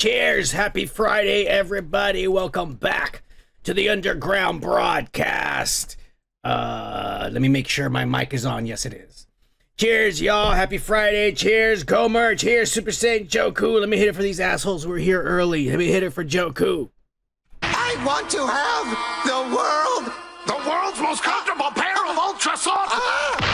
Cheers! Happy Friday, everybody. Welcome back to the underground broadcast. Uh, let me make sure my mic is on. Yes, it is. Cheers, y'all. Happy Friday. Cheers, Go Gomer. Cheers, Super Saiyan Joku. Let me hit it for these assholes who are here early. Let me hit it for Joku. I want to have the world, the world's most comfortable pair of ultra soft. Huh?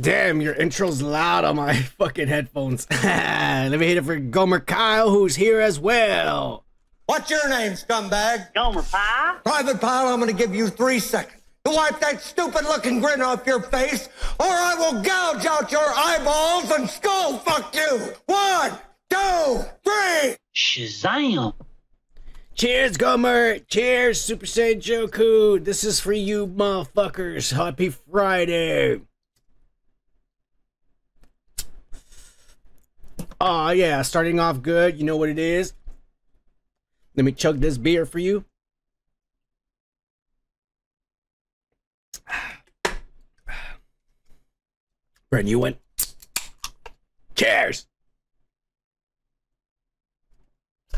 Damn, your intro's loud on my fucking headphones. Let me hit it for Gomer Kyle, who's here as well. What's your name, scumbag? Gomer Pie? Private Pyle, I'm gonna give you three seconds to wipe that stupid looking grin off your face, or I will gouge out your eyeballs and skull fuck you. One, two, three. Shazam! Cheers, Gomer. Cheers, Super Saiyan Joku. This is for you, motherfuckers. Happy Friday. Aw, yeah, starting off good. You know what it is. Let me chug this beer for you. Brent, you went. Cheers.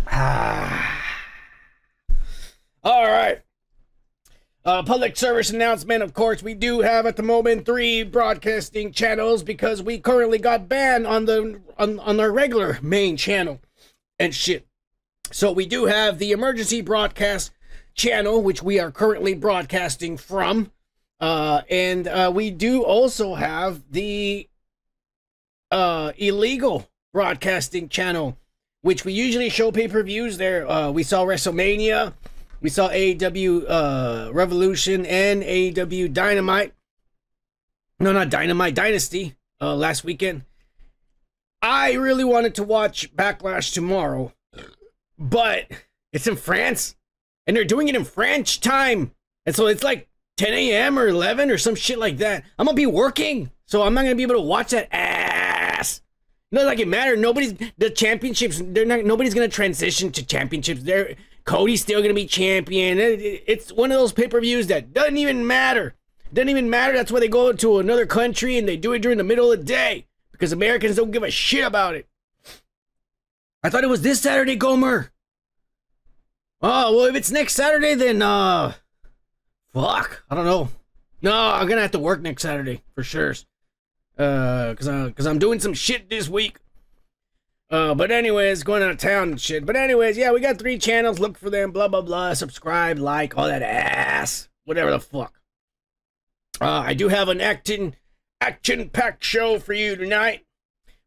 Ah. All right. Uh, public service announcement. Of course, we do have at the moment three broadcasting channels because we currently got banned on the on, on our regular main channel and shit. So we do have the emergency broadcast channel, which we are currently broadcasting from, uh, and uh, we do also have the uh, illegal broadcasting channel, which we usually show pay per views. There, uh, we saw WrestleMania. We saw AEW uh, Revolution and AEW Dynamite. No, not Dynamite, Dynasty uh, last weekend. I really wanted to watch Backlash tomorrow, but it's in France and they're doing it in French time. And so it's like 10 a.m. or 11 or some shit like that. I'm going to be working, so I'm not going to be able to watch that ass. No, like it matter. Nobody's the championships. They're not. Nobody's gonna transition to championships. They're Cody's still gonna be champion. It- it- it's one of those pay per views that doesn't even matter. Doesn't even matter. That's why they go to another country and they do it during the middle of the day because Americans don't give a shit about it. I thought it was this Saturday, Gomer. Oh well, if it's next Saturday, then uh, fuck. I don't know. No, I'm gonna have to work next Saturday for sure. Uh, cause I, cause I'm doing some shit this week. Uh, but anyways, going out of town and shit. But anyways, yeah, we got three channels. Look for them. Blah blah blah. Subscribe, like, all that ass, whatever the fuck. Uh, I do have an action, action packed show for you tonight.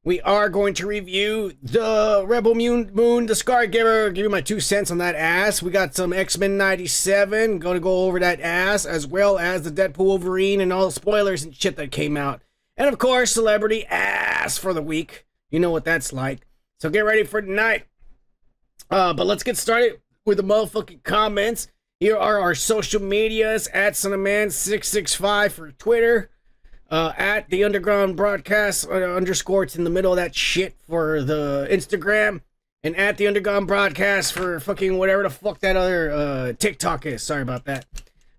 We are going to review the Rebel Moon, Moon the Scargiver. Give you my two cents on that ass. We got some X Men '97. Going to go over that ass as well as the Deadpool Wolverine and all the spoilers and shit that came out. And of course, celebrity ass for the week. You know what that's like. So get ready for tonight. Uh, but let's get started with the motherfucking comments. Here are our social medias at SonofMan665 for Twitter. Uh, at the underground broadcast uh, underscore it's in the middle of that shit for the Instagram. And at the underground broadcast for fucking whatever the fuck that other uh, TikTok is. Sorry about that.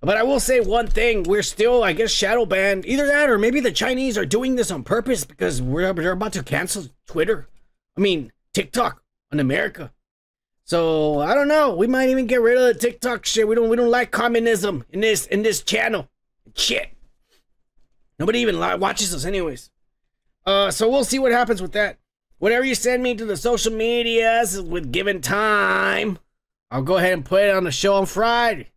But I will say one thing: we're still, I guess, shadow banned. Either that, or maybe the Chinese are doing this on purpose because we're they're about to cancel Twitter. I mean, TikTok on America. So I don't know. We might even get rid of the TikTok shit. We don't we don't like communism in this in this channel. Shit. Nobody even watches us anyways. Uh, so we'll see what happens with that. Whatever you send me to the social medias with given time, I'll go ahead and put it on the show on Friday.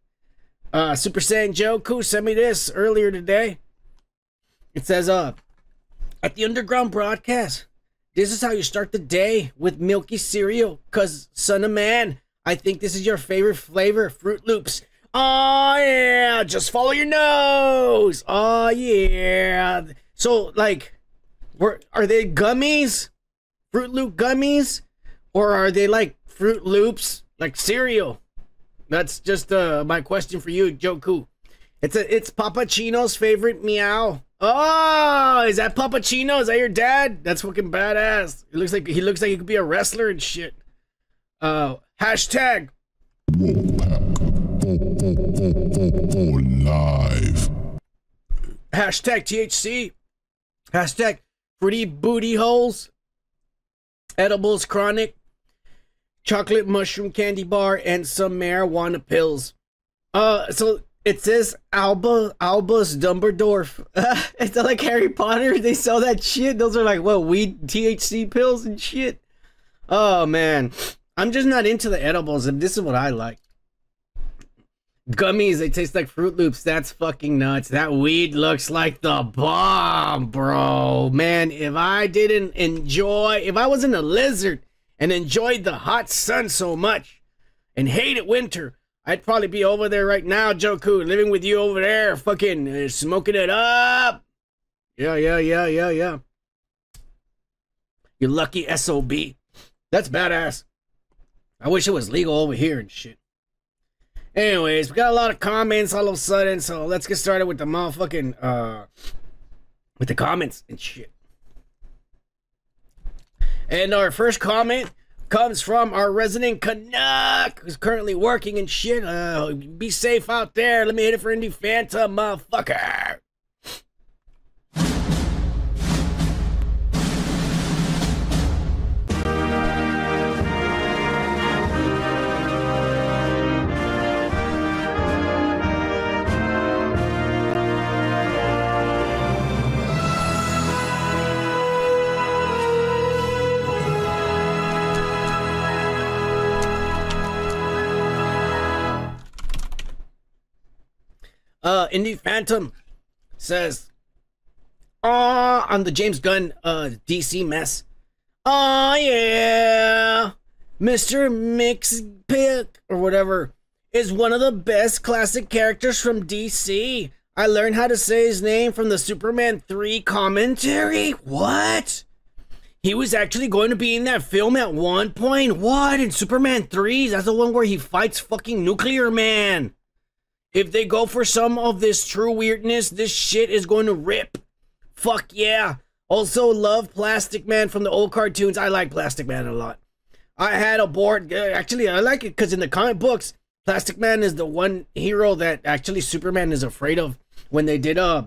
Uh, Super Saiyan Joku sent me this earlier today. It says, uh, at the underground broadcast, This is how you start the day with milky cereal. Cause son of man, I think this is your favorite flavor, Froot Loops. Oh yeah, just follow your nose. Oh yeah. So like, were are they gummies? Froot Loop gummies, or are they like Froot Loops like cereal? That's just uh my question for you, Joku. It's a it's Papa Chino's favorite meow. Oh, is that Papa Chino? Is that your dad? That's fucking badass. He looks like he looks like he could be a wrestler and shit. Uh, hashtag live. hashtag THC. Hashtag pretty booty holes. Edibles chronic. Chocolate mushroom candy bar and some marijuana pills. Uh, so it says Alba Albus Dumbledore. it's not like Harry Potter. They sell that shit. Those are like what weed THC pills and shit. Oh man, I'm just not into the edibles, and this is what I like. Gummies, they taste like Froot Loops. That's fucking nuts. That weed looks like the bomb, bro. Man, if I didn't enjoy, if I wasn't a lizard and enjoyed the hot sun so much and hated winter, I'd probably be over there right now, Joku, living with you over there, fucking uh, smoking it up. Yeah, yeah, yeah, yeah, yeah. You lucky SOB. That's badass. I wish it was legal over here and shit. Anyways, we got a lot of comments all of a sudden, so let's get started with the motherfucking uh with the comments and shit. And our first comment comes from our resident Canuck, who's currently working and shit. Uh, be safe out there. Let me hit it for Indie Phantom, motherfucker. Uh, Indie Phantom says, "Ah, on the James Gunn uh DC mess. Oh yeah, Mister Mix Pick or whatever is one of the best classic characters from DC. I learned how to say his name from the Superman 3 commentary. What? He was actually going to be in that film at one point. What? In Superman 3? That's the one where he fights fucking Nuclear Man. If they go for some of this true weirdness, this shit is going to rip. Fuck yeah. Also, love Plastic Man from the old cartoons. I like Plastic Man a lot. I had a board. uh, Actually, I like it because in the comic books, Plastic Man is the one hero that actually Superman is afraid of. When they did uh,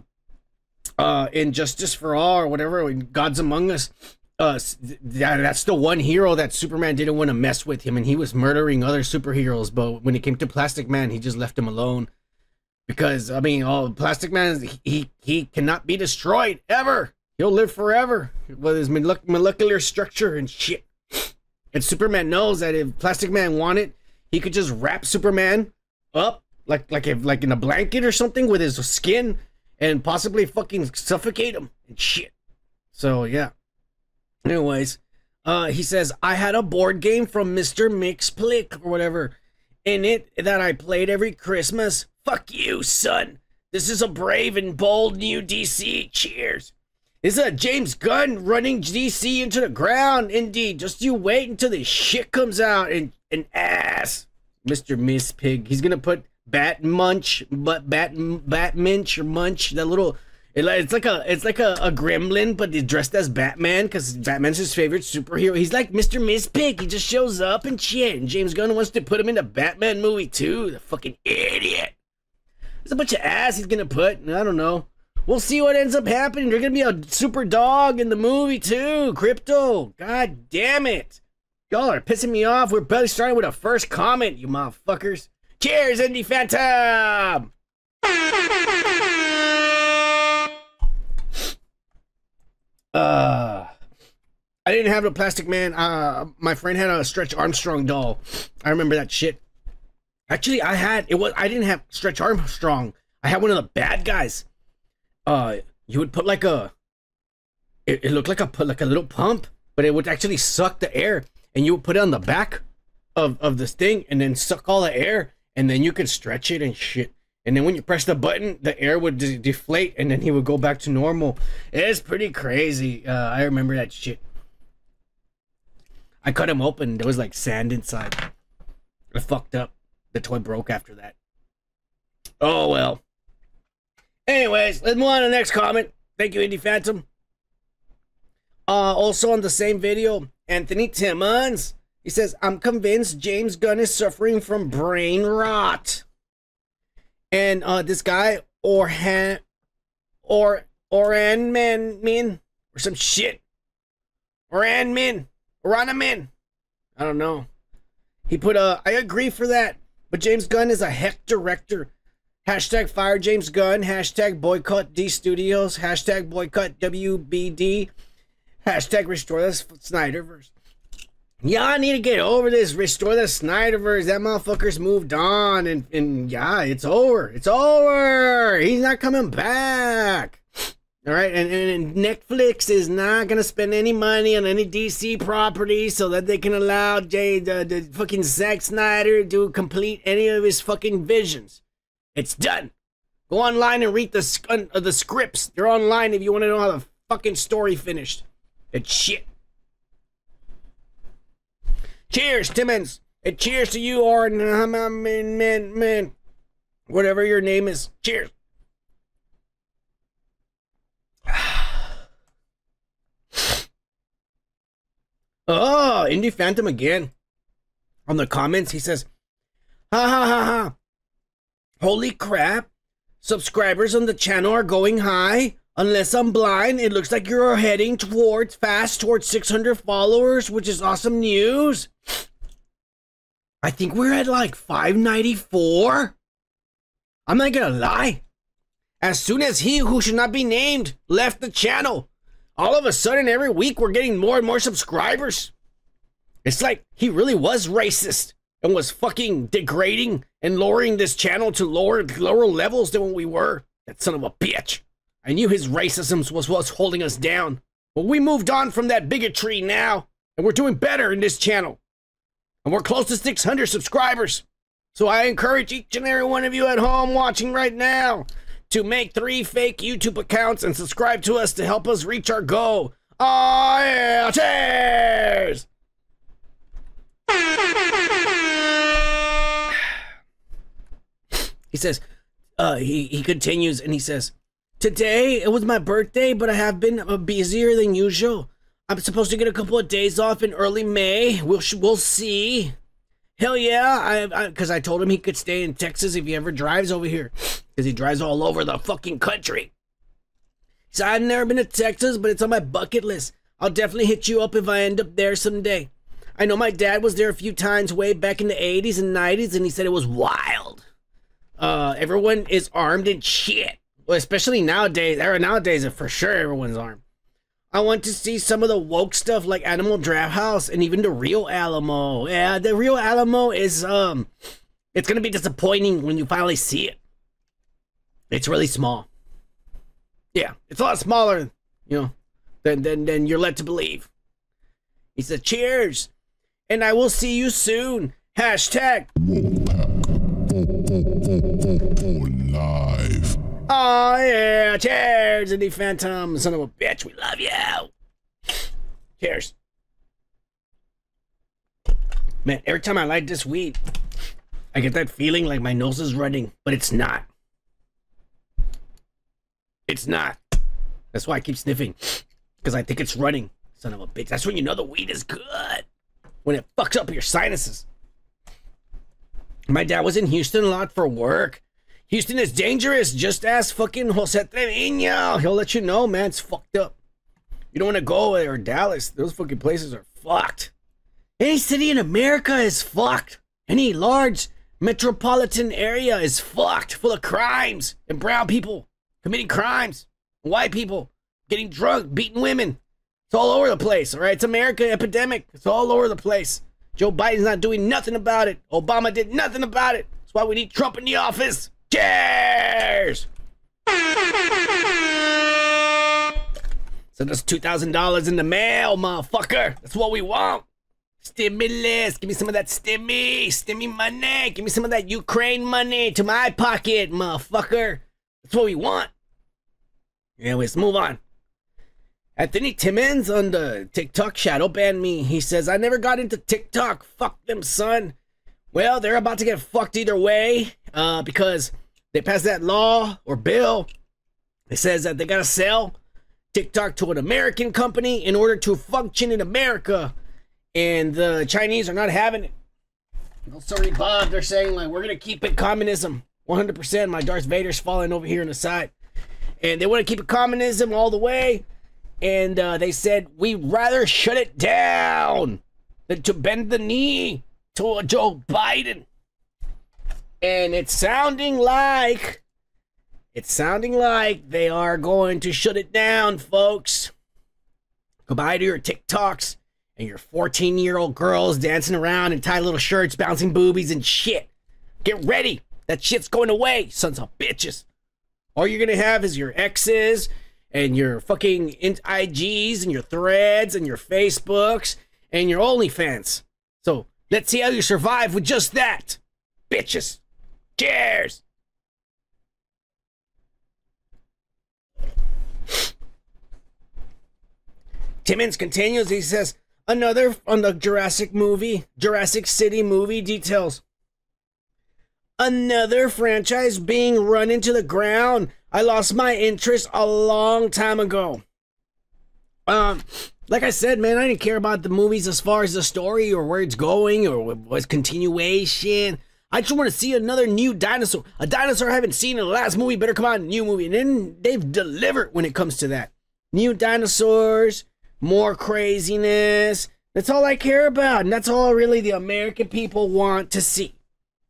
uh, Injustice for All or whatever, in Gods Among Us, uh, th- that, that's the one hero that Superman didn't want to mess with him, and he was murdering other superheroes. But when it came to Plastic Man, he just left him alone because I mean, oh, Plastic Man, he he cannot be destroyed ever. He'll live forever with his molecular structure and shit. And Superman knows that if Plastic Man wanted, he could just wrap Superman up like like if like in a blanket or something with his skin and possibly fucking suffocate him and shit. So yeah. Anyways, uh, he says I had a board game from Mister Mixplick or whatever in it that I played every Christmas. Fuck you, son. This is a brave and bold new DC. Cheers. Is a James Gunn running DC into the ground. Indeed, just you wait until this shit comes out and an ass, Mister Miss Pig. He's gonna put Bat Munch, but Bat Bat Minch or Munch, that little. It It's like a it's like a, a gremlin, but he's dressed as Batman because Batman's his favorite superhero. He's like Mr. Miss Pig. He just shows up and shit. And James Gunn wants to put him in the Batman movie too. The fucking idiot. There's a bunch of ass he's gonna put. I don't know. We'll see what ends up happening. There's gonna be a super dog in the movie too. Krypto. God damn it. Y'all are pissing me off. We're barely starting with a first comment, you motherfuckers. Cheers, Indie Phantom! Uh I didn't have a plastic man. Uh my friend had a stretch Armstrong doll. I remember that shit. Actually, I had it was I didn't have Stretch Armstrong. I had one of the bad guys. Uh, you would put like a. It, it looked like a like a little pump, but it would actually suck the air, and you would put it on the back of of this thing, and then suck all the air, and then you could stretch it and shit. And then when you press the button, the air would de- deflate, and then he would go back to normal. It's pretty crazy. Uh, I remember that shit. I cut him open. There was like sand inside. I fucked up. The toy broke after that. Oh well. Anyways, let's move on to the next comment. Thank you, Indie Phantom. Uh, also on the same video, Anthony Timmons. He says, I'm convinced James Gunn is suffering from brain rot. And uh, this guy, Orhan, or Oran Man Min, or some shit. Oran Min, Orana Min. I don't know. He put a, I agree for that. But James Gunn is a heck director. Hashtag fire James Gunn. Hashtag boycott D Studios. Hashtag boycott WBD. Hashtag restore the Snyderverse. Y'all need to get over this. Restore the Snyderverse. That motherfucker's moved on. And, and yeah, it's over. It's over. He's not coming back. All right. And, and Netflix is not going to spend any money on any DC property so that they can allow Jay, the, the fucking Zack Snyder to complete any of his fucking visions. It's done. Go online and read the, uh, the scripts. They're online if you want to know how the fucking story finished. It's shit. Cheers, Timmons. And cheers to you, Orin. Man, man, man. Whatever your name is. Cheers. Oh, Indie Phantom again. On the comments, he says, ha ha ha ha. Holy crap. Subscribers on the channel are going high. Unless I'm blind, it looks like you're heading towards fast towards 600 followers, which is awesome news. I think we're at like 594. I'm not gonna lie. As soon as he who should not be named left the channel, all of a sudden every week we're getting more and more subscribers. It's like he really was racist and was fucking degrading and lowering this channel to lower lower levels than what we were. That son of a bitch. I knew his racism was what's holding us down. But we moved on from that bigotry now, and we're doing better in this channel. And we're close to 600 subscribers. So I encourage each and every one of you at home watching right now to make three fake YouTube accounts and subscribe to us to help us reach our goal. Oh yeah, cheers! He says, uh, he, he continues and he says, Today, it was my birthday, but I have been uh, busier than usual. I'm supposed to get a couple of days off in early May. We'll, we'll see. Hell yeah, I because I, I, told him he could stay in Texas if he ever drives over here, because he drives all over the fucking country. So I've never been to Texas, but it's on my bucket list. I'll definitely hit you up if I end up there someday. I know my dad was there a few times way back in the 80s and 90s, and he said it was wild. Uh, everyone is armed and shit. Well, especially nowadays. Are nowadays, for sure, everyone's armed. I want to see some of the woke stuff like Alamo Drafthouse and even the real Alamo. Yeah, the real Alamo is um it's gonna be disappointing when you finally see it. It's really small. Yeah, it's a lot smaller, you know, than than than you're led to believe. He said, Cheers, and I will see you soon. Hashtag live. Oh yeah, cheers, Indie Phantom, son of a bitch, we love you. Cheers. Man, every time I light this weed, I get that feeling like my nose is running, but it's not. It's not. That's why I keep sniffing, because I think it's running. Son of a bitch. That's when you know the weed is good. When it fucks up your sinuses. My dad was in Houston a lot for work. Houston is dangerous. Just ask fucking Jose Trevino. He'll let you know, man. It's fucked up. You don't want to go there or Dallas. Those fucking places are fucked. Any city in America is fucked. Any large metropolitan area is fucked, full of crimes and brown people committing crimes, white people getting drunk, beating women. It's all over the place, all right? It's America epidemic. It's all over the place. Joe Biden's not doing nothing about it. Obama did nothing about it. That's why we need Trump in the office. Cheers! Send us $2,000 in the mail, motherfucker. That's what we want. Stimulus. Give me some of that stimmy. Stimmy money. Give me some of that Ukraine money to my pocket, motherfucker. That's what we want. Anyways, move on. Anthony Timmons on the TikTok shadow banned me. He says, I never got into TikTok. Fuck them, son. Well, they're about to get fucked either way uh, because they passed that law or bill. It says that they got to sell TikTok to an American company in order to function in America. And the Chinese are not having it. No, sorry, Bob. They're saying, like, we're to keep it communism. 100%. My Darth Vader's falling over here on the side. And they want to keep it communism all the way. And uh, they said, we'd rather shut it down than to bend the knee to Joe Biden. And it's sounding like it's sounding like they are going to shut it down, folks. Goodbye to your TikToks and your 14 year old girls dancing around in tight little shirts, bouncing boobies and shit. Get ready. That shit's going away, sons of bitches. All you're going to have is your exes and your fucking IGs and your threads and your Facebooks and your OnlyFans. So let's see how you survive with just that. Bitches. Cheers. Timmons continues. He says, another on the Jurassic movie, Jurassic City movie details. Another franchise being run into the ground. I lost my interest a long time ago. Um, like I said, man, I didn't care about the movies as far as the story or where it's going or was continuation. I just want to see another new dinosaur. A dinosaur I haven't seen in the last movie better come out new movie. And then they've delivered when it comes to that. New dinosaurs, more craziness. That's all I care about. And that's all really the American people want to see.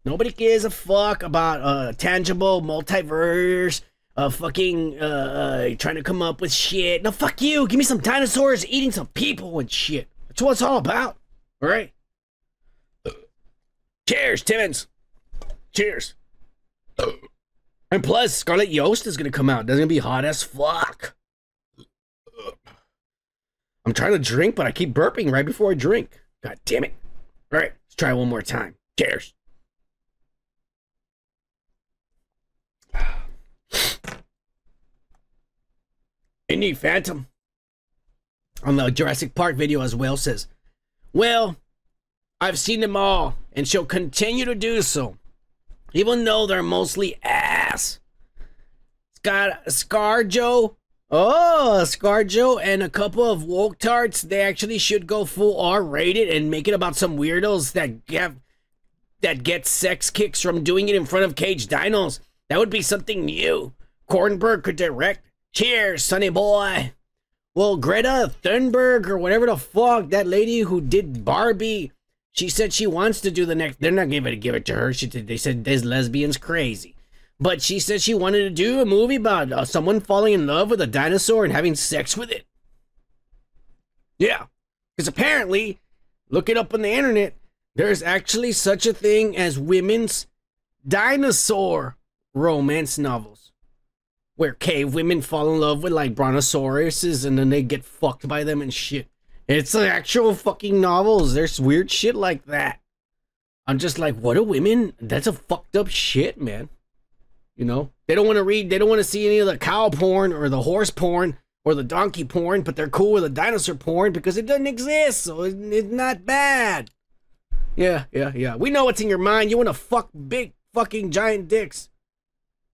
Nobody gives a fuck about a tangible multiverse, uh, fucking, uh, trying to come up with shit. No, fuck you. Give me some dinosaurs eating some people and shit. That's what it's all about. All right? Cheers, Timmons. Cheers. And plus, Scarlet Yost is gonna come out. That's gonna be hot as fuck. I'm trying to drink, but I keep burping right before I drink. God damn it. All right, let's try one more time. Cheers. Indy Phantom on the Jurassic Park video as well says, Well, I've seen them all and shall continue to do so, even though they're mostly ass. It's Got Scarjo. Oh, Scarjo and a couple of woke tarts. They actually should go full R rated and make it about some weirdos that have that get sex kicks from doing it in front of cage dinos. That would be something new. Cronenberg could direct. Cheers, sonny boy. Well, Greta Thunberg or whatever the fuck, that lady who did Barbie, she said she wants to do the next. They're not to give it to her. She they said there's lesbians crazy, but she said she wanted to do a movie about uh, someone falling in love with a dinosaur and having sex with it. Yeah, because apparently, look it up on the internet. There's actually such a thing as women's dinosaur romance novels where cave women fall in love with like brontosauruses and then they get fucked by them and shit. It's actual fucking novels. There's weird shit like that. I'm just like, what are women? That's a fucked up shit, man. You know, they don't want to read, they don't want to see any of the cow porn or the horse porn or the donkey porn, but they're cool with the dinosaur porn because it doesn't exist, so it's not bad. Yeah, yeah, yeah. We know what's in your mind. You want to fuck big fucking giant dicks,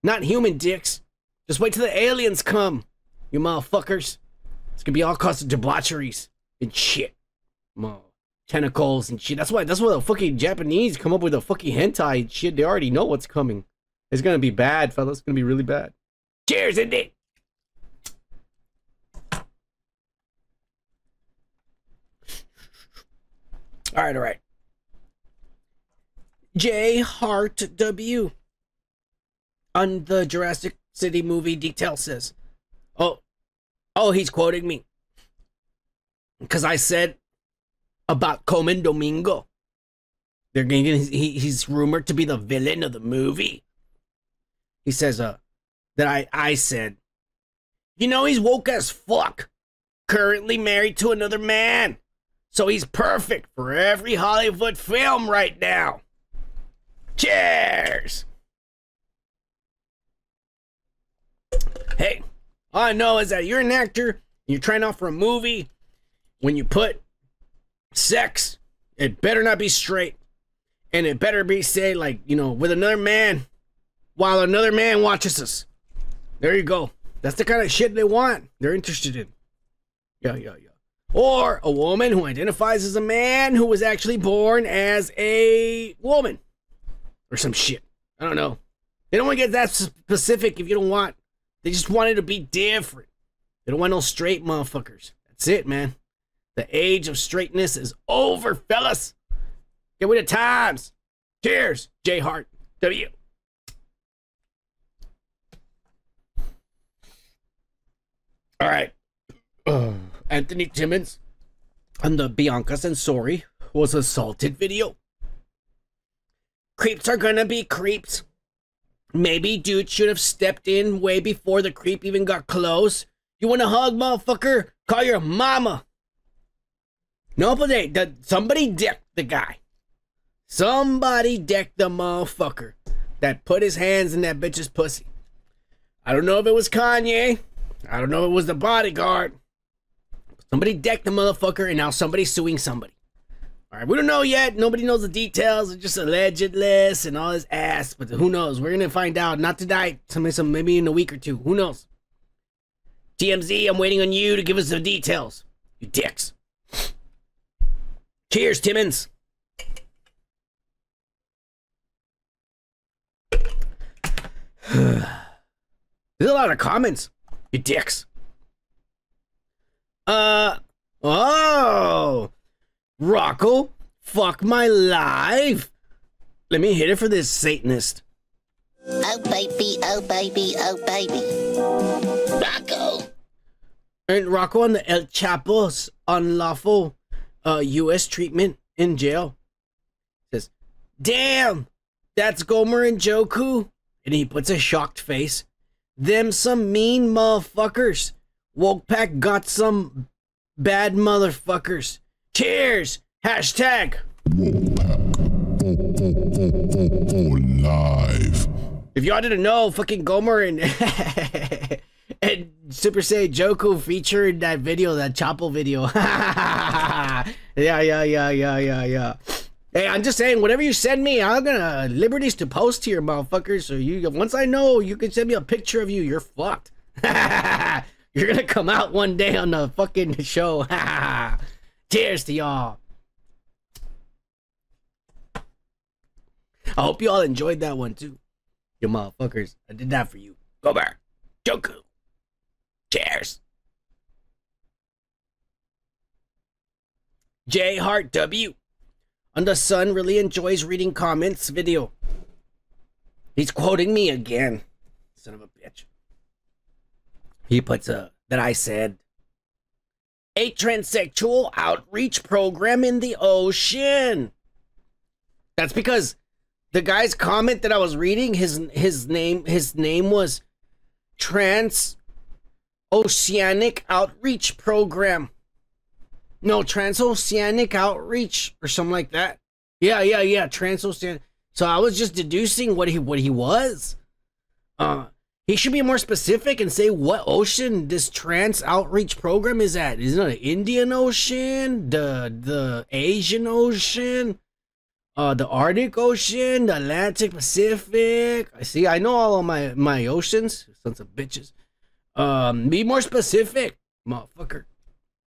not human dicks. Just wait till the aliens come, you motherfuckers. It's gonna be all kinds of debaucheries and shit. Mo tentacles and shit. That's why that's why the fucking Japanese come up with the fucking hentai shit. They already know what's coming. It's gonna be bad, fellas. It's gonna be really bad. Cheers, Indy. All right, all right. J Hart W on the Jurassic City movie detail says, "Oh, oh, he's quoting me because I said about Colman Domingo. They're getting he, he's rumored to be the villain of the movie. He says, uh, that I I said, you know, he's woke as fuck. currently married to another man. So he's perfect for every Hollywood film right now. Cheers! Hey, all I know is that you're an actor, and you're trying out for a movie. When you put sex, it better not be straight. And it better be, say, like, you know, with another man while another man watches us. There you go. That's the kind of shit they want. They're interested in. Yeah, yeah, yeah. Or a woman who identifies as a man who was actually born as a woman. Or some shit. I don't know. They don't want to get that specific if you don't want. They just want it to be different. They don't want no straight motherfuckers. That's it, man. The age of straightness is over, fellas. Get with the times. Cheers, J Hart. W. All right. Uh, Anthony Timmons on the Bianca Censori was assaulted video. Creeps are gonna be creeps. Maybe dude should have stepped in way before the creep even got close. You want a hug, motherfucker? Call your mama. No, but they, the, somebody decked the guy. Somebody decked the motherfucker that put his hands in that bitch's pussy. I don't know if it was Kanye. I don't know if it was the bodyguard. Somebody decked the motherfucker and now somebody's suing somebody. All right, we don't know yet. Nobody knows the details. It's just alleged list and all this ass. But who knows? We're gonna find out. Not tonight. Somebody, some maybe in a week or two. Who knows? TMZ, I'm waiting on you to give us the details. You dicks. Cheers, Timmons. There's a lot of comments. You dicks. Uh oh. Rocco, fuck my life. Let me hit it for this Satanist. Oh baby, oh baby, oh baby. Rocco. And Rocco on the El Chapo's unlawful uh, U.S. treatment in jail. Says, "Damn, that's Gomer and Joku," and he puts a shocked face. Them some mean motherfuckers. Woke Pack got some bad motherfuckers. Cheers. Hashtag. live. If y'all didn't know, fucking Gomer and and Super Saiyan Joku featured that video, that Chapo video. yeah, yeah, yeah, yeah, yeah, yeah. Hey, I'm just saying, whatever you send me, I'm gonna uh, liberties to post here, motherfuckers. So you, once I know, you can send me a picture of you. You're fucked. You're gonna come out one day on the fucking show. Cheers to y'all. I hope you all enjoyed that one too. You motherfuckers. I did that for you. Go back. Joku. Cheers. J Hart W. On the Sun really enjoys reading comments video. He's quoting me again. Son of a bitch. He puts a that I said a transsexual outreach program in the ocean. That's because the guy's comment that I was reading, his his name his name was Trans Oceanic Outreach Program. No, Transoceanic Outreach or something like that. Yeah, yeah, yeah, Transoceanic. So I was just deducing what he what he was. Uh he should be more specific and say what ocean this trans outreach program is at. Is it the Indian Ocean, the the Asian Ocean, uh, the Arctic Ocean, the Atlantic Pacific? I see. I know all of my my oceans. Sons of bitches. Um, be more specific, motherfucker.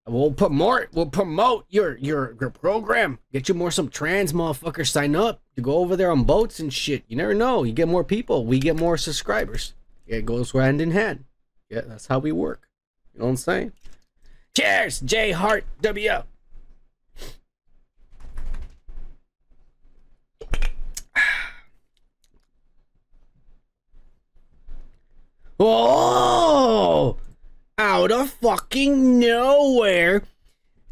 We'll put more. We'll promote your your your program. Get you more some trans motherfuckers sign up to go over there on boats and shit. You never know. You get more people. We get more subscribers. It goes hand in hand. Yeah, that's how we work. You know what I'm saying? Cheers, J Hart W. Oh! Out of fucking nowhere,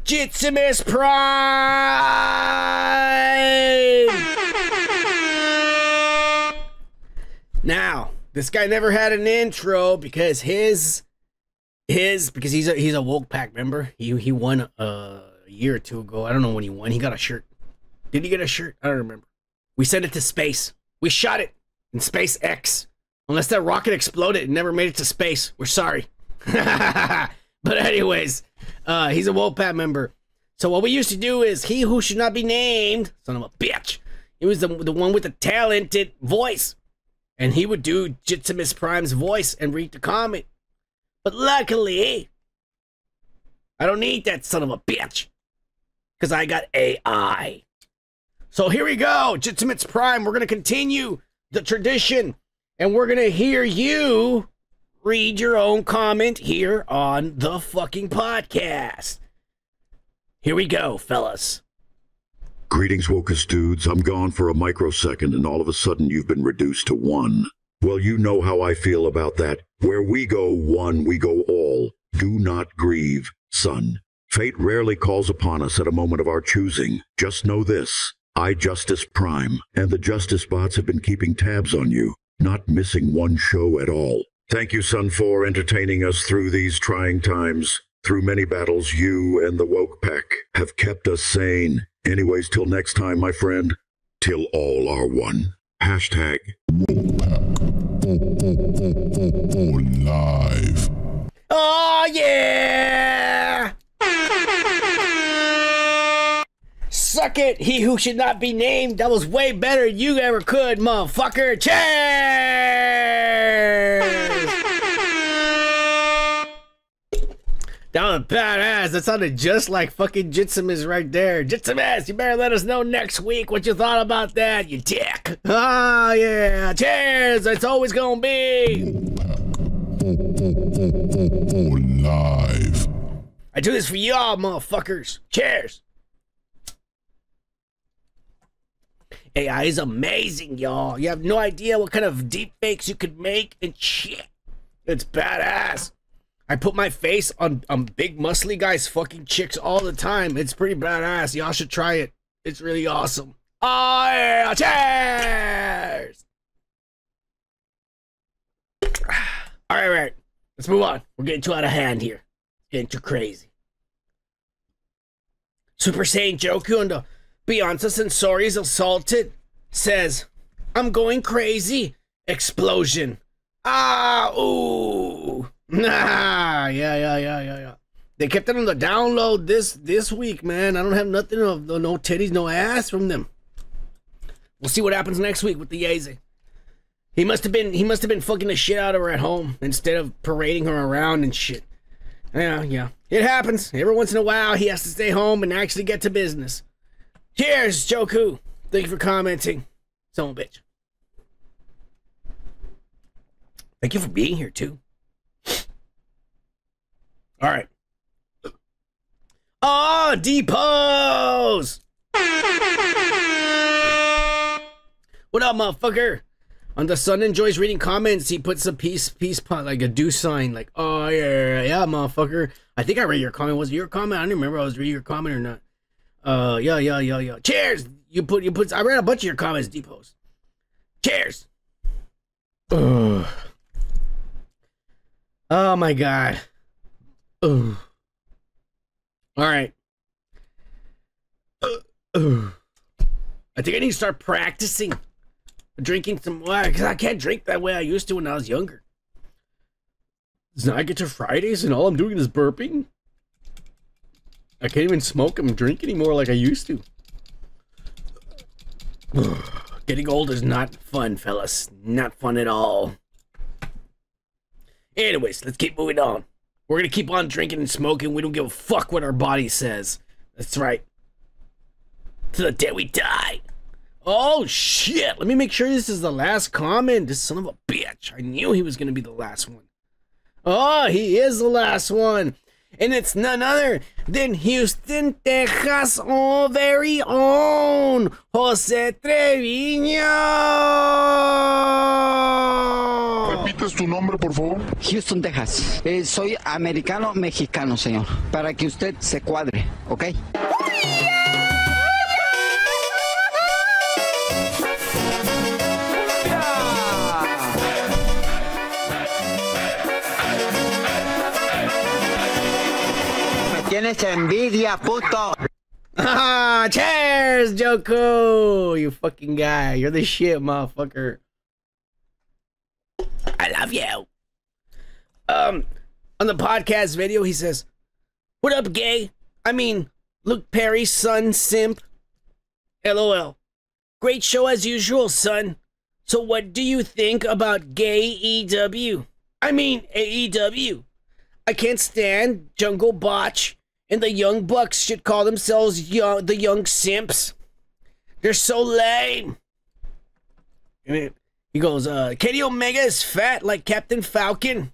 Jitsimus Prime! Now, this guy never had an intro because his his because he's a he's a woke pack member. He he won a year or two ago. I don't know when he won. He got a shirt. Did he get a shirt? I don't remember. We sent it to space. We shot it in SpaceX. Unless that rocket exploded and never made it to space. We're sorry. but anyways, uh, he's a Wolfpack member. So what we used to do is he who should not be named, son of a bitch. He was the, the one with the talented voice. And he would do Jitsamus Prime's voice and read the comment. But luckily, I don't need that son of a bitch. Because I got AI. So here we go, Jitsamit's Prime. We're going to continue the tradition. And we're going to hear you read your own comment here on the fucking podcast. Here we go, fellas. Greetings, Wokus dudes. I'm gone for a microsecond, and all of a sudden you've been reduced to one. Well, you know how I feel about that. Where we go one, we go all. Do not grieve, son. Fate rarely calls upon us at a moment of our choosing. Just know this. I, Justice Prime, and the Justice Bots have been keeping tabs on you, not missing one show at all. Thank you, Son, for entertaining us through these trying times. Through many battles, you and the Woke Pack have kept us sane. Anyways, till next time, my friend, till all are one. Hashtag live. Oh, yeah! Suck it, he who should not be named. That was way better than you ever could, motherfucker. Cheers! That was badass. That sounded just like fucking Jitsamus right there. Jitsamus, you better let us know next week what you thought about that, you dick. Oh, yeah. Cheers. It's always gonna be. live. I do this for y'all, motherfuckers. Cheers. AI is amazing, y'all. You have no idea what kind of deep fakes you could make and shit. It's badass. I put my face on, on big muscly guys fucking chicks all the time. It's pretty badass. Y'all should try it. It's really awesome. Oh yeah, cheers! All right, all right. Let's move on. We're getting too out of hand here. Getting too crazy. Super Saiyan Joku and the Beyonce Censori's assaulted says, I'm going crazy. Explosion. Ah, ooh. Nah, yeah, yeah, yeah, yeah, yeah. They kept it on the download this this week, man. I don't have nothing of no titties, no ass from them. We'll see what happens next week with the Yaze. He must have been he must have been fucking the shit out of her at home instead of parading her around and shit. Yeah, yeah. It happens. Every once in a while he has to stay home and actually get to business. Cheers, Joku. Thank you for commenting. Son of a bitch. Thank you for being here too. All right. Ah, oh, Depose! What up, motherfucker? On the Sun enjoys reading comments, he puts a peace, peace, pot, like a do sign, like, oh, yeah, yeah, motherfucker. I think I read your comment. Was it your comment? I don't remember I was reading your comment or not. Uh, yeah, yeah, yeah, yeah. Cheers! You put, you put, I read a bunch of your comments, Depose. Cheers! Ugh. Oh my god. Ugh. All right. Ugh. I think I need to start practicing drinking some water because I can't drink that way I used to when I was younger. Now I get to Fridays and all I'm doing is burping. I can't even smoke and drink anymore like I used to. Getting old is not fun, fellas. Not fun at all. Anyways, let's keep moving on. We're gonna keep on drinking and smoking. We don't give a fuck what our body says. That's right. To the day we die. Oh shit! Let me make sure this is the last comment. This son of a bitch. I knew he was gonna be the last one. Oh, he is the last one. And it's none other than Houston, Texas, oh very own Jose Treviño. ¿Repites tu nombre, por favor? Houston, Texas. Eh, soy americano mexicano, señor. Para que usted se cuadre, ¿ok? Tienes envidia, puto. Ah, cheers, Joko! You fucking guy. You're the shit, motherfucker. I love you. Um, on the podcast video, he says, What up, gay? I mean, Luke Perry's son, simp. LOL. Great show as usual, son. So, what do you think about gay EW? I mean, AEW. I can't stand Jungle Botch and the Young Bucks should call themselves young, the Young Simps. They're so lame. And it- he goes, uh, Kenny Omega is fat like Captain Falcon.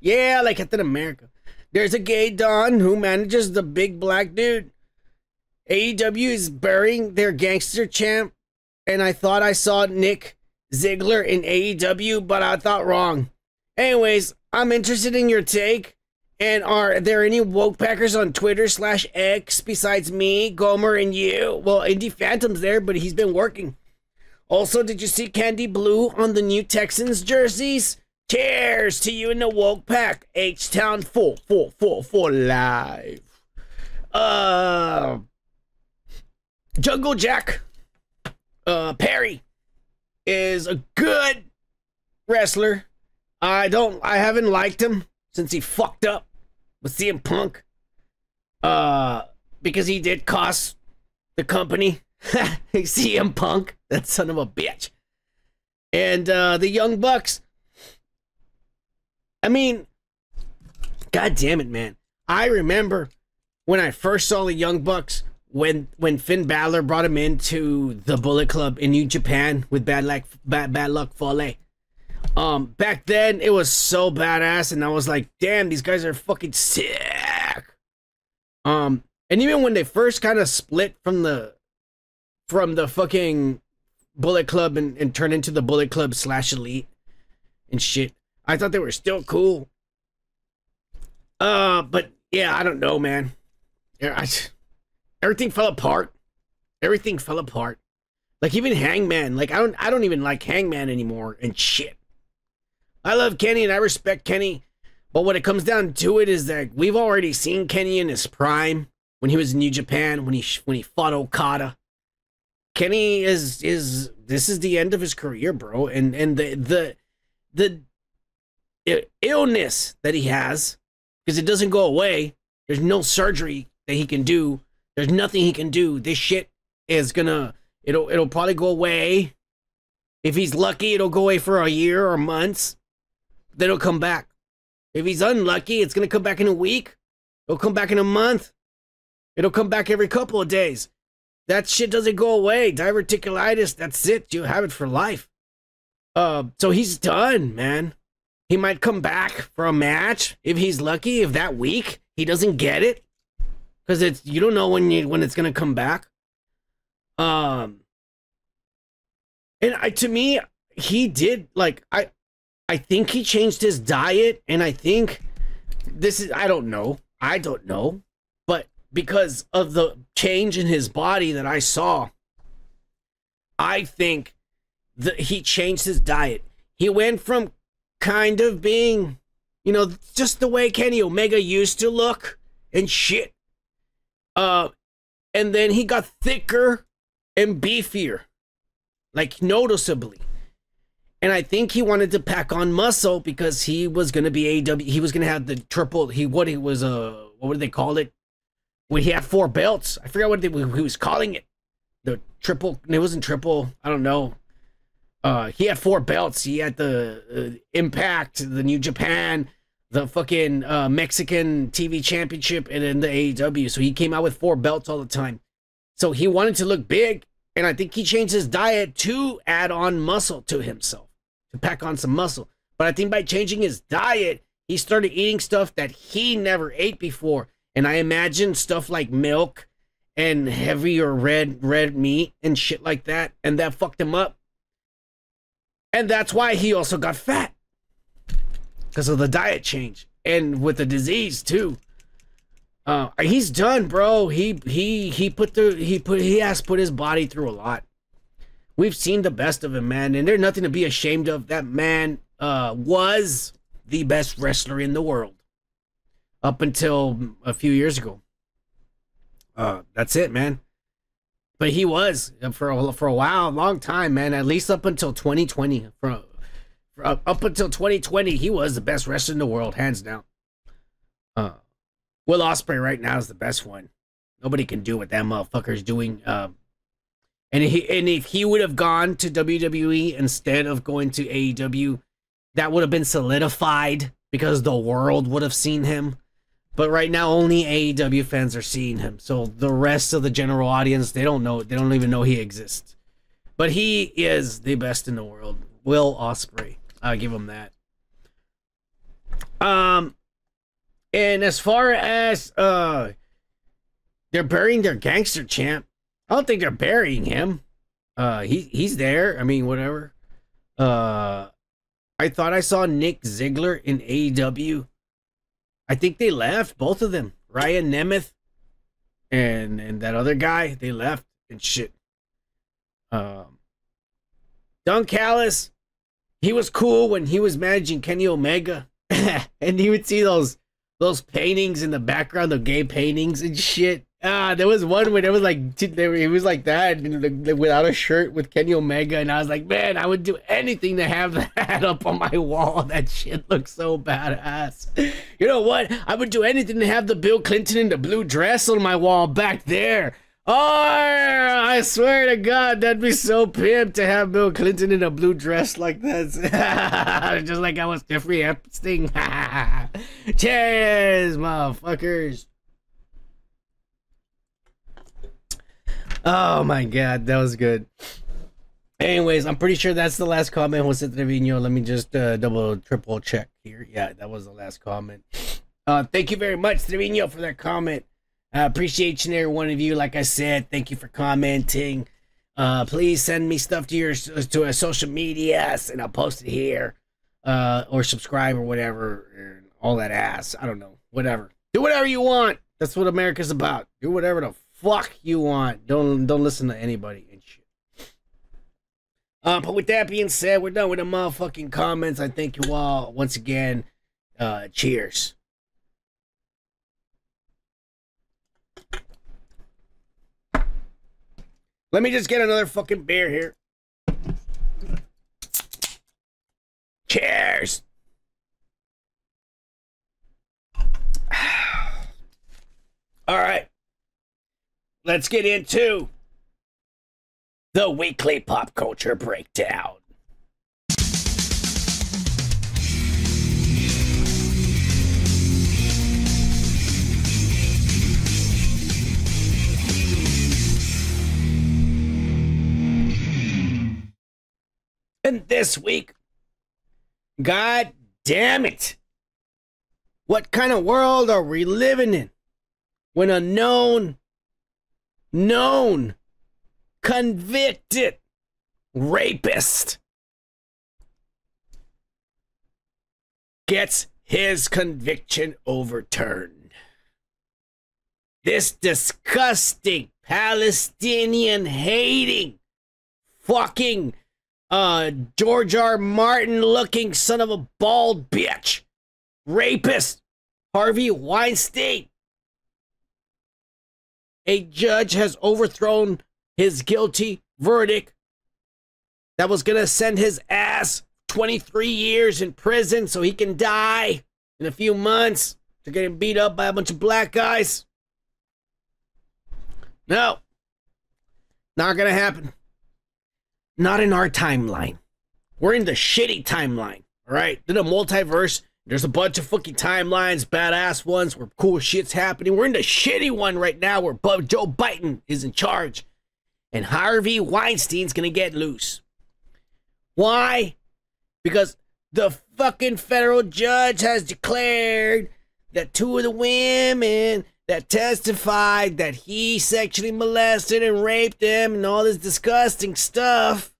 Yeah, like Captain America. There's a gay Don who manages the big black dude. AEW is burying their gangster champ, and I thought I saw Nick Ziggler in AEW, but I thought wrong. Anyways, I'm interested in your take. And are there any woke packers on Twitter slash X besides me, Gomer, and you? Well, Indie Phantom's there, but he's been working. Also, did you see Candy Blue on the new Texans jerseys? Cheers to you in the woke pack. H Town 4444 live. Uh, Jungle Jack uh, Perry is a good wrestler. I don't, I haven't liked him since he fucked up with CM Punk. Uh, because he did cost the company CM Punk, that son of a bitch. And uh, the Young Bucks. I mean, god damn it, man. I remember when I first saw the Young Bucks when when Finn Balor brought him into the Bullet Club in New Japan with Bad Luck Bad, Bad Luck Fale. Um, back then it was so badass, and I was like, damn, these guys are fucking sick. Um, and even when they first kind of split from the from the fucking Bullet Club and, and turned into the Bullet Club slash Elite and shit, I thought they were still cool. Uh, but yeah, I don't know, man. Yeah, I, everything fell apart. Everything fell apart. Like even Hangman, like I don't, I don't even like Hangman anymore and shit. I love Kenny and I respect Kenny, but when it comes down to it, is that we've already seen Kenny in his prime when he was in New Japan, when he when he fought Okada. Kenny is is this is the end of his career, bro, and and the the the illness that he has because it doesn't go away. There's no surgery that he can do. There's nothing he can do. This shit is gonna it'll it'll probably go away. If he's lucky, it'll go away for a year or months. Then it'll come back. If he's unlucky, it's gonna come back in a week. It'll come back in a month. It'll come back every couple of days. That shit doesn't go away. Diverticulitis, that's it. You have it for life. Uh, so he's done, man. He might come back for a match if he's lucky. If that week he doesn't get it, because it's you don't know when you when it's gonna come back. Um, and I to me he did like I I think he changed his diet, and I think this is I don't know I don't know, but because of the change in his body that I saw, I think that he changed his diet. He went from kind of being, you know, just the way Kenny Omega used to look and shit. Uh, and then he got thicker and beefier, like noticeably. And I think he wanted to pack on muscle because he was gonna be AW. He was gonna have the triple. He what he was uh what did they call it? When he had four belts, I forgot what they, he was calling it. The triple. It wasn't triple. I don't know. Uh, he had four belts. He had the uh, Impact, the New Japan, the fucking uh, Mexican TV Championship, and then the AEW. So he came out with four belts all the time. So he wanted to look big, and I think he changed his diet to add on muscle to himself, to pack on some muscle. But I think by changing his diet, he started eating stuff that he never ate before. And I imagine stuff like milk and heavier red red meat and shit like that, and that fucked him up. And that's why he also got fat. Because of the diet change. And with the disease too. Uh he's done, bro. He he he put the he put he has put his body through a lot. We've seen the best of him, man, and there's nothing to be ashamed of. That man uh was the best wrestler in the world. Up until a few years ago. Uh, that's it, man. But he was uh, for a, for a while, a long time, man. At least up until 2020. For, for up, until 2020, he was the best wrestler in the world, hands down. Uh, Will Ospreay right now is the best one. Nobody can do what that motherfucker's doing. Um, and he and if he would have gone to WWE instead of going to AEW, that would have been solidified because the world would have seen him. But right now, only AEW fans are seeing him. So the rest of the general audience, they don't know. They don't even know he exists. But he is the best in the world. Will Ospreay. I'll give him that. Um, and as far as uh, they're burying their gangster champ. I don't think they're burying him. Uh, he he's there. I mean, whatever. Uh, I thought I saw Nick Ziggler in AEW. I think they left both of them. Ryan Nemeth and and that other guy. They left and shit. Um, Don Callis, he was cool when he was managing Kenny Omega, and he would see those those paintings in the background, the gay paintings and shit. Ah, there was one where there was like he was like that without a shirt with Kenny Omega, and I was like, man, I would do anything to have that up on my wall. That shit looks so badass. You know what? I would do anything to have the Bill Clinton in the blue dress on my wall back there. Oh, I swear to God, that'd be so pimp to have Bill Clinton in a blue dress like this. Just like I was Jeffrey Epstein. Cheers, motherfuckers. Oh my god, that was good. Anyways, I'm pretty sure that's the last comment, Jose Trevino. Let me just uh, double, triple check here. Yeah, that was the last comment. Uh, thank you very much, Trevino, for that comment. I appreciate each and every one of you. Like I said, thank you for commenting. Uh, please send me stuff to your to a social medias, and I'll post it here, uh, or subscribe or whatever, all that ass. I don't know, whatever. Do whatever you want. That's what America's about. Do whatever the fuck you want. Don't don't listen to anybody and shit. Uh, but with that being said, we're done with the motherfucking comments. I thank you all once again. Uh, cheers. Let me just get another fucking beer here. Cheers. All right. Let's get into the weekly pop culture breakdown. And this week, God damn it. What kind of world are we living in when a known, known, convicted rapist gets his conviction overturned? This disgusting Palestinian hating fucking uh George R. Martin looking son of a bald bitch, rapist, Harvey Weinstein. A judge has overthrown his guilty verdict that was gonna send his ass 23 years in prison so he can die in a few months to getting beat up by a bunch of black guys. No, not gonna happen. Not in our timeline. We're in the shitty timeline. All right. In the multiverse, there's a bunch of fucking timelines, badass ones where cool shit's happening. We're in the shitty one right now where Bob Joe Biden is in charge and Harvey Weinstein's gonna get loose. Why? Because the fucking federal judge has declared that two of the women that testified that he sexually molested and raped them and all this disgusting stuff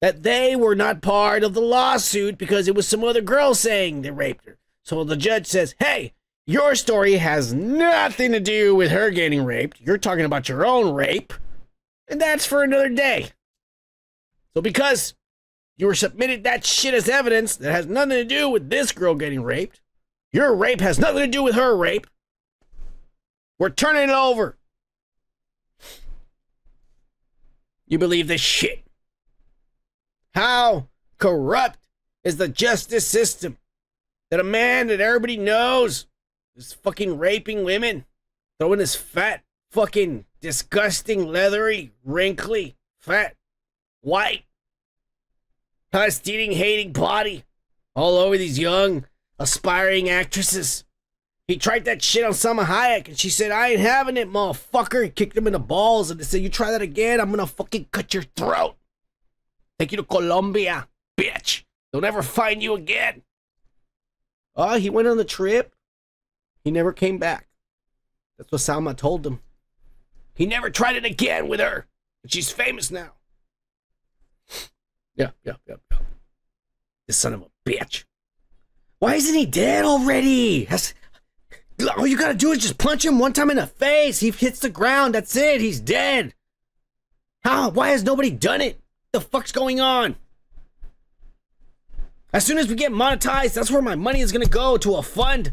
that they were not part of the lawsuit because it was some other girl saying they raped her. So the judge says, "Hey, your story has nothing to do with her getting raped. You're talking about your own rape, and that's for another day." So because you were submitted that shit as evidence that has nothing to do with this girl getting raped, your rape has nothing to do with her rape We're turning it over. You believe this shit? How corrupt is the justice system that a man that everybody knows is fucking raping women, throwing his fat, fucking disgusting, leathery, wrinkly, fat, white, Palestinian hating body all over these young, aspiring actresses. He tried that shit on Salma Hayek, and she said, I ain't having it, motherfucker. He kicked him in the balls, and they said, You try that again, I'm gonna fucking cut your throat. Take you to Colombia, bitch. They'll never find you again. Oh, he went on the trip. He never came back. That's what Salma told him. He never tried it again with her. And she's famous now. Yeah, yeah, yeah, yeah. This son of a bitch. Why isn't he dead already? Has, all you gotta do is just punch him one time in the face. He hits the ground. That's it. He's dead. How? Why has nobody done it? The fuck's going on? As soon as we get monetized, that's where my money is gonna go to a fund.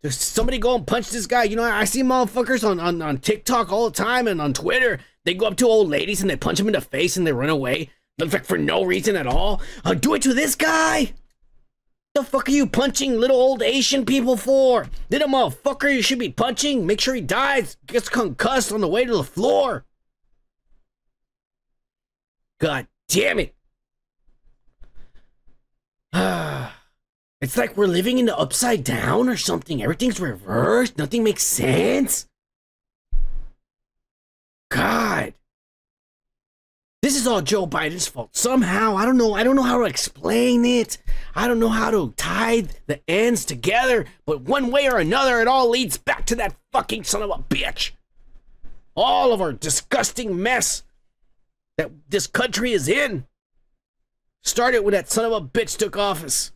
There's somebody go and punch this guy. You know, I see motherfuckers on, on, on TikTok all the time and on Twitter. They go up to old ladies and they punch them in the face and they run away. Like for no reason at all. I'll do it to this guy. The fuck are you punching little old Asian people for? Little motherfucker you should be punching. Make sure he dies. Gets concussed on the way to the floor. God damn it. it's like we're living in the upside down or something. Everything's reversed. Nothing makes sense. God. This is all Joe Biden's fault. Somehow, I don't know. I don't know how to explain it. I don't know how to tie the ends together, but one way or another, it all leads back to that fucking son of a bitch. All of our disgusting mess that this country is in started when that son of a bitch took office.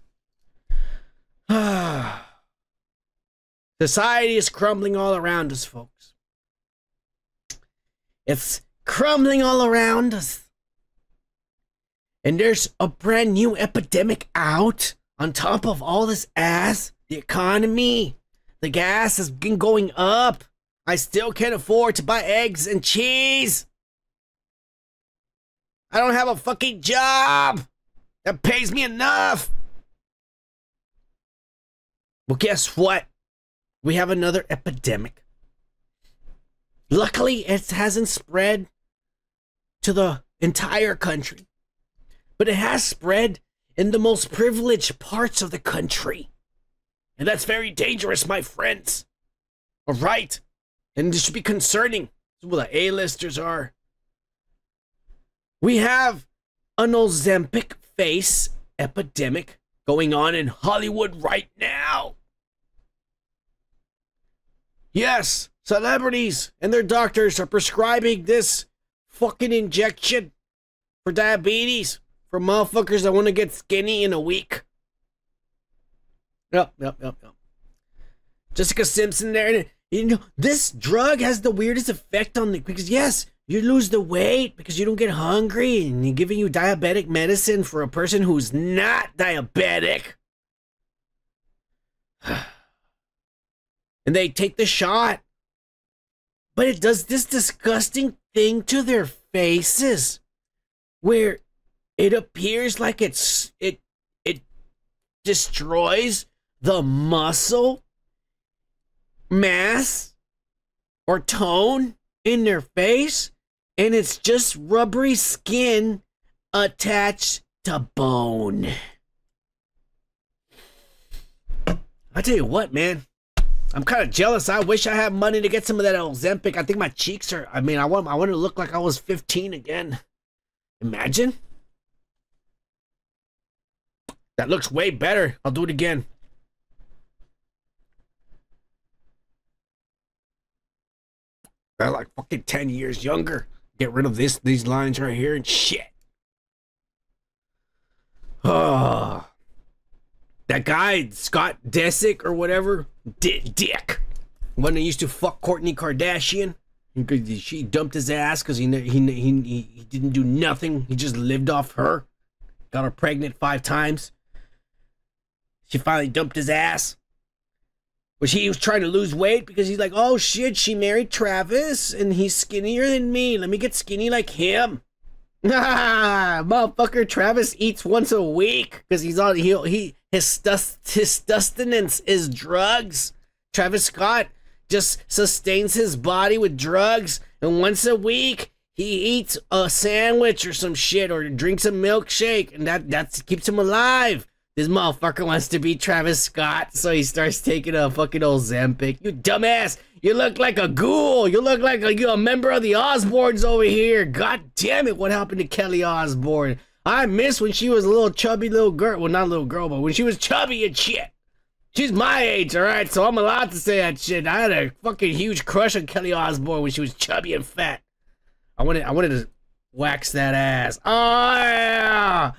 Society is crumbling all around us, folks. It's crumbling all around us. And there's a brand new epidemic out on top of all this ass. The economy, the gas has been going up. I still can't afford to buy eggs and cheese. I don't have a fucking job that pays me enough. Well, guess what? We have another epidemic. Luckily, it hasn't spread to the entire country, but it has spread in the most privileged parts of the country. And that's very dangerous, my friends. All right. And this should be concerning. What the A-listers are. We have an Ozempic face epidemic going on in Hollywood right now. Yes, celebrities and their doctors are prescribing this fucking injection for diabetes for motherfuckers that want to get skinny in a week. Yep, yep, yep, yep. Jessica Simpson there. And, you know, this drug has the weirdest effect on the because yes, you lose the weight because you don't get hungry and you're giving you diabetic medicine for a person who's not diabetic. and they take the shot. But it does this disgusting thing to their faces where it appears like it's it it destroys the muscle mass or tone in their face and it's just rubbery skin attached to bone. I tell you what, man. I'm kind of jealous. I wish I had money to get some of that Ozempic. I think my cheeks are. I mean, I want. I want to look like I was 15 again. Imagine. That looks way better. I'll do it again. They're like fucking 10 years younger. Get rid of this, these lines right here and shit. Oh. That guy, Scott Disick or whatever, D- Dick, one that used to fuck Kourtney Kardashian. She dumped his ass because he, he, he, he didn't do nothing. He just lived off her. Got her pregnant five times. She finally dumped his ass. Which he was trying to lose weight because he's like, oh shit, she married Travis and he's skinnier than me. Let me get skinny like him. Motherfucker, Travis eats once a week because he's on he he his stus, his sustenance is drugs. Travis Scott just sustains his body with drugs, and once a week he eats a sandwich or some shit or drinks a milkshake, and that that keeps him alive. This motherfucker wants to be Travis Scott, so he starts taking a fucking old Zampic. You dumbass! You look like a ghoul. You look like a, you a member of the Osbournes over here. God damn it! What happened to Kelly Osbourne? I miss when she was a little chubby little girl. Well, not a little girl, but when she was chubby and shit. She's my age, all right, so I'm allowed to say that shit. I had a fucking huge crush on Kelly Osbourne when she was chubby and fat. I wanted, I wanted to wax that ass. Oh yeah.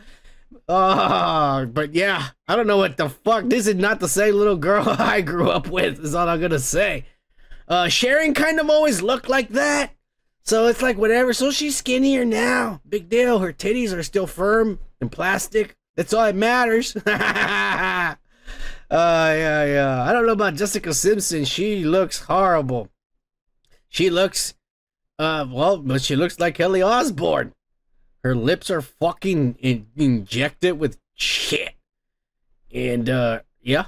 Oh, but yeah, I don't know what the fuck. This is not the same little girl I grew up with. Is all I'm gonna say. Uh, Sharon kind of always looked like that, so it's like whatever. So she's skinnier now. Big deal. Her titties are still firm and plastic. That's all that matters. uh, yeah, yeah. I don't know about Jessica Simpson. She looks horrible. She looks, uh, well, but she looks like Kelly Osbourne. Her lips are fucking in- injected with shit. And uh yeah.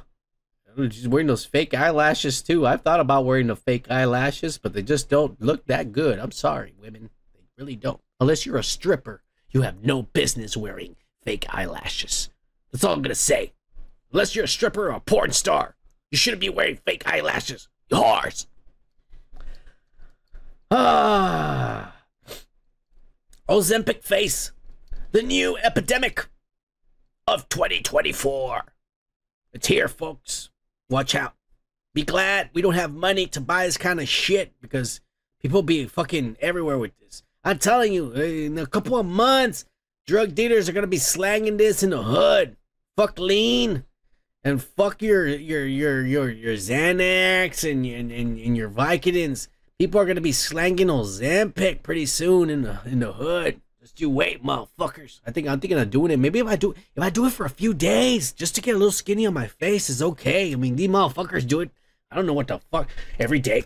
She's wearing those fake eyelashes too. I've thought about wearing the fake eyelashes, but they just don't look that good. I'm sorry, women. They really don't. Unless you're a stripper, you have no business wearing fake eyelashes. That's all I'm gonna say. Unless you're a stripper or a porn star, you shouldn't be wearing fake eyelashes. You. Ah. Ozempic face, the new epidemic of 2024. It's here, folks. Watch out. Be glad we don't have money to buy this kind of shit because people be fucking everywhere with this. I'm telling you, in a couple of months, drug dealers are gonna be slanging this in the hood. Fuck lean and fuck your your your your your Xanax and and, and, and your Vicodins. People are gonna be slanging zampic pretty soon in the in the hood. Just you wait, motherfuckers. I think I'm thinking of doing it. Maybe if I do if I do it for a few days, just to get a little skinny on my face is okay. I mean, these motherfuckers do it. I don't know what the fuck every day.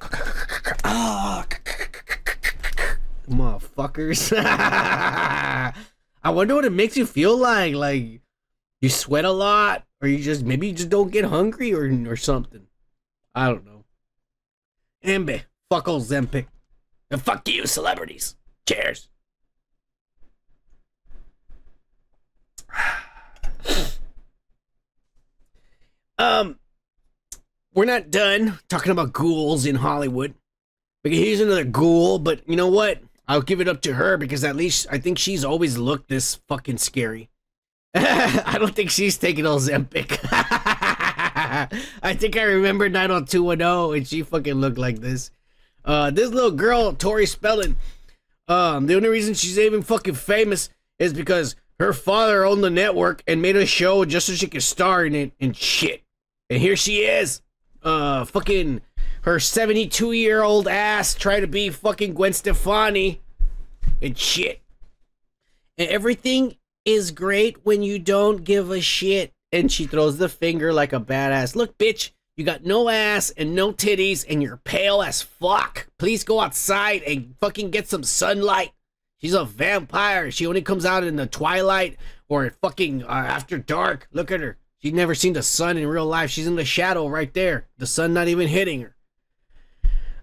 Ah, motherfuckers. I wonder what it makes you feel like. Like you sweat a lot, or you just maybe you just don't get hungry, or or something. I don't know. Ambe. Fuck old Zempic. And fuck you, celebrities. Cheers. um, we're not done talking about ghouls in Hollywood. Because here's another ghoul, but you know what? I'll give it up to her because at least I think she's always looked this fucking scary. I don't think she's taking Ozempic. I think I remember 90210 and she fucking looked like this. Uh, this little girl, Tori Spelling, um, the only reason she's even fucking famous is because her father owned the network and made a show just so she could star in it and shit. And here she is, uh, fucking her 72 year old ass trying to be fucking Gwen Stefani and shit. And everything is great when you don't give a shit. And she throws the finger like a badass. Look, bitch, you got no ass and no titties and you're pale as fuck. Please go outside and fucking get some sunlight. She's a vampire. She only comes out in the twilight or fucking uh, after dark. Look at her. She's never seen the sun in real life. She's in the shadow right there. The sun not even hitting her.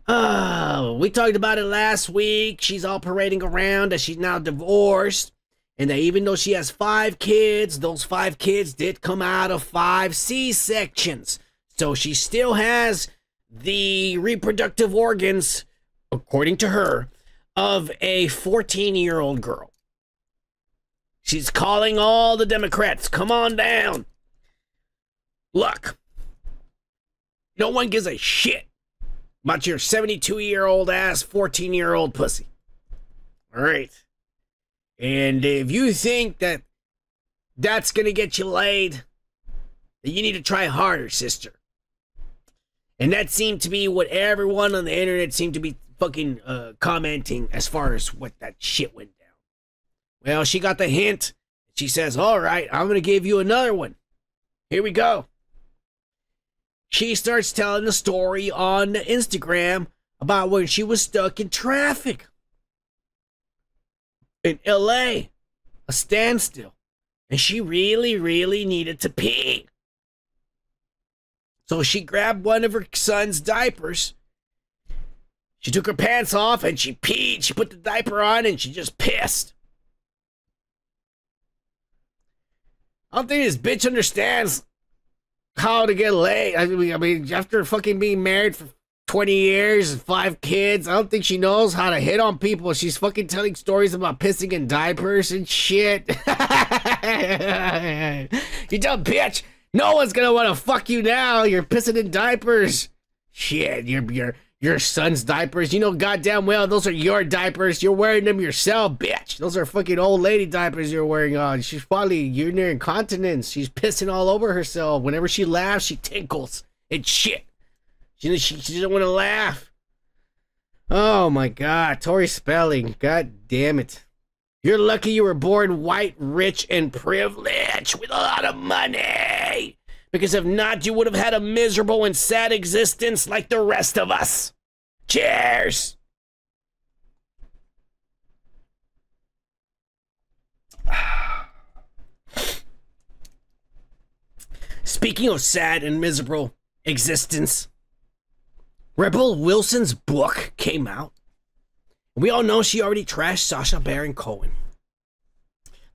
Oh, we talked about it last week. She's all parading around that she's now divorced. And that even though she has five kids, those five kids did come out of five C sections. So she still has the reproductive organs, according to her, of a 14 year old girl. She's calling all the Democrats, come on down. Look, no one gives a shit about your 72 year old ass 14 year old pussy. All right. And if you think that that's going to get you laid, then you need to try harder, sister. And that seemed to be what everyone on the internet seemed to be fucking uh, commenting as far as what that shit went down. Well, she got the hint. She says, All right, I'm going to give you another one. Here we go. she starts telling the story on Instagram about when she was stuck in traffic in LA, a standstill, and she really, really needed to pee. So she grabbed one of her son's diapers. She took her pants off and she peed. She put the diaper on and she just pissed. I don't think this bitch understands how to get laid. I mean, I mean, after fucking being married for 20 years and five kids, I don't think she knows how to hit on people. She's fucking telling stories about pissing in diapers and shit. you dumb bitch. No one's gonna want to fuck you now. You're pissing in diapers. Shit, you're you're your son's diapers. You know goddamn well those are your diapers. You're wearing them yourself, bitch. Those are fucking old lady diapers you're wearing on. She's probably urinary incontinence. She's pissing all over herself. Whenever she laughs, she tinkles and shit. She, she, she doesn't want to laugh. Oh my god, Tori Spelling. God damn it. You're lucky you were born white, rich, and privileged with a lot of money. Because if not, you would have had a miserable and sad existence like the rest of us. Cheers! Speaking of sad and miserable existence, Rebel Wilson's book came out. We all know she already trashed Sacha Baron Cohen.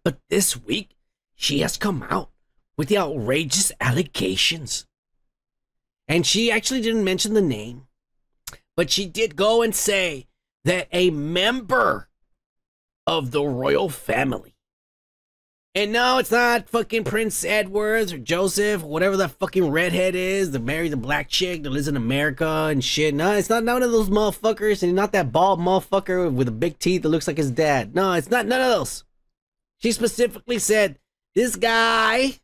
But this week, she has come out with the outrageous allegations. And she actually didn't mention the name, but she did go and say that a member of the royal family, and no, it's not fucking Prince Edwards or Joseph, or whatever that fucking redhead is that married the black chick that lives in America and shit. No, it's not none of those motherfuckers, and not that bald motherfucker with the big teeth that looks like his dad. No, it's not none of those. She specifically said this guy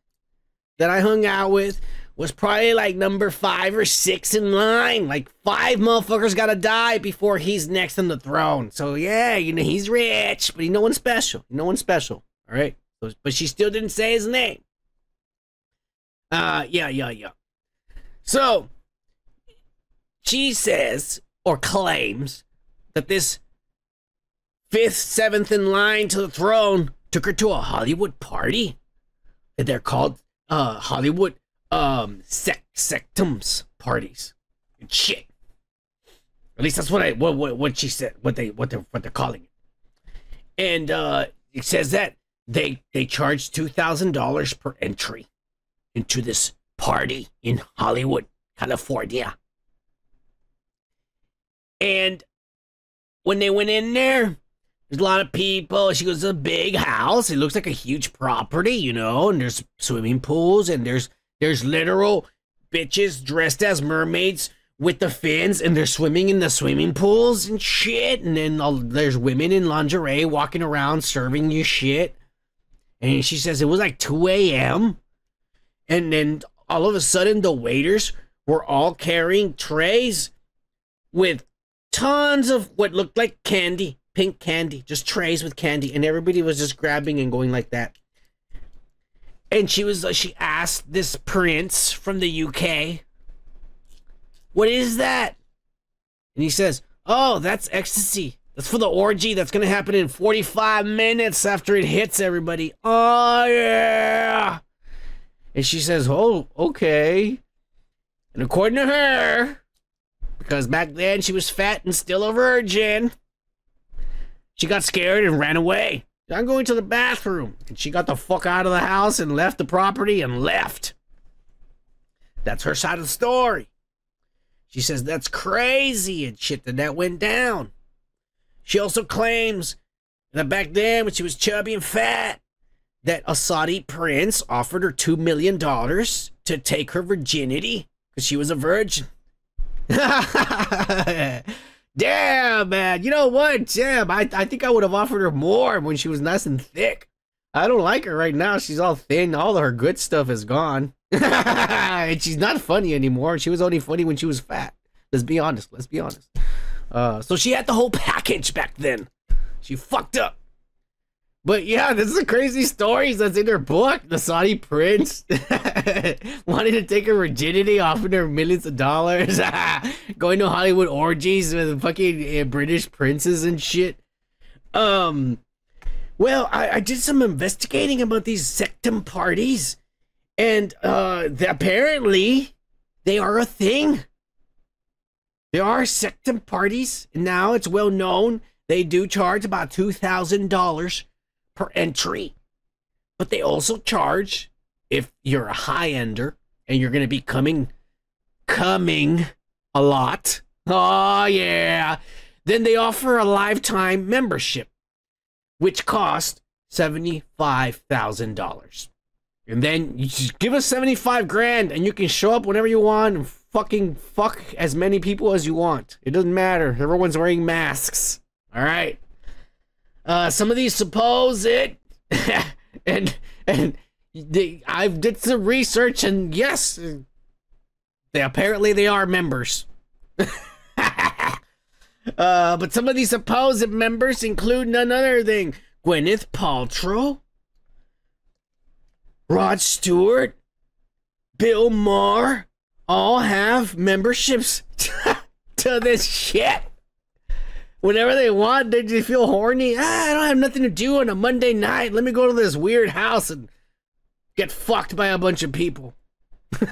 that I hung out with was probably like number five or six in line. Like five motherfuckers gotta die before he's next on the throne. So yeah, you know he's rich, but he's no one special. No one special. All right, but she still didn't say his name. Uh, yeah, yeah, yeah. So she says or claims that this fifth, seventh in line to the throne took her to a Hollywood party. They're called uh Hollywood um sec sectums parties and shit. At least that's what I what what, what she said what they what they what they're calling it. And uh it says that they they charge two thousand dollars per entry into this party in Hollywood, California. And when they went in there, there's a lot of people. She goes, a big house. It looks like a huge property, you know, and there's swimming pools and there's there's literal bitches dressed as mermaids with the fins and they're swimming in the swimming pools and shit. And then all, there's women in lingerie walking around serving you shit. And she says it was like 2 a.m. And then all of a sudden the waiters were all carrying trays with tons of what looked like candy pink candy, just trays with candy, and everybody was just grabbing and going like that. And she was like, she asked this prince from the UK, "What is that?" And he says, "Oh, that's ecstasy. That's for the orgy that's gonna happen in 45 minutes after it hits everybody." Oh yeah. And she says, "Oh, okay." And according to her, because back then she was fat and still a virgin, she got scared and ran away. I'm going to the bathroom. And she got the fuck out of the house and left the property and left. That's her side of the story. She says that's crazy and shit that that went down. She also claims that back then when she was chubby and fat, that a Saudi prince offered her $2 million to take her virginity because she was a virgin. Damn, man. You know what? Damn, I, I think I would have offered her more when she was nice and thick. I don't like her right now. She's all thin. All her good stuff is gone. and she's not funny anymore. She was only funny when she was fat. Let's be honest. Let's be honest. Uh, so she had the whole package back then. She fucked up. But yeah, this is the crazy stories that's in her book. The Saudi prince wanted to take her virginity, offering her millions of dollars, going to Hollywood orgies with fucking uh, British princes and shit. Um, well, I, I did some investigating about these sectum parties, and uh, the, apparently they are a thing. There are sectum parties, and now it's well known they do charge about two thousand dollars per entry. But they also charge if you're a high ender and you're going to be coming coming a lot. Oh yeah. Then they offer a lifetime membership which costs $75,000. And then you just give us 75 grand and you can show up whenever you want fucking fuck as many people as you want. It doesn't matter. Everyone's wearing masks. All right. Uh, some of these suppose it, and and they, I've did some research, and yes, they apparently they are members. uh, but some of these supposed members include none other than Gwyneth Paltrow, Rod Stewart, Bill Maher, all have memberships to this shit whenever they want, they feel horny. Ah, I don't have nothing to do on a Monday night. Let me go to this weird house and get fucked by a bunch of people. what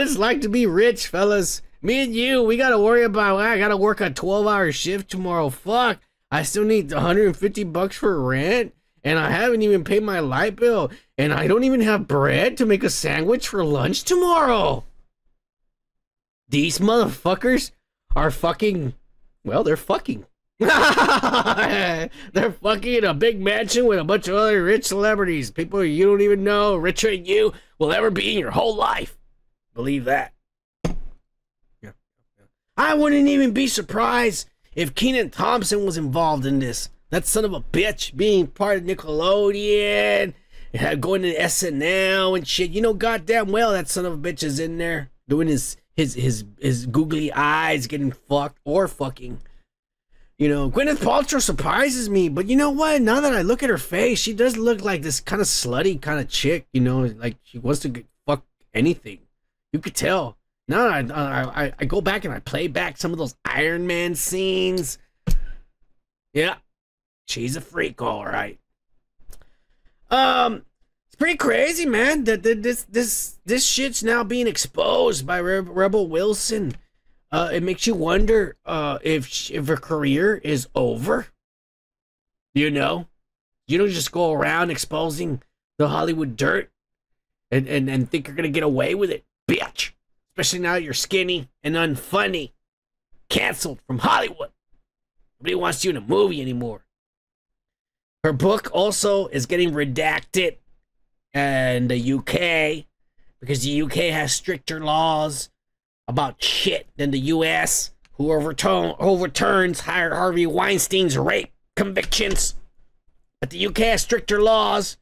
it's like to be rich, fellas. Me and you, we gotta worry about. I gotta work a 12 hour shift tomorrow. Fuck. I still need 150 bucks for rent. And I haven't even paid my light bill. And I don't even have bread to make a sandwich for lunch tomorrow. These motherfuckers are fucking well, they're fucking. they're fucking in a big mansion with a bunch of other rich celebrities, people you don't even know, richer than you will ever be in your whole life. Believe that. Yeah. I wouldn't even be surprised if Kenan Thompson was involved in this. That son of a bitch being part of Nickelodeon, going to SNL and shit. You know, goddamn well that son of a bitch is in there doing his his his his googly eyes getting fucked or fucking. You know, Gwyneth Paltrow surprises me, but you know what? Now that I look at her face, she does look like this kind of slutty kind of chick. You know, like she wants to get, fuck anything. You could tell. Now I, I I go back and I play back some of those Iron Man scenes. Yeah, she's a freak, all right. Um, it's pretty crazy, man. That, this this this shit's now being exposed by Re- Rebel Wilson. Uh, it makes you wonder uh, if if her career is over. You know, you don't just go around exposing the Hollywood dirt and and, and think you're gonna get away with it, bitch. Especially now you're skinny and unfunny, canceled from Hollywood. Nobody wants you in a movie anymore. Her book also is getting redacted and the UK because the UK has stricter laws about shit than the US, who overturn, overturns Harvey Weinstein's rape convictions. But the UK has stricter laws,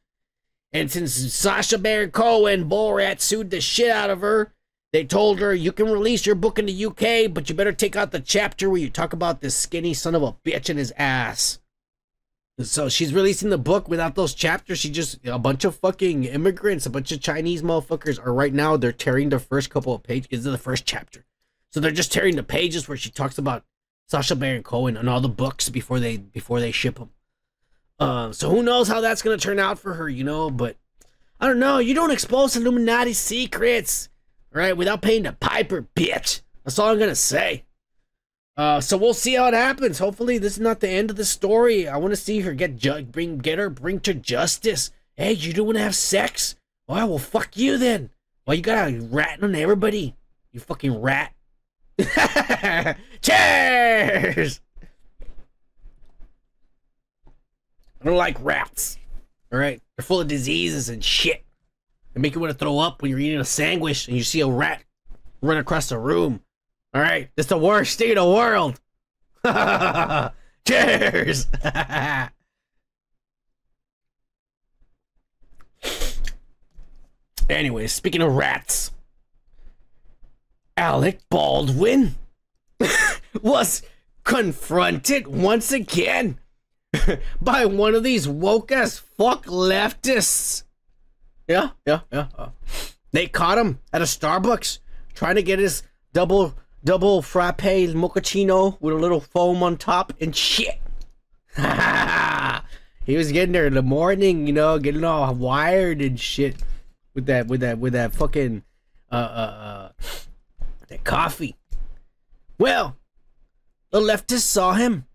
and since Sacha Baron Cohen, Borat sued the shit out of her, they told her you can release your book in the UK, but you better take out the chapter where you talk about this skinny son of a bitch and his ass. So she's releasing the book without those chapters. She just a bunch of fucking immigrants, a bunch of Chinese motherfuckers are right now. They're tearing the first couple of pages of the first chapter. So they're just tearing the pages where she talks about Sacha Baron Cohen and all the books before they before they ship them. Uh, so who knows how that's gonna turn out for her, you know? But I don't know. You don't expose Illuminati secrets, right? Without paying the piper, bitch. That's all I'm gonna say. Uh, so we'll see how it happens. Hopefully, this is not the end of the story. I want to see her get ju- bring get her bring to justice. Hey, you don't want to have sex? Oh, well, fuck you then. Well, you gotta rat on everybody. You fucking rat. Cheers. I don't like rats. All right, they're full of diseases and shit. They make you want to throw up when you're eating a sandwich and you see a rat run across the room. All right, it's the worst thing in the world. Cheers. anyway, speaking of rats, Alec Baldwin was confronted once again by one of these woke as fuck leftists. Yeah, yeah, yeah. Uh, they caught him at a Starbucks trying to get his double double frappe mochaccino with a little foam on top and shit. he was getting there in the morning, you know, getting all wired and shit with that with that with that fucking uh uh, uh that coffee. Well, the leftists saw him.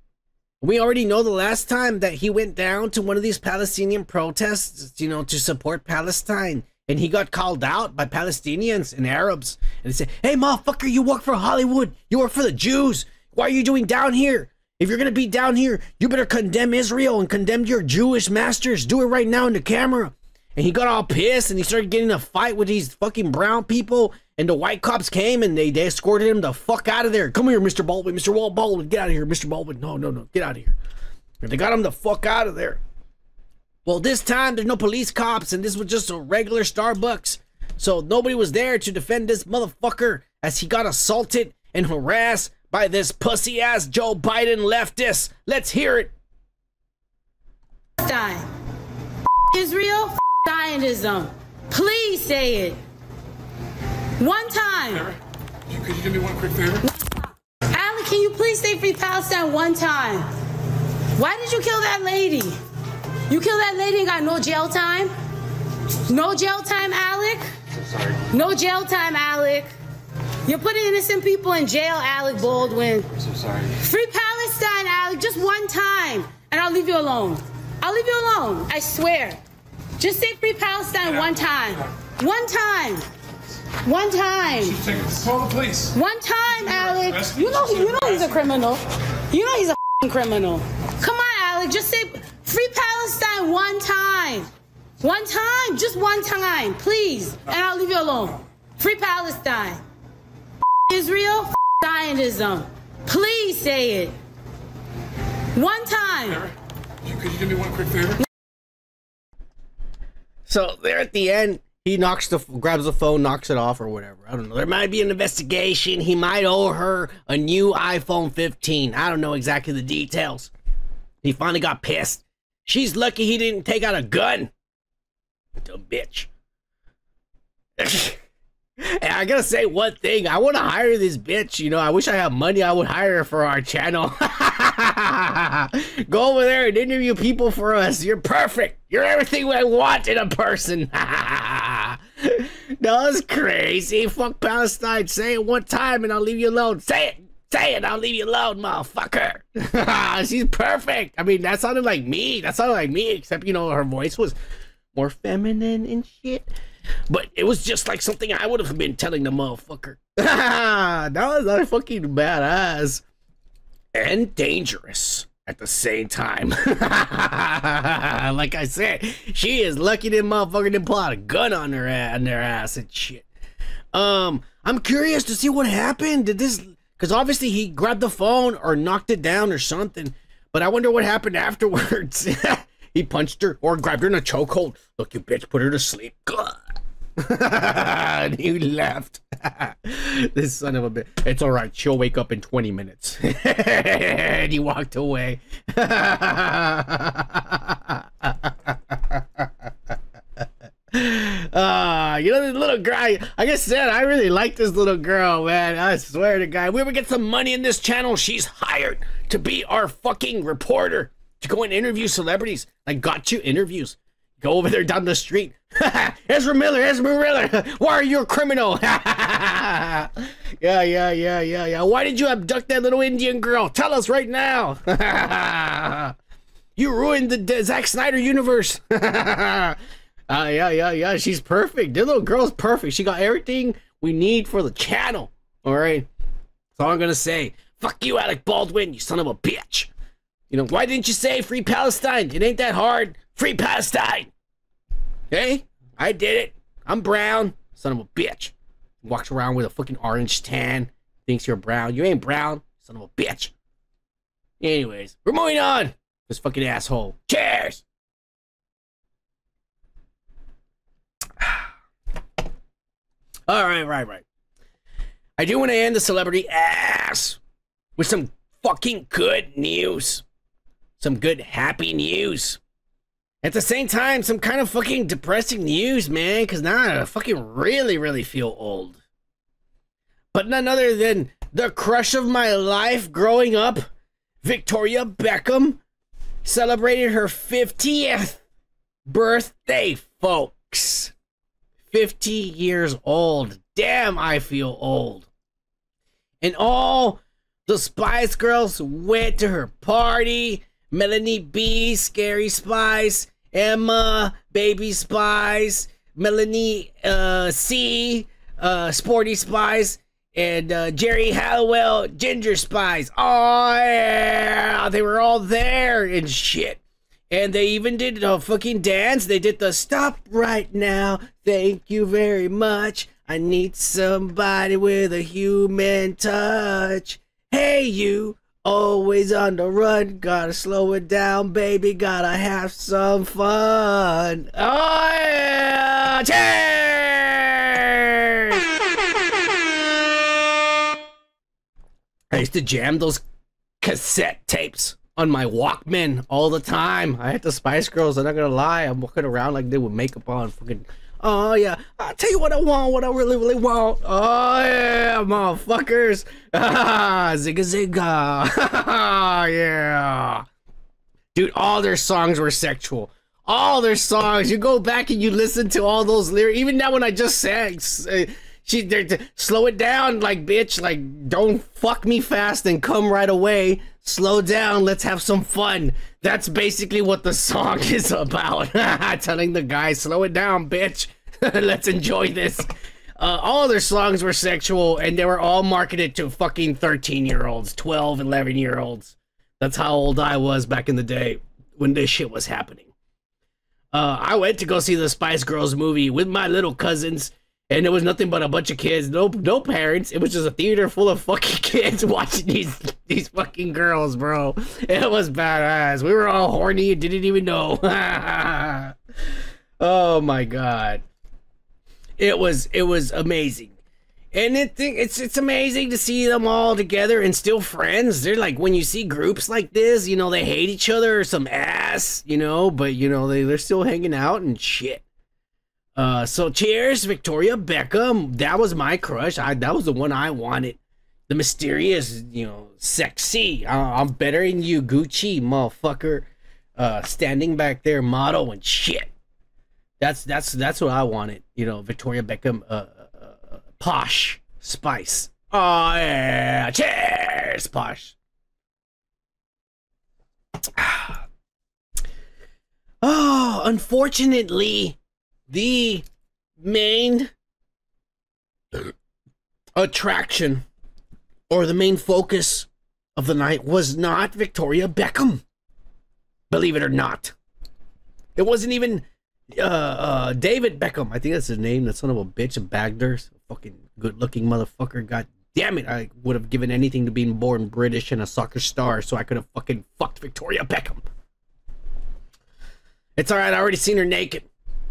We already know the last time that he went down to one of these Palestinian protests, you know, to support Palestine. And he got called out by Palestinians and Arabs. And they said, Hey, motherfucker, you work for Hollywood. You work for the Jews. Why are you doing down here? If you're going to be down here, you better condemn Israel and condemn your Jewish masters. Do it right now in the camera. And he got all pissed and he started getting a fight with these fucking brown people. And the white cops came and they, they escorted him the fuck out of there. Come here, Mr. Baldwin. Mr. Walt Baldwin, get out of here, Mr. Baldwin. No, no, no, get out of here. And they got him the fuck out of there. Well, this time there's no police cops, and this was just a regular Starbucks. So nobody was there to defend this motherfucker as he got assaulted and harassed by this pussy ass Joe Biden leftist. Let's hear it. Stein. Israel, Zionism. Please say it. One time. Could you do me one quick favor? Alec, can you please say free Palestine one time? Why did you kill that lady? You killed that lady and got no jail time? No jail time, Alec? Sorry. No jail time, Alec. You're putting innocent people in jail, Alec Baldwin. I'm so sorry. Free Palestine, Alec, just one time, and I'll leave you alone. I'll leave you alone, I swear. Just say free Palestine one time. One time. One time. Call the police. One time, Alec. You know, you know he's a criminal. You know he's a criminal. Come on, Alec. Just say free Palestine one time. One time. Just one time, please. And I'll leave you alone. Free Palestine. Israel. Zionism. Please say it. One time. Could you do me one quick favor? So there at the end, he knocks the grabs the phone, knocks it off or whatever. I don't know. There might be an investigation. He might owe her a new iPhone 15. I don't know exactly the details. He finally got pissed. She's lucky he didn't take out a gun. Dumb bitch. And I gotta say one thing. I want to hire this bitch. You know, I wish I had money. I would hire her for our channel. Go over there and interview people for us. You're perfect. You're everything I want in a person. that was crazy. Fuck Palestine. Say it one time and I'll leave you alone. Say it. Say it. I'll leave you alone, motherfucker. She's perfect. I mean, that sounded like me. That sounded like me, except, you know, her voice was more feminine and shit. But it was just like something I would have been telling the motherfucker. that was not fucking badass and dangerous at the same time. like I said, she is lucky that motherfucker didn't pull out a gun on her on their ass and shit. Um, I'm curious to see what happened. Did this? Because obviously he grabbed the phone or knocked it down or something. But I wonder what happened afterwards. he punched her or grabbed her in a chokehold. Look, you bitch, put her to sleep. and he left. this son of a bitch. It's all right. She'll wake up in 20 minutes. and he walked away. Ah, you know this little guy. Like I said, I really like this little girl, man. I swear to God, we ever get some money in this channel, she's hired to be our fucking reporter to go and interview celebrities. I got you interviews. Go over there down the street. Ezra Miller, Ezra Miller, why are you a criminal? yeah, yeah, yeah, yeah, yeah. Why did you abduct that little Indian girl? Tell us right now. you ruined the Zack Snyder universe. Uh, yeah, yeah, yeah. She's perfect. This little girl's perfect. She got everything we need for the channel. All right. That's all I'm gonna say. Fuck you, Alec Baldwin, you son of a bitch. You know, why didn't you say free Palestine? It ain't that hard. Free Palestine. Hey, I did it. I'm brown. Son of a bitch. Walks around with a fucking orange tan. Thinks you're brown. You ain't brown. Son of a bitch. Anyways, we're moving on. This fucking asshole. Cheers. All right, right, right. I do want to end the celebrity ass with some fucking good news. some good happy news. At the same time, some kind of fucking depressing news, man, because now I fucking really, really feel old. But none other than the crush of my life growing up, Victoria Beckham, celebrated her 50th birthday, folks. 50 years old. Damn, I feel old. And all the Spice Girls went to her party. Melanie B, Scary Spice, Emma, Baby Spice, Melanie uh, C, uh, Sporty Spice, and uh, Geri Halliwell, Ginger Spice. Oh yeah, they were all there and shit. And they even did a fucking dance. They did the stop right now. Thank you very much. I need somebody with a human touch. Hey, you, always on the run. Gotta slow it down, baby. Gotta have some fun. Oh, yeah. Cheers! I used to jam those cassette tapes on my Walkman all the time. I had the Spice Girls. I'm not gonna lie. I'm walking around like they with makeup on, fucking. Oh yeah, I'll tell you what I want. What I really, really want. Oh yeah, motherfuckers. Ah, zigga zigga. yeah. Dude, all their songs were sexual. All their songs. You go back and you listen to all those lyrics. Even now, when I just sang, uh, she they're- slow it down, like bitch, like don't fuck me fast and come right away. Slow down, let's have some fun. That's basically what the song is about. Telling the guy, slow it down, bitch. let's enjoy this. Uh, all their songs were sexual and they were all marketed to fucking 13 year olds, 12, 11 year olds. That's how old I was back in the day when this shit was happening. Uh, I went to go see the Spice Girls movie with my little cousins, and it was nothing but a bunch of kids, no no parents. It was just a theater full of fucking kids watching these these fucking girls, bro. It was badass. We were all horny and didn't even know. oh my god, it was it was amazing. And it, it's it's amazing to see them all together and still friends. They're like when you see groups like this, you know, they hate each other or some ass, you know, but you know they they're still hanging out and shit. Uh, so cheers, Victoria Beckham. That was my crush. I that was the one I wanted. The mysterious, you know, sexy. Uh, I'm better than you, Gucci, motherfucker. Uh, standing back there, model and shit. That's that's that's what I wanted. You know, Victoria Beckham. Uh, uh, posh spice. Oh yeah, cheers, posh. Oh, unfortunately, the main attraction or the main focus of the night was not Victoria Beckham. Believe it or not. It wasn't even uh, uh, David Beckham. I think that's his name. That son of a bitch, a Bagder. Fucking good looking motherfucker. God damn it. I would have given anything to being born British and a soccer star so I could have fucking fucked Victoria Beckham. It's alright. I already seen her naked.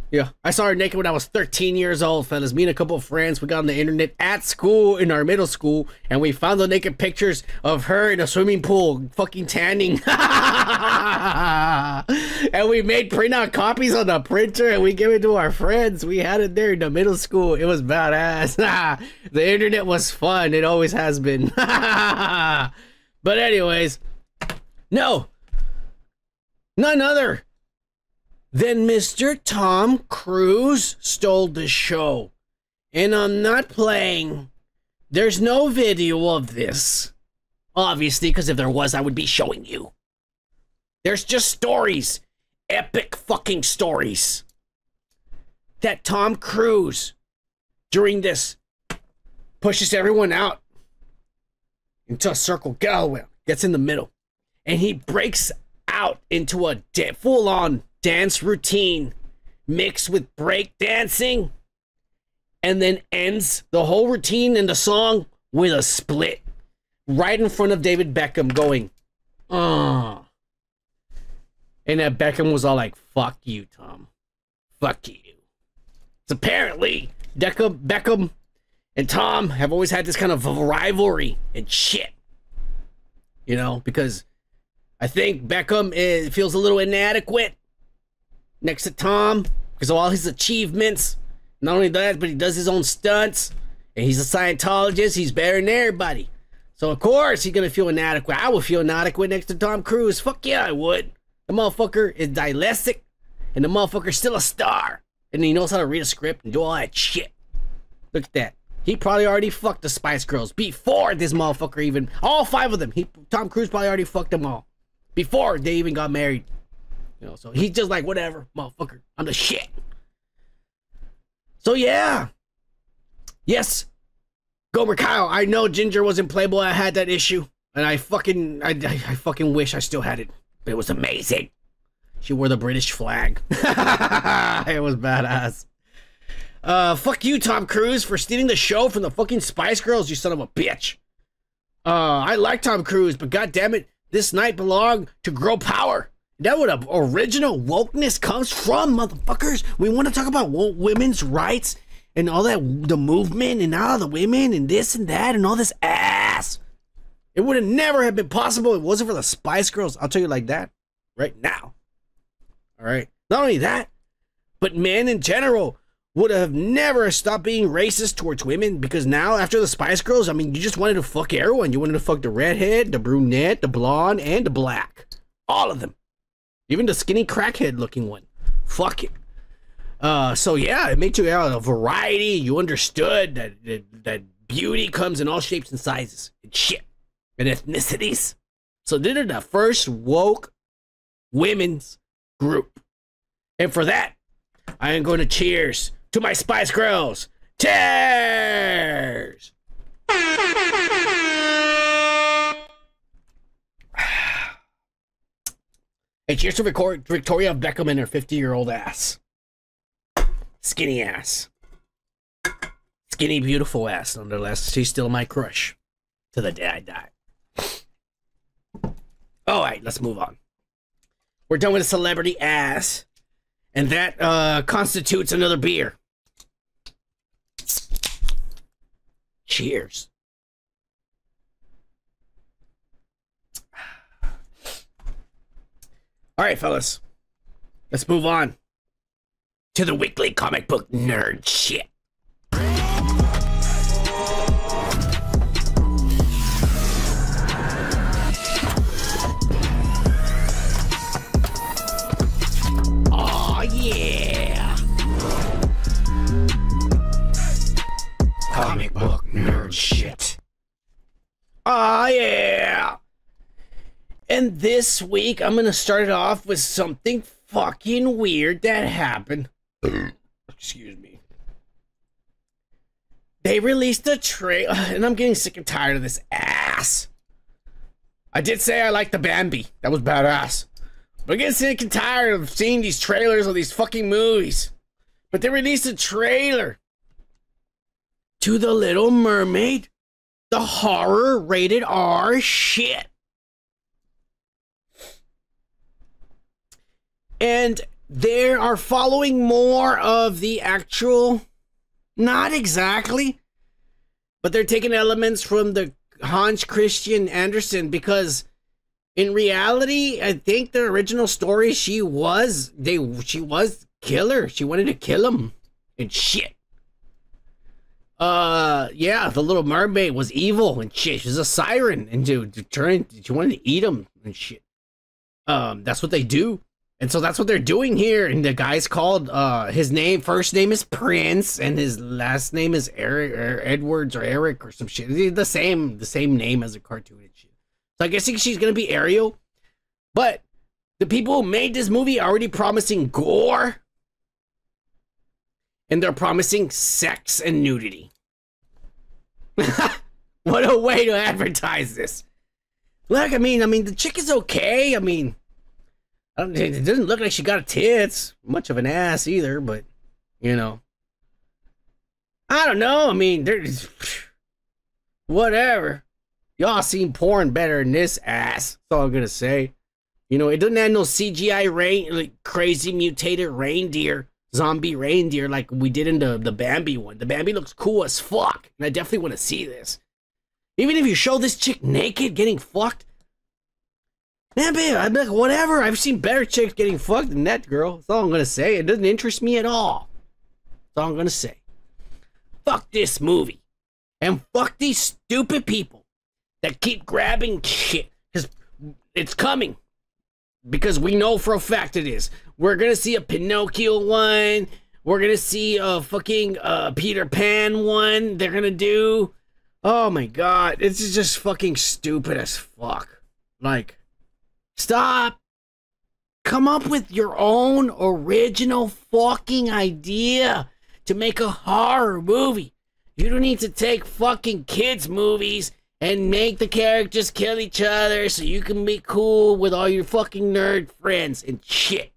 Yeah, I saw her naked when I was 13 years old, fellas. Me and a couple of friends, we got on the internet at school in our middle school, and we found the naked pictures of her in a swimming pool, fucking tanning. and we made printout copies on the printer, and we gave it to our friends. We had it there in the middle school. It was badass. the internet was fun. It always has been. but anyways, no, none other then Mr. Tom Cruise stole the show. And I'm not playing. There's no video of this. Obviously, because if there was, I would be showing you. There's just stories. Epic fucking stories. That Tom Cruise, during this, pushes everyone out into a circle. Galway gets in the middle. And he breaks out into a full on dance routine mixed with break dancing and then ends the whole routine and the song with a split right in front of David Beckham going, oh. And that Beckham was all like, fuck you, Tom. Fuck you. So apparently, Beckham, Beckham and Tom have always had this kind of rivalry and shit. You know, because I think Beckham is, feels a little inadequate next to Tom because of all his achievements. Not only that, but he does his own stunts. And he's a Scientologist. He's better than everybody. So of course he's gonna feel inadequate. I would feel inadequate next to Tom Cruise. Fuck yeah, I would. The motherfucker is dyslexic, and the motherfucker's still a star. And he knows how to read a script and do all that shit. Look at that. He probably already fucked the Spice Girls before this motherfucker even. All five of them. He Tom Cruise probably already fucked them all before they even got married. You know, so he's just like whatever, motherfucker. I'm the shit. So yeah. Yes. Gomer Kyle, I know Ginger was in Playboy. I had that issue. And I fucking I, I, fucking wish I still had it. But it was amazing. She wore the British flag. it was badass. Uh, fuck you, Tom Cruise, for stealing the show from the fucking Spice Girls, you son of a bitch. Uh, I like Tom Cruise, but god damn it, this night belonged to Girl Power. That what original wokeness comes from, motherfuckers. We want to talk about women's rights and all that, the movement and all the women and this and that and all this ass. It would have never have been possible if it wasn't for the Spice Girls. I'll tell you like that right now. All right. Not only that, but men in general would have never stopped being racist towards women because now after the Spice Girls, I mean, you just wanted to fuck everyone. You wanted to fuck the redhead, the brunette, the blonde, and the black. All of them. Even the skinny crackhead looking one. Fuck it. Uh, so yeah, it made you have a variety. You understood that, that that beauty comes in all shapes and sizes and shit and ethnicities. So they're the first woke women's group. And for that, I am going to cheers to my Spice Girls. Cheers! Hey, cheers to Vicor- Victoria Beckham and her 50 year old ass. Skinny ass. Skinny, beautiful ass, nonetheless. She's still my crush. To the day I die. All right, let's move on. We're done with the celebrity ass. And that uh, constitutes another beer. Cheers. All right, fellas. Let's move on to the weekly comic book nerd shit. Oh yeah. Comic book nerd shit. Oh yeah. And this week I'm gonna start it off with something fucking weird that happened. Excuse me. They released a trailer, and I'm getting sick and tired of this ass. I did say I liked the Bambi. That was badass. But I'm getting sick and tired of seeing these trailers of these fucking movies. But they released a trailer to The Little Mermaid, the horror rated R shit. And they are following more of the actual, not exactly, but they're taking elements from the Hans Christian Andersen because in reality, I think the original story she was they she was killer. She wanted to kill him and shit. Uh, yeah, the little mermaid was evil and shit. She was a siren and to, to turn she wanted to eat him and shit. Um, that's what they do. And so that's what they're doing here. And the guy's called uh his name first name is Prince and his last name is Eric or Edwards or Eric or some shit. The same the same name as a cartoon and shit. So I guess she's gonna be Ariel. But the people who made this movie are already promising gore. And they're promising sex and nudity. what a way to advertise this. Look, I mean, I mean, the chick is okay. I mean, I don't, it doesn't look like she got a tits, much of an ass either, but you know. I don't know. I mean, there's whatever. Y'all seen porn better than this ass. That's all I'm gonna say. You know, it doesn't have no CGI rain, like crazy mutated reindeer, zombie reindeer like we did in the the Bambi one. The Bambi looks cool as fuck, and I definitely want to see this. Even if you show this chick naked getting fucked, Man, babe, I'm like, whatever. I've seen better chicks getting fucked than that girl. That's all I'm gonna say. It doesn't interest me at all. That's all I'm gonna say. Fuck this movie. And fuck these stupid people that keep grabbing shit. Because it's coming. Because we know for a fact it is. We're gonna see a Pinocchio one. We're gonna see a fucking uh, Peter Pan one. They're gonna do. Oh my god, this is just fucking stupid as fuck. Like, stop. Come up with your own original fucking idea to make a horror movie. You don't need to take fucking kids' movies and make the characters kill each other so you can be cool with all your fucking nerd friends and shit.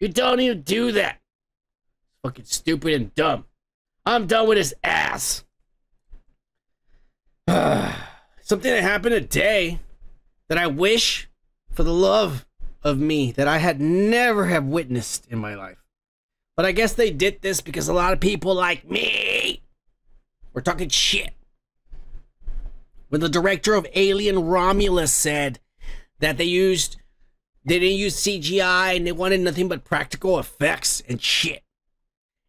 You don't even do that. Fucking stupid and dumb. I'm done with his ass. Something that happened today that I wish for the love of me that I had never have witnessed in my life. But I guess they did this because a lot of people like me were talking shit. When the director of Alien Romulus said that they used they didn't use CGI and they wanted nothing but practical effects and shit.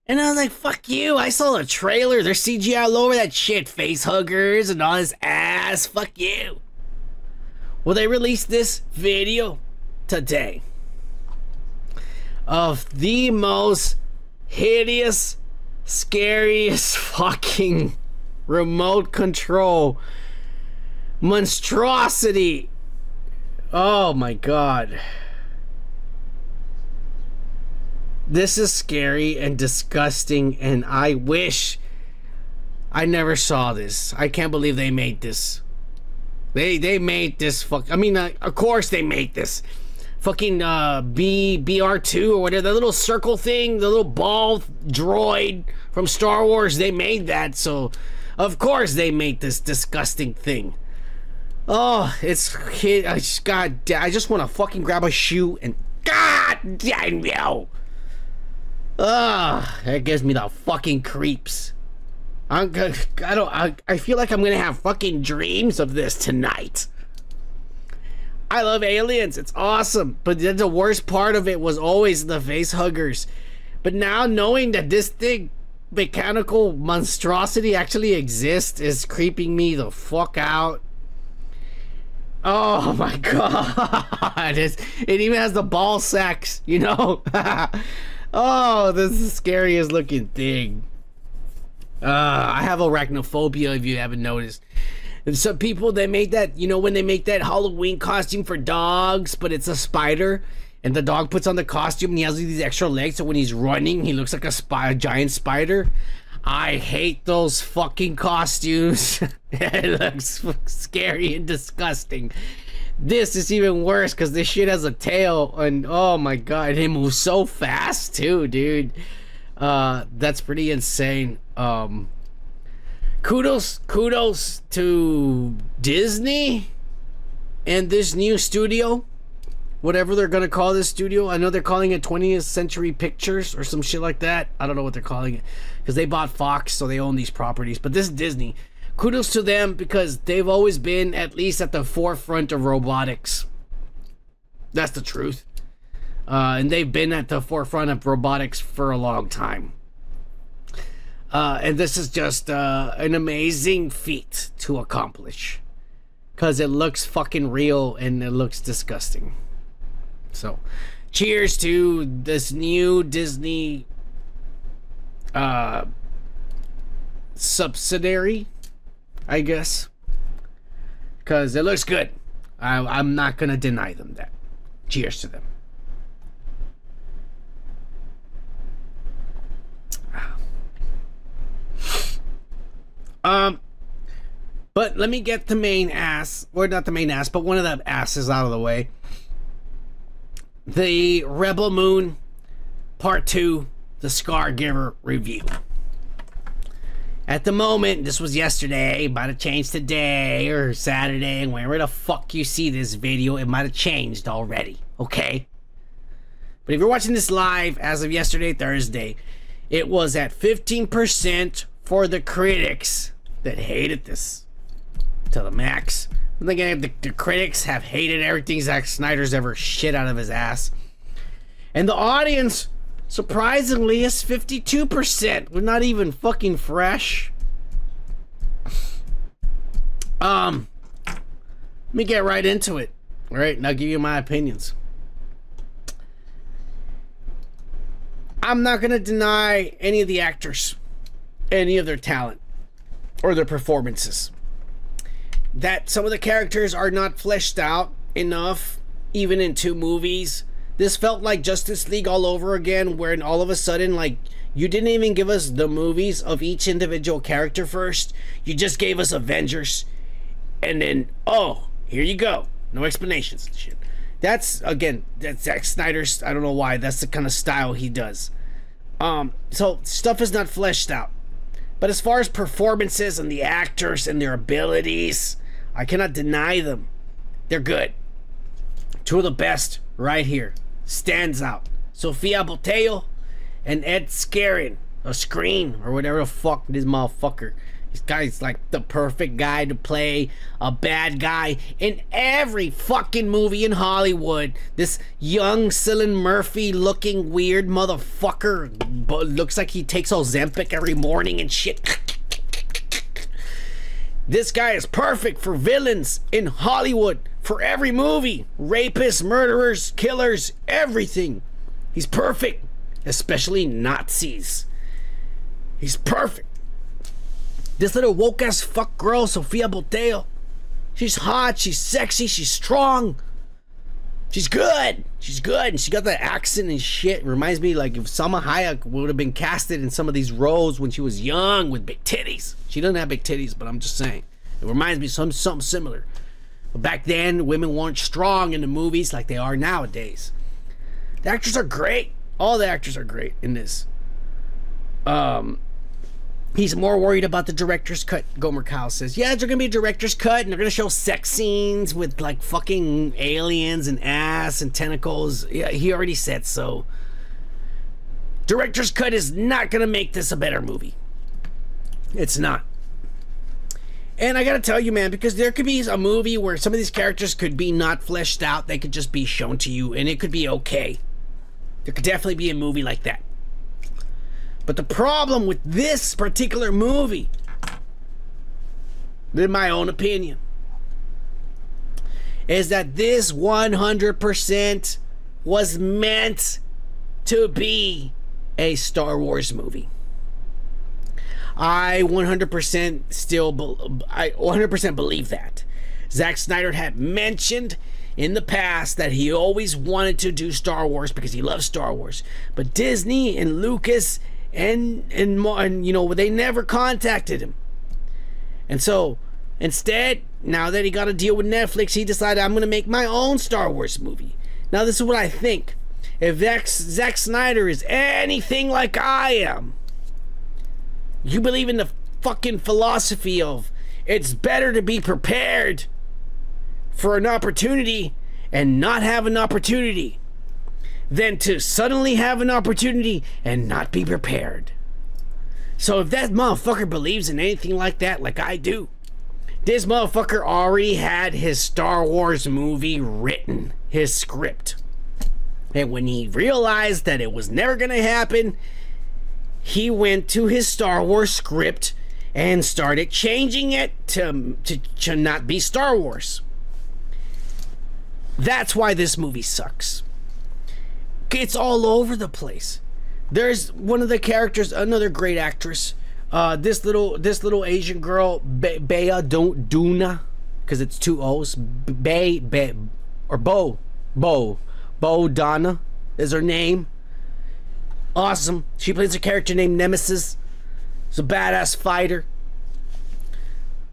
And I was like, fuck you. I saw the trailer. There's CGI all over that shit. Face huggers and all his ass. Fuck you. Well, they released this video today of the most hideous, scariest fucking remote control monstrosity. Oh my god. This is scary and disgusting, and I wish I never saw this. I can't believe they made this. They they made this fuck. I mean, uh, of course they made this. Fucking uh, B BR2 or whatever, the little circle thing, the little ball droid from Star Wars. They made that, so of course they made this disgusting thing. Oh, it's I just God, I just want to fucking grab a shoe and God damn you. Ah, that gives me the fucking creeps. I'm gonna, I don't I, I feel like I'm gonna have fucking dreams of this tonight. I love aliens. It's awesome. But the worst part of it was always the face huggers. But now knowing that this thing mechanical monstrosity actually exists is creeping me the fuck out. Oh my god. It's, it even has the ball sacks, you know? oh, this is the scariest looking thing. Uh, I have arachnophobia if you haven't noticed. And some people they make that, you know, when they make that Halloween costume for dogs, but it's a spider, and the dog puts on the costume and he has these extra legs, so when he's running, he looks like a, spy, a giant spider. I hate those fucking costumes. it looks scary and disgusting. This is even worse because this shit has a tail, and oh my god, it moves so fast too, dude. Uh, that's pretty insane. Um, kudos, kudos to Disney and this new studio, whatever they're gonna call this studio. I know they're calling it 20th Century Pictures or some shit like that. I don't know what they're calling it because they bought Fox, so they own these properties. But this is Disney. Kudos to them because they've always been at least at the forefront of robotics. That's the truth. Uh, and they've been at the forefront of robotics for a long time. Uh, and this is just uh, an amazing feat to accomplish because it looks fucking real and it looks disgusting. So, cheers to this new Disney uh, subsidiary, I guess, because it looks good. I, I'm not gonna deny them that. Cheers to them. Um, but let me get the main ass, or not the main ass, but one of the asses out of the way. The Rebel Moon Part 2, the Scargiver review. At the moment, this was yesterday, might have changed today or Saturday, and wherever the fuck you see this video, it might have changed already, okay? But if you're watching this live as of yesterday, Thursday, it was at 15% for the critics that hated this to the max. Again, the, the critics have hated everything Zack Snyder's ever shit out of his ass. And the audience, surprisingly, is 52%. We're not even fucking fresh. Um, let me get right into it. All right, and I'll give you my opinions. I'm not going to deny any of the actors, any of their talent, or their performances. That some of the characters are not fleshed out enough, even in two movies. This felt like Justice League all over again, where all of a sudden, like, you didn't even give us the movies of each individual character first. You just gave us Avengers. And then, oh, here you go. No explanations shit. That's again, that's Zack Snyder's. I don't know why. That's the kind of style he does. Um, so stuff is not fleshed out. But as far as performances and the actors and their abilities, I cannot deny them. They're good. Two of the best right here. Stands out. Sofia Boutella and Ed Skrein. A screen or whatever the fuck this motherfucker. This guy's like the perfect guy to play a bad guy in every fucking movie in Hollywood. This young Cillian Murphy looking weird motherfucker but looks like he takes Ozempic every morning and shit. This guy is perfect for villains in Hollywood for every movie. Rapists, murderers, killers, everything. He's perfect, especially Nazis. He's perfect. This little woke ass fuck girl, Sofia Boutella. She's hot, she's sexy, she's strong. She's good. She's good. And she got that accent and shit. Reminds me like if Salma Hayek would have been casted in some of these roles when she was young with big titties. She doesn't have big titties, but I'm just saying. It reminds me of some something similar. But back then, women weren't strong in the movies like they are nowadays. The actors are great. All the actors are great in this. Um, He's more worried about the director's cut, Gomer Kyle says. Yeah, there's gonna be a director's cut, and they're gonna show sex scenes with like fucking aliens and ass and tentacles. Yeah, he already said so. Director's cut is not gonna make this a better movie. It's not. And I gotta tell you, man, because there could be a movie where some of these characters could be not fleshed out, they could just be shown to you, and it could be okay. There could definitely be a movie like that. But the problem with this particular movie, in my own opinion, is that this 100% was meant to be a Star Wars movie. I 100% still, be- I 100% believe that. Zack Snyder had mentioned in the past that he always wanted to do Star Wars because he loves Star Wars. But Disney and Lucas and and and you know they never contacted him. And so instead, now that he got a deal with Netflix, he decided I'm going to make my own Star Wars movie. Now this is what I think. If Zack, Zack Snyder is anything like I am, you believe in the fucking philosophy of it's better to be prepared for an opportunity and not have an opportunity than to suddenly have an opportunity and not be prepared. So if that motherfucker believes in anything like that, like I do, this motherfucker already had his Star Wars movie written, his script. And when he realized that it was never gonna happen, he went to his Star Wars script and started changing it to, to, to not be Star Wars. That's why this movie sucks. It's all over the place. There's one of the characters, another great actress. Uh, this little this little Asian girl, Be- Bea don't Duna, because it's two O's. Bay Be, or Bo Bo Bo Donna is her name. Awesome. She plays a character named Nemesis. She's a badass fighter.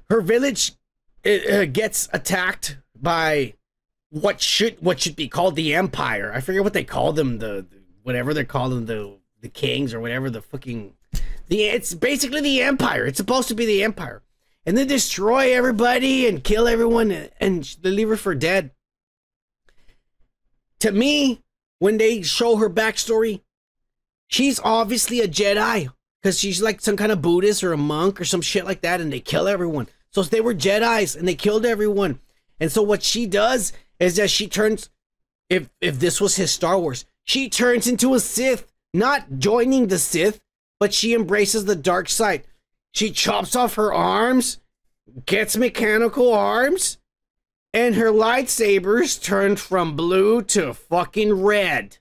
Her village it, uh, gets attacked by what should what should be called the empire. I forget what they call them, the whatever they're calling the the kings or whatever the fucking the it's basically the empire. It's supposed to be the empire. And then destroy everybody and kill everyone and they leave her for dead. To me, when they show her backstory, she's obviously a Jedi because she's like some kind of Buddhist or a monk or some shit like that, and they kill everyone. So they were Jedi's and they killed everyone. And so what she does is that she turns if if this was his Star Wars, she turns into a Sith, not joining the Sith, but she embraces the dark side. She chops off her arms, gets mechanical arms, and her lightsabers turn from blue to fucking red.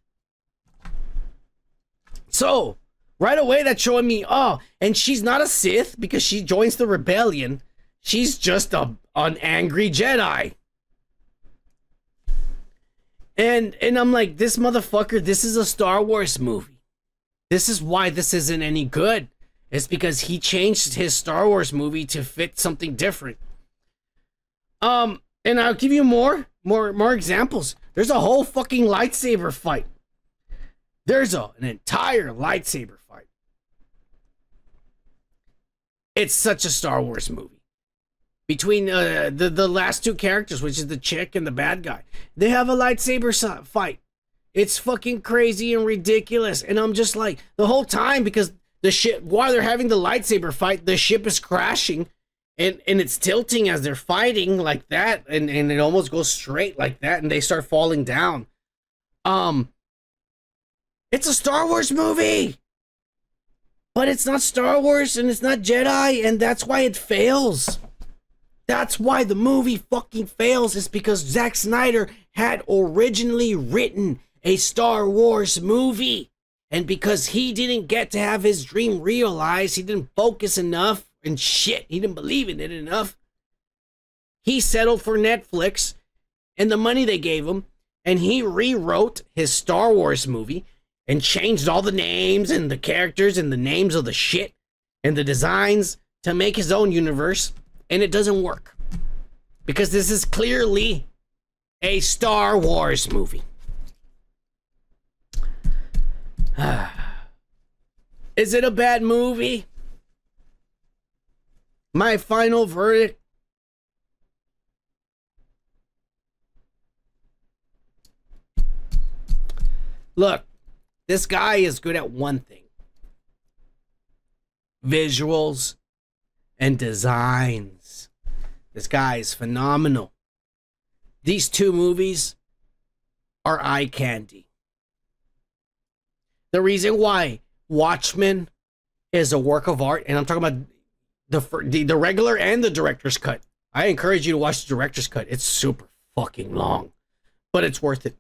So, right away that's showing me, oh, and she's not a Sith because she joins the rebellion. She's just a an angry Jedi. And and I'm like, this motherfucker, this is a Star Wars movie. This is why this isn't any good. It's because he changed his Star Wars movie to fit something different. Um, and I'll give you more, more, more examples. There's a whole fucking lightsaber fight. There's a, an entire lightsaber fight. It's such a Star Wars movie. Between uh, the the last two characters, which is the chick and the bad guy, they have a lightsaber fight. It's fucking crazy and ridiculous, and I'm just like the whole time because the ship while they're having the lightsaber fight, the ship is crashing, and and it's tilting as they're fighting like that, and and it almost goes straight like that, and they start falling down. Um, it's a Star Wars movie. But it's not Star Wars and it's not Jedi, and that's why it fails. That's why the movie fucking fails, is because Zack Snyder had originally written a Star Wars movie. And because he didn't get to have his dream realized, he didn't focus enough and shit, he didn't believe in it enough. He settled for Netflix and the money they gave him, and he rewrote his Star Wars movie and changed all the names and the characters and the names of the shit and the designs to make his own universe, and it doesn't work. Because this is clearly a Star Wars movie. is it a bad movie? My final verdict Look, this guy is good at one thing visuals and designs. This guy is phenomenal. These two movies are eye candy. The reason why Watchmen is a work of art, and I'm talking about the, the, the regular and the director's cut. I encourage you to watch the director's cut. It's super fucking long, but it's worth it.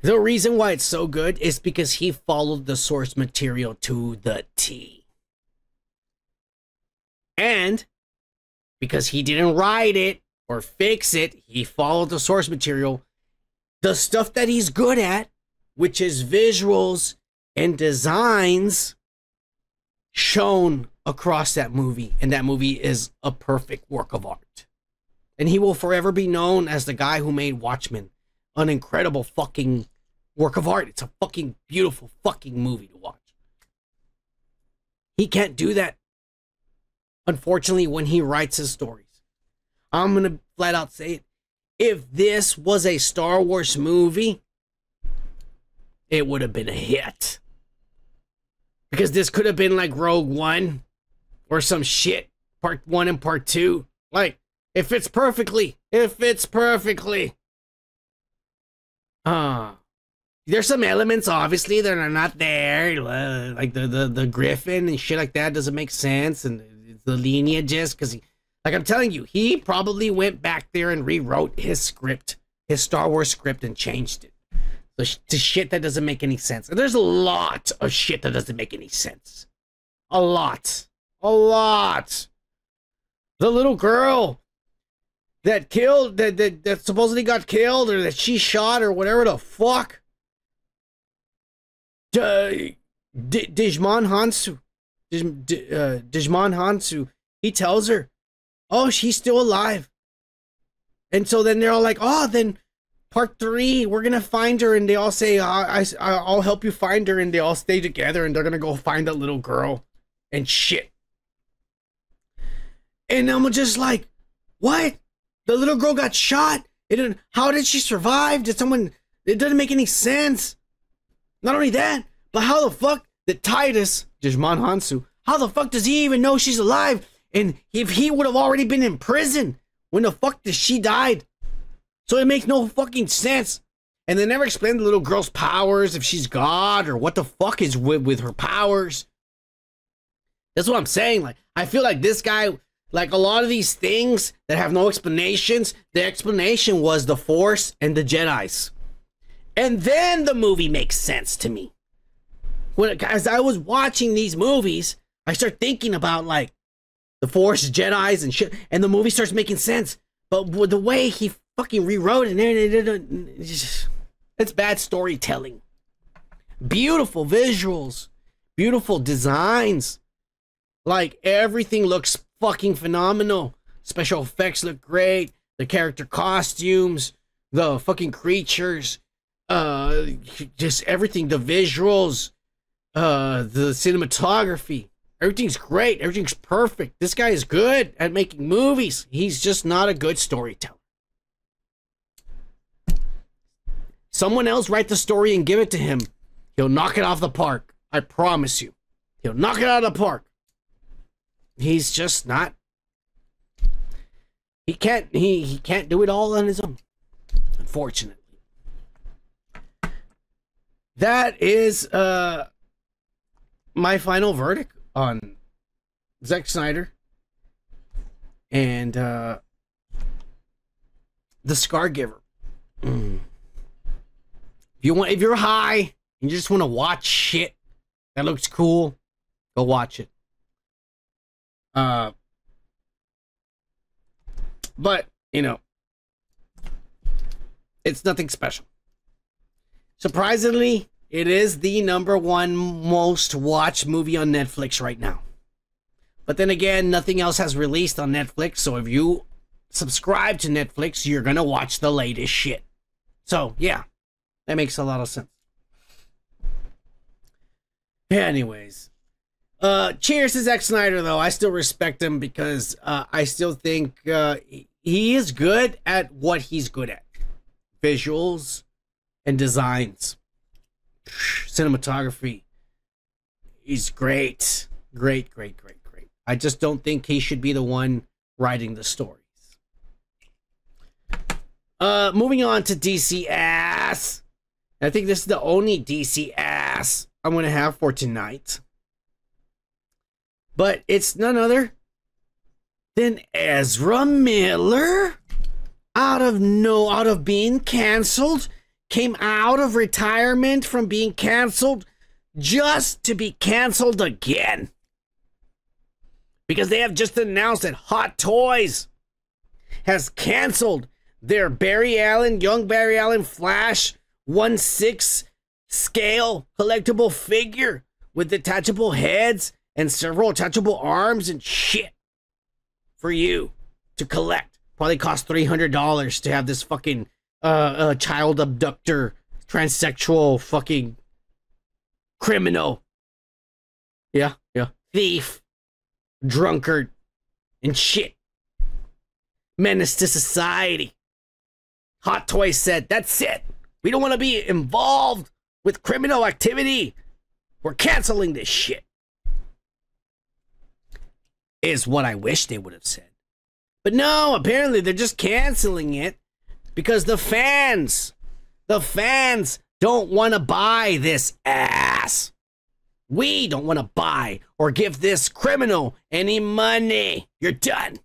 The reason why it's so good is because he followed the source material to the T. And because he didn't write it or fix it, he followed the source material. The stuff that he's good at, which is visuals and designs, shown across that movie. And that movie is a perfect work of art. And he will forever be known as the guy who made Watchmen an incredible fucking work of art. It's a fucking beautiful fucking movie to watch. He can't do that, unfortunately, when he writes his stories. I'm going to flat out say it. If this was a Star Wars movie, it would have been a hit. Because this could have been like Rogue One or some shit, part one and part two. Like, it fits perfectly. It fits perfectly. Uh, there's some elements obviously that are not there, like the, the the griffin and shit like that doesn't make sense, and the lineages because like I'm telling you, he probably went back there and rewrote his script, his Star Wars script, and changed it. Sh- the shit that doesn't make any sense. And there's a lot of shit that doesn't make any sense. A lot, a lot. The little girl that killed that that, that supposedly got killed or that she shot or whatever the fuck D- D- Hounsou, Dij- D- uh, Djimon Hounsou, he tells her, "Oh, she's still alive." And so then they're all like, "Oh, then part three, we're gonna find her." And they all say, I, I, "I'll help you find her." And they all stay together, and they're gonna go find that little girl, and shit. And I'm just like, "What? The little girl got shot. It. How did she survive? Did someone? It doesn't make any sense." Not only that, but how the fuck did Titus, Djimon Hounsou, how the fuck does he even know she's alive? And if he would have already been in prison, when the fuck does she died? So it makes no fucking sense. And they never explain the little girl's powers, if she's God or what the fuck is with, with her powers. That's what I'm saying. Like, I feel like this guy, like a lot of these things that have no explanations, the explanation was the Force and the Jedi's. And then the movie makes sense to me. When as I was watching these movies, I start thinking about like the Force, Jedi's, and shit, and the movie starts making sense. But with the way he fucking rewrote it, it's, just, it's bad storytelling. Beautiful visuals, beautiful designs. Like everything looks fucking phenomenal. Special effects look great. The character costumes, the fucking creatures, uh, just everything. The visuals, uh, the cinematography. Everything's great. Everything's perfect. This guy is good at making movies. He's just not a good storyteller. Someone else write the story and give it to him. He'll knock it off the park. I promise you. He'll knock it out of the park. He's just not. He can't. He he can't do it all on his own. Unfortunately. That is uh my final verdict on Zack Snyder and uh the Scargiver. Mm. If you want, if you're high and you just want to watch shit that looks cool, go watch it. Uh, but you know, it's nothing special. Surprisingly, it is the number one most watched movie on Netflix right now. But then again, nothing else has released on Netflix, so if you subscribe to Netflix, you're gonna watch the latest shit. So yeah, that makes a lot of sense. Anyways, uh, cheers to Zack Snyder though. I still respect him because uh, I still think uh, he is good at what he's good at: visuals and designs, cinematography. He's great, great, great, great, great. I just don't think he should be the one writing the stories. Uh, moving on to DC ass. I think this is the only DC ass I'm gonna have for tonight. But it's none other than Ezra Miller. Out of no, out of being canceled, came out of retirement from being canceled just to be canceled again. Because they have just announced that Hot Toys has canceled their Barry Allen, young Barry Allen Flash 1 6 scale collectible figure with detachable heads and several attachable arms and shit for you to collect. Probably cost $300 to have this fucking uh, uh child abductor, transsexual fucking criminal. Yeah, yeah. Thief, drunkard, and shit. Menace to society. Hot Toy said, that's it. We don't want to be involved with criminal activity. We're canceling this shit. Is what I wish they would have said. But no, apparently they're just canceling it because the fans, the fans don't want to buy this ass. We don't want to buy or give this criminal any money. You're done.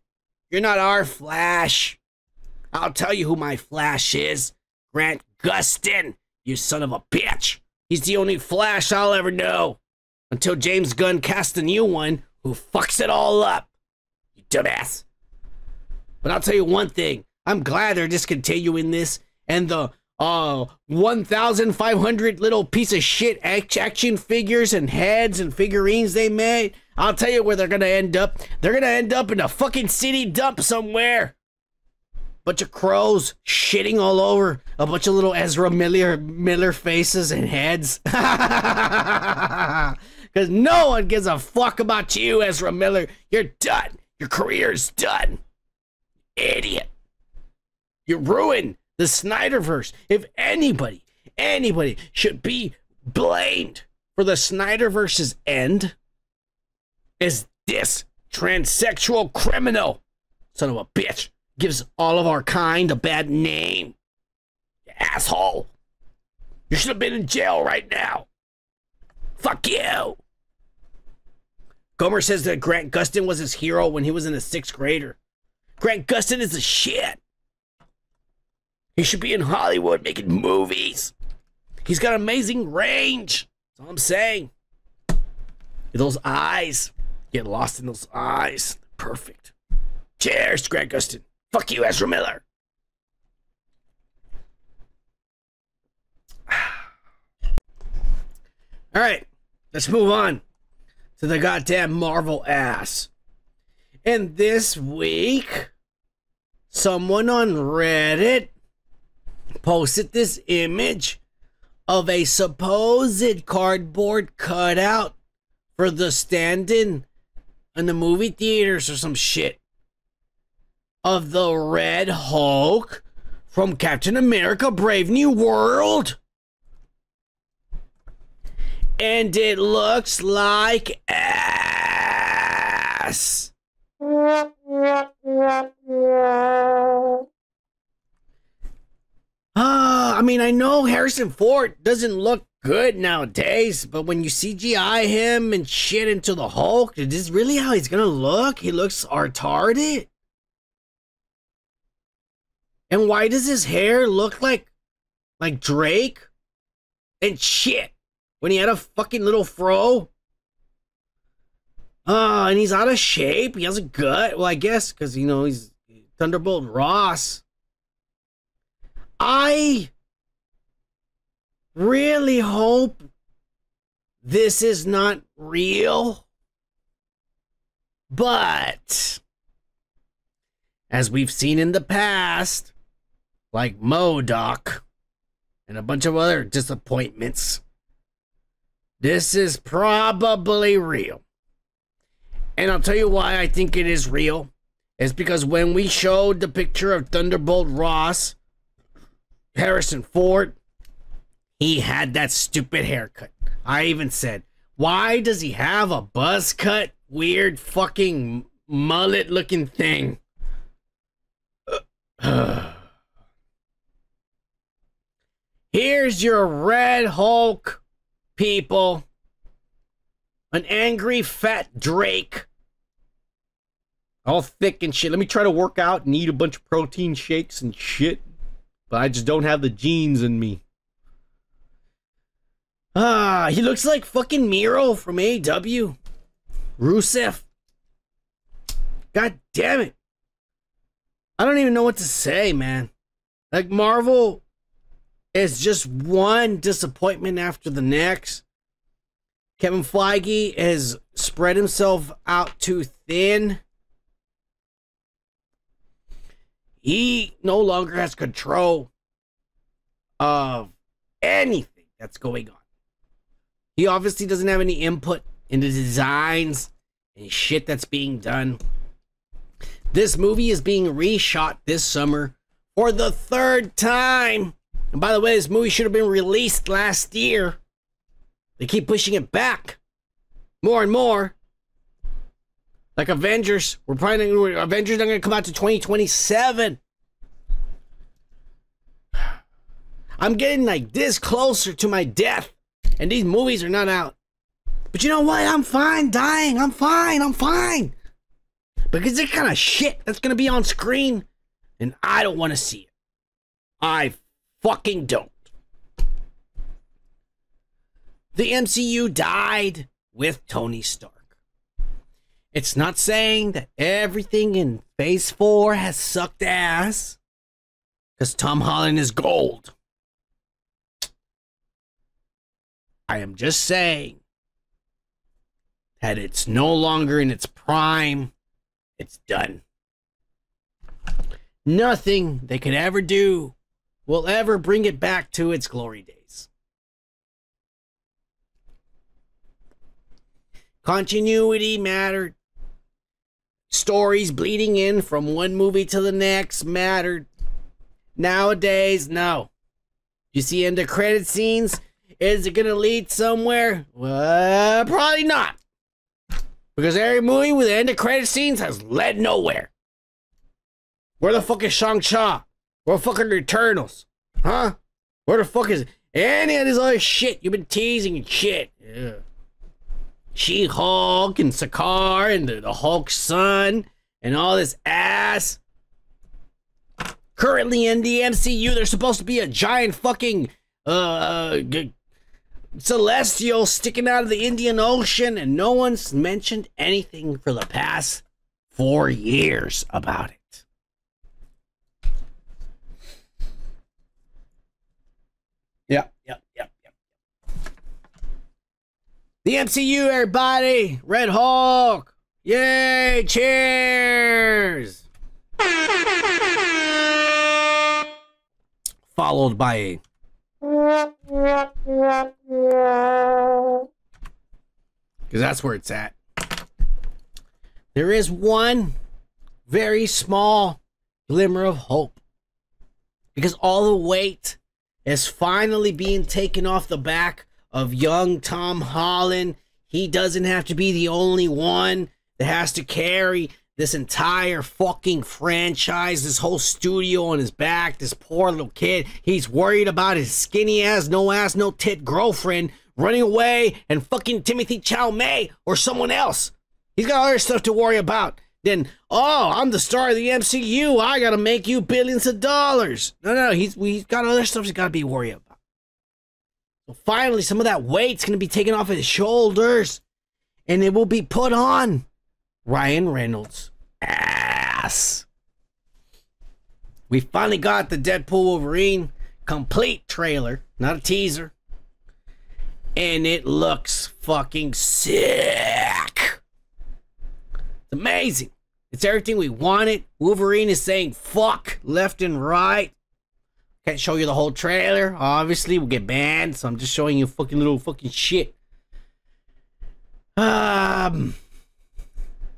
You're not our Flash. I'll tell you who my Flash is Grant Gustin, you son of a bitch. He's the only Flash I'll ever know. Until James Gunn casts a new one who fucks it all up. You dumbass. But I'll tell you one thing. I'm glad they're discontinuing this and the uh 1,500 little piece of shit action figures and heads and figurines they made. I'll tell you where they're gonna end up. They're gonna end up in a fucking city dump somewhere. Bunch of crows shitting all over a bunch of little Ezra Miller Miller faces and heads. Because no one gives a fuck about you, Ezra Miller. You're done. Your career's done. Idiot. You ruined the Snyderverse. If anybody, anybody should be blamed for the Snyderverse's end, is this transsexual criminal. Son of a bitch. gives all of our kind a bad name. You asshole. You should have been in jail right now. Fuck you. Gomer says that Grant Gustin was his hero when he was in the sixth grader. Grant Gustin is a shit. He should be in Hollywood making movies. He's got amazing range. That's all I'm saying. Those eyes. Get lost in those eyes. Perfect. Cheers, Grant Gustin. Fuck you, Ezra Miller. All right, let's move on to the goddamn Marvel ass. And this week, someone on Reddit posted this image of a supposed cardboard cutout for the stand in in the movie theaters or some shit of the Red Hulk from Captain America Brave New World. And it looks like ass. Ah, I mean, I know Harrison Ford doesn't look good nowadays, but when you CGI him and shit into the Hulk, is this really how he's gonna look? He looks retarded. And why does his hair look like like Drake? And shit. When he had a fucking little fro. Ah, and he's out of shape. He has a gut. Well, I guess because you know he's Thunderbolt Ross. I really hope this is not real. But as we've seen in the past, like MODOK and a bunch of other disappointments, this is probably real. And I'll tell you why I think it is real. It's because when we showed the picture of Thunderbolt Ross, Harrison Ford, he had that stupid haircut. I even said, why does he have a buzz cut, weird fucking mullet looking thing? Here's your Red Hulk, people. An angry fat Drake. All thick and shit. Let me try to work out and eat a bunch of protein shakes and shit. But I just don't have the genes in me. Ah, he looks like fucking Miro from AEW. Rusev. God damn it. I don't even know what to say, man. Like Marvel is just one disappointment after the next. Kevin Feige has spread himself out too thin. He no longer has control of anything that's going on. He obviously doesn't have any input in the designs and shit that's being done. This movie is being reshot this summer for the third time. And by the way, this movie should have been released last year. They keep pushing it back more and more. Like Avengers, we're probably Avengers are going to come out to 2027. I'm getting like this closer to my death, and these movies are not out. But you know what? I'm fine dying. I'm fine. I'm fine. Because it's kind of shit that's going to be on screen, and I don't want to see it. I fucking don't. The MCU died with Tony Stark. It's not saying that everything in Phase 4 has sucked ass, because Tom Holland is gold. I am just saying that it's no longer in its prime. It's done. Nothing they could ever do will ever bring it back to its glory days. Continuity mattered. Stories bleeding in from one movie to the next mattered. Nowadays, no. You see end of credit scenes? Is it gonna lead somewhere? Well, probably not. Because every movie with end of credit scenes has led nowhere. Where the fuck is Shang-Chi? Where the fuck are the Eternals? Huh? Where the fuck is any of this other shit you've been teasing and shit? Yeah. She-Hulk and Sakaar and the, the Hulk's son and all this ass. Currently in the MCU, there's supposed to be a giant fucking uh, g- celestial sticking out of the Indian Ocean, and no one's mentioned anything for the past four years about it. Yep, yep, yep, yep. The MCU, everybody! Red Hulk! Yay! Cheers! Followed by because that's where it's at. There is one very small glimmer of hope because all the weight is finally being taken off the back of young Tom Holland. He doesn't have to be the only one that has to carry this entire fucking franchise, this whole studio on his back, this poor little kid. He's worried about his skinny ass, no ass, no tit girlfriend running away and fucking Timothée Chalamet or someone else. He's got other stuff to worry about. Then, oh, I'm the star of the MCU. I gotta make you billions of dollars. No, no, he's he's got other stuff he's gotta be worried about. So finally, some of that weight's gonna be taken off his shoulders, and it will be put on Ryan Reynolds' ass. We finally got the Deadpool Wolverine complete trailer, not a teaser. And it looks fucking sick. It's amazing. It's everything we wanted. Wolverine is saying fuck left and right. Can't show you the whole trailer. Obviously, we'll get banned, so I'm just showing you fucking little fucking shit. Um,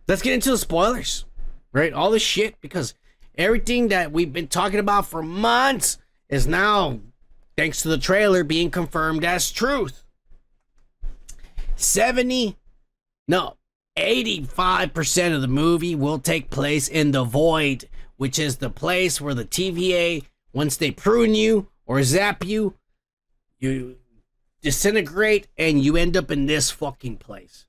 let's get into the spoilers, right? All the shit because everything that we've been talking about for months is now, thanks to the trailer, being confirmed as truth. 70, no, 85% of the movie will take place in the void, which is the place where the TVA, once they prune you or zap you, you disintegrate and you end up in this fucking place.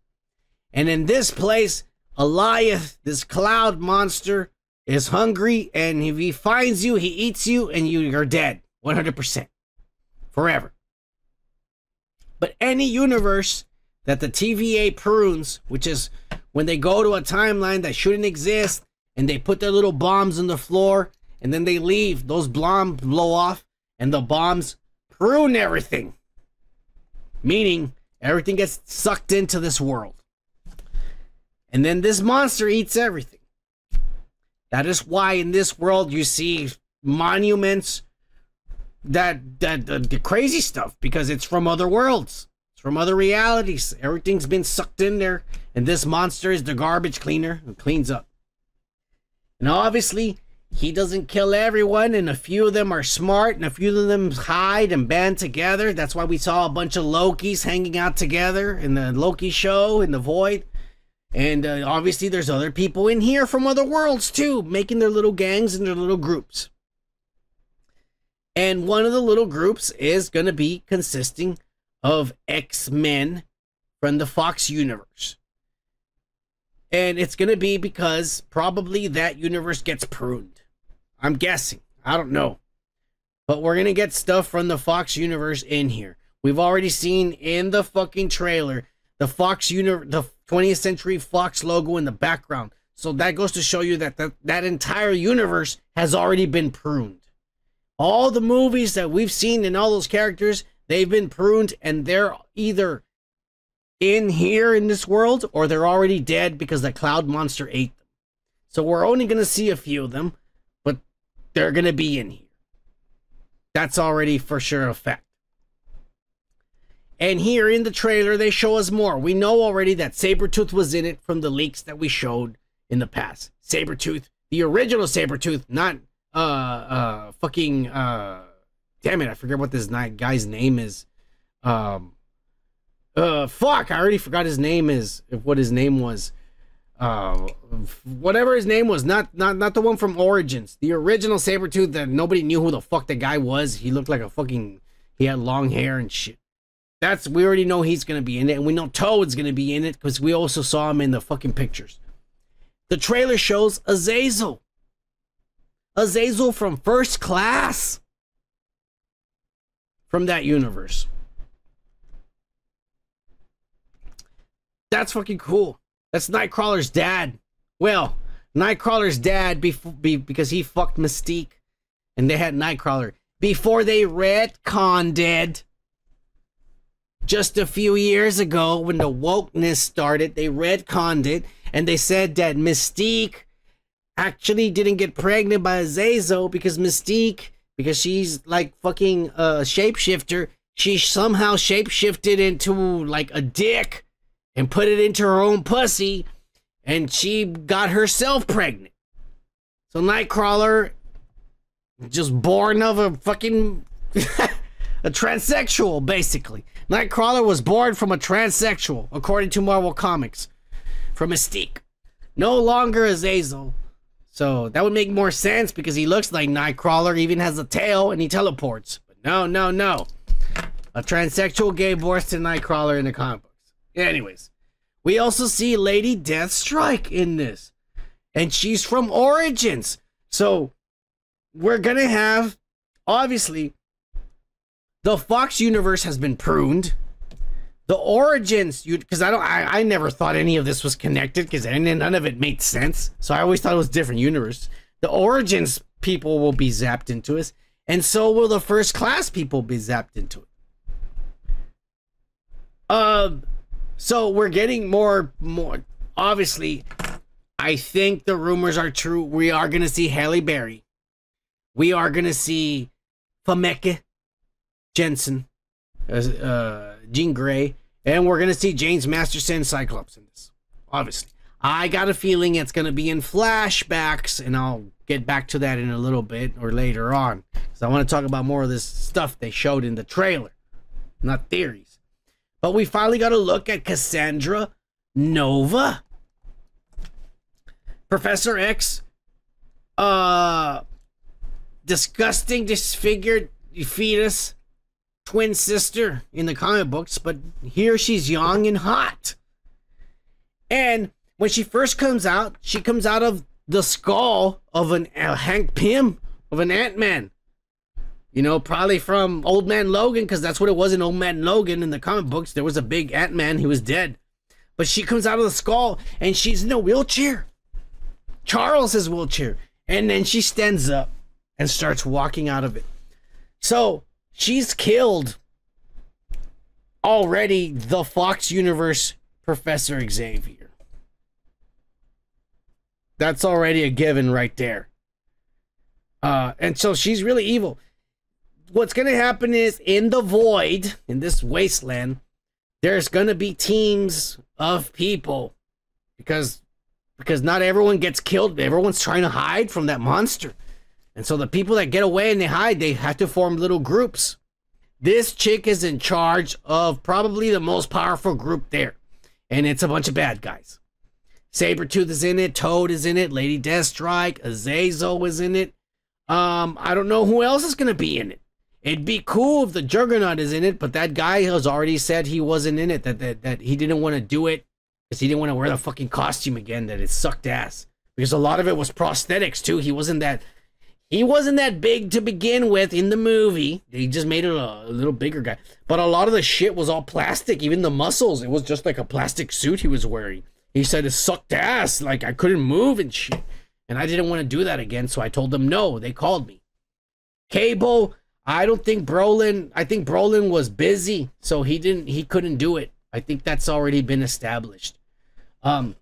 And in this place, Alioth, this cloud monster, is hungry, and if he finds you, he eats you, and you are dead 100%. Forever. But any universe that the TVA prunes, which is when they go to a timeline that shouldn't exist, and they put their little bombs on the floor, and then they leave, those bombs blow off, and the bombs prune everything. Meaning, everything gets sucked into this world. And then this monster eats everything. That is why in this world you see monuments that that the, the crazy stuff because it's from other worlds. It's from other realities. Everything's been sucked in there and this monster is the garbage cleaner and cleans up. And obviously, he doesn't kill everyone, and a few of them are smart, and a few of them hide and band together. That's why we saw a bunch of Lokis hanging out together in the Loki show in the Void. And uh, obviously, there's other people in here from other worlds too, making their little gangs and their little groups. And one of the little groups is going to be consisting of X Men from the Fox universe. And it's going to be because probably that universe gets pruned. I'm guessing. I don't know. But we're going to get stuff from the Fox universe in here. We've already seen in the fucking trailer the Fox universe, the 20th Century Fox logo in the background. So that goes to show you that the, that entire universe has already been pruned. All the movies that we've seen and all those characters, they've been pruned and they're either in here in this world or they're already dead because the cloud monster ate them. So we're only going to see a few of them, they're going to be in here. That's already for sure a fact. And here in the trailer, they show us more. We know already that Sabretooth was in it from the leaks that we showed in the past. Sabretooth, the original Sabretooth, not uh uh fucking uh damn it, I forget what this guy's name is. Um uh fuck, I already forgot his name is what his name was. Uh, whatever his name was, not not not the one from Origins, the original Sabretooth that nobody knew who the fuck the guy was. He looked like a fucking, he had long hair and shit. That's we already know he's gonna be in it, and we know Toad's gonna be in it because we also saw him in the fucking pictures. The trailer shows Azazel. Azazel from First Class. From that universe. That's fucking cool. That's Nightcrawler's dad. Well, Nightcrawler's dad before be, because he fucked Mystique, and they had Nightcrawler before they retconned it. Just a few years ago, when the wokeness started, they retconned it, and they said that Mystique actually didn't get pregnant by Azazel because Mystique, because she's like fucking a uh, shapeshifter, she somehow shapeshifted into like a dick and put it into her own pussy, and she got herself pregnant. So Nightcrawler, just born of a fucking a transsexual, basically. Nightcrawler was born from a transsexual, according to Marvel Comics, from Mystique. No longer Azazel. So that would make more sense because he looks like Nightcrawler, even has a tail, and he teleports. But no, no, no. A transsexual gay born to Nightcrawler in the comic. Anyways, we also see Lady Deathstrike in this. And she's from Origins. So we're going to have, obviously, the Fox universe has been pruned. The Origins, you because I don't, I, I never thought any of this was connected because none of it made sense. So I always thought it was different universe. The Origins people will be zapped into us, and so will the First Class people be zapped into it. Um, so we're getting more, more. Obviously, I think the rumors are true. We are gonna see Halle Berry. We are gonna see Famke Janssen, uh, Jean Grey, and we're gonna see James Masterson Cyclops in this. Obviously, I got a feeling it's gonna be in flashbacks, and I'll get back to that in a little bit or later on, because I want to talk about more of this stuff they showed in the trailer, not theories. But we finally got a look at Cassandra Nova. Professor X, uh, disgusting, disfigured fetus, twin sister in the comic books, but here she's young and hot. And when she first comes out, she comes out of the skull of an uh, Hank Pym, of an Ant Man. You know, probably from Old Man Logan, because that's what it was in Old Man Logan in the comic books. There was a big Ant Man, he was dead. But she comes out of the skull and she's in a wheelchair. Charles' wheelchair. And then she stands up and starts walking out of it. So she's killed already the Fox Universe Professor Xavier. That's already a given right there. Uh, and so she's really evil. What's going to happen is in the void, in this wasteland, there's going to be teams of people because because not everyone gets killed. Everyone's trying to hide from that monster. And so the people that get away and they hide, they have to form little groups. This chick is in charge of probably the most powerful group there. And it's a bunch of bad guys. Sabretooth is in it, Toad is in it, Lady Deathstrike, Azazel is in it. Um, I don't know who else is gonna be in it. It'd be cool if the Juggernaut is in it, but that guy has already said he wasn't in it, that that, that he didn't want to do it because he didn't want to wear the fucking costume again, that it sucked ass. Because a lot of it was prosthetics too. He wasn't that he wasn't that big to begin with in the movie. He just made it a, a, little bigger guy. But a lot of the shit was all plastic, even the muscles. It was just like a plastic suit he was wearing. He said it sucked ass, like I couldn't move and shit. And I didn't want to do that again, so I told them no. They called me. Cable, I don't think Brolin, I think Brolin was busy, so he didn't he couldn't do it. I think that's already been established. Um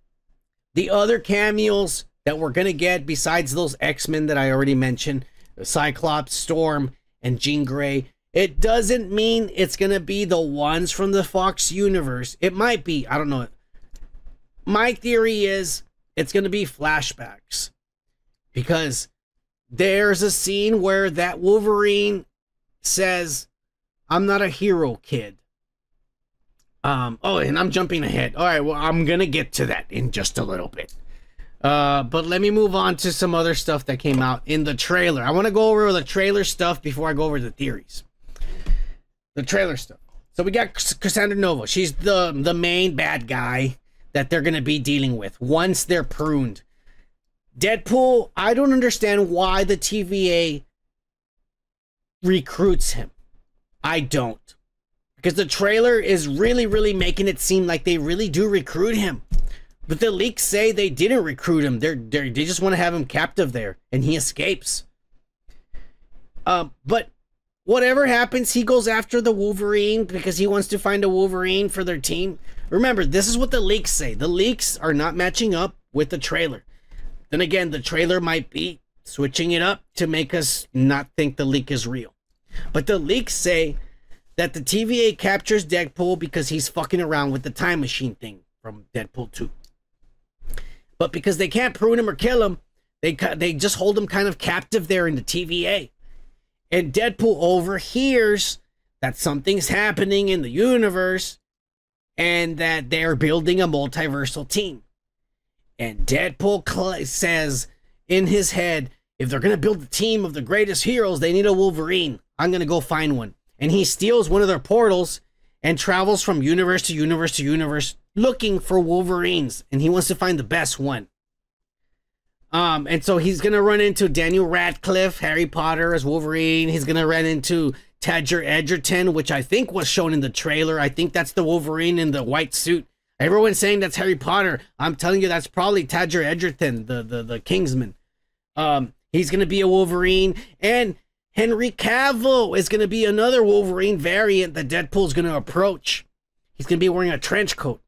the other cameos that we're to get besides those X-Men that I already mentioned, Cyclops, Storm, and Jean Grey, it doesn't mean it's to be the ones from the Fox universe. It might be, I don't know. My theory is it's to be flashbacks because there's a scene where that Wolverine says, I'm not a hero, kid. Um, oh, and I'm jumping ahead. All right, well, I'm gonna get to that in just a little bit. Uh, but let me move on to some other stuff that came out in the trailer. I want to go over the trailer stuff before I go over the theories. The trailer stuff. So we got Cassandra Nova. She's the the main bad guy that they're gonna be dealing with once they're pruned. Deadpool. I don't understand why the TVA recruits him. I don't. Because the trailer is really, really making it seem like they really do recruit him. But the leaks say they didn't recruit him. They're, they're they just want to have him captive there, and he escapes. Um, but whatever happens, he goes after the Wolverine because he wants to find a Wolverine for their team. Remember, this is what the leaks say. The leaks are not matching up with the trailer. Then again, the trailer might be switching it up to make us not think the leak is real. But the leaks say that the TVA captures Deadpool because he's fucking around with the time machine thing from Deadpool 2. But because they can't prune him or kill him, they they just hold him kind of captive there in the TVA. And Deadpool overhears that something's happening in the universe and that they're building a multiversal team. And Deadpool says in his head, if they're going to build a team of the greatest heroes, they need a Wolverine. I'm going to go find one. And he steals one of their portals and travels from universe to universe to universe looking for Wolverines. And he wants to find the best one. Um, and so he's gonna run into Daniel Radcliffe, Harry Potter as Wolverine. He's gonna run into Taron Egerton, which I think was shown in the trailer. I think that's the Wolverine in the white suit. Everyone's saying that's Harry Potter. I'm telling you, that's probably Taron Egerton, the the the Kingsman. Um, he's gonna be a Wolverine, and Henry Cavill is gonna be another Wolverine variant that Deadpool's gonna approach. He's gonna be wearing a trench coat.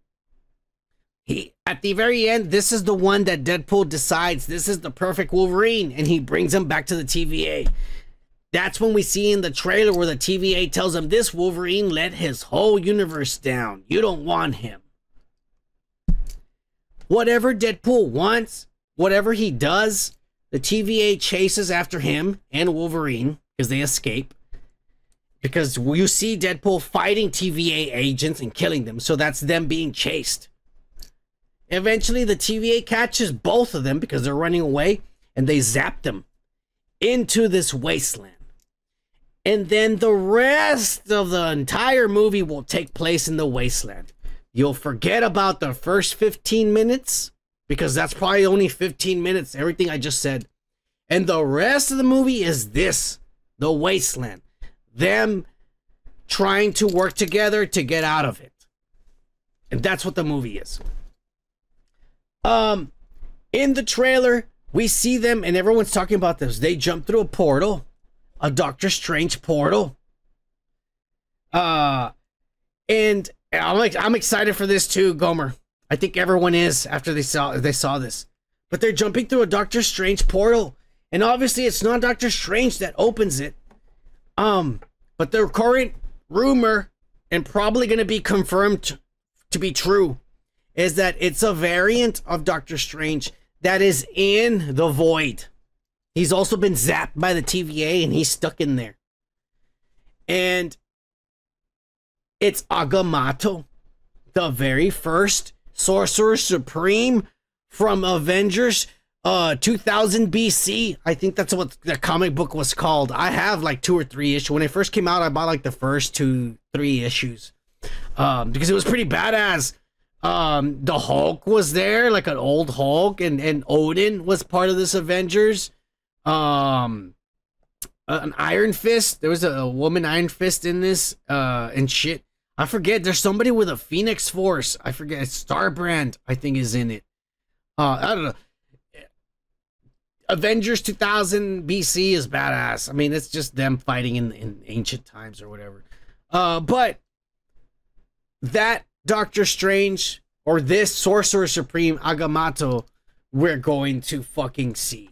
He at the very end, this is the one that Deadpool decides this is the perfect Wolverine, and he brings him back to the TVA. That's when we see in the trailer where the TVA tells him this Wolverine let his whole universe down. You don't want him. Whatever Deadpool wants, whatever he does, the TVA chases after him and Wolverine because they escape. Because you see Deadpool fighting TVA agents and killing them, so that's them being chased. Eventually, the TVA catches both of them because they're running away and they zap them into this wasteland. And then the rest of the entire movie will take place in the wasteland. You'll forget about the first 15 minutes because that's probably only 15 minutes, everything I just said. And the rest of the movie is this the wasteland. Them trying to work together to get out of it. And that's what the movie is. Um, in the trailer, we see them, and everyone's talking about this. They jump through a portal, a Doctor Strange portal. Uh, and I'm like, I'm excited for this too, Gomer. I think everyone is after they saw they saw this. But they're jumping through a Doctor Strange portal, and obviously it's not Doctor Strange that opens it. Um, but the current rumor, and probably going to be confirmed to be true, is that it's a variant of Doctor Strange that is in the void. He's also been zapped by the TVA and he's stuck in there. And it's Agamotto, the very first Sorcerer Supreme from Avengers uh 2000 BC. I think that's what the comic book was called. I have like two or three issues. When it first came out, I bought like the first two, three issues. Um, because it was pretty badass um the hulk was there like an old hulk and and odin was part of this avengers um an iron fist there was a, a woman iron fist in this uh and shit i forget there's somebody with a phoenix force. I forget starbrand i think is in it. Uh i don't know. Avengers 2000 bc is badass. I mean it's just them fighting in in ancient times or whatever. Uh but that Doctor Strange or this Sorcerer Supreme Agamotto we're going to fucking see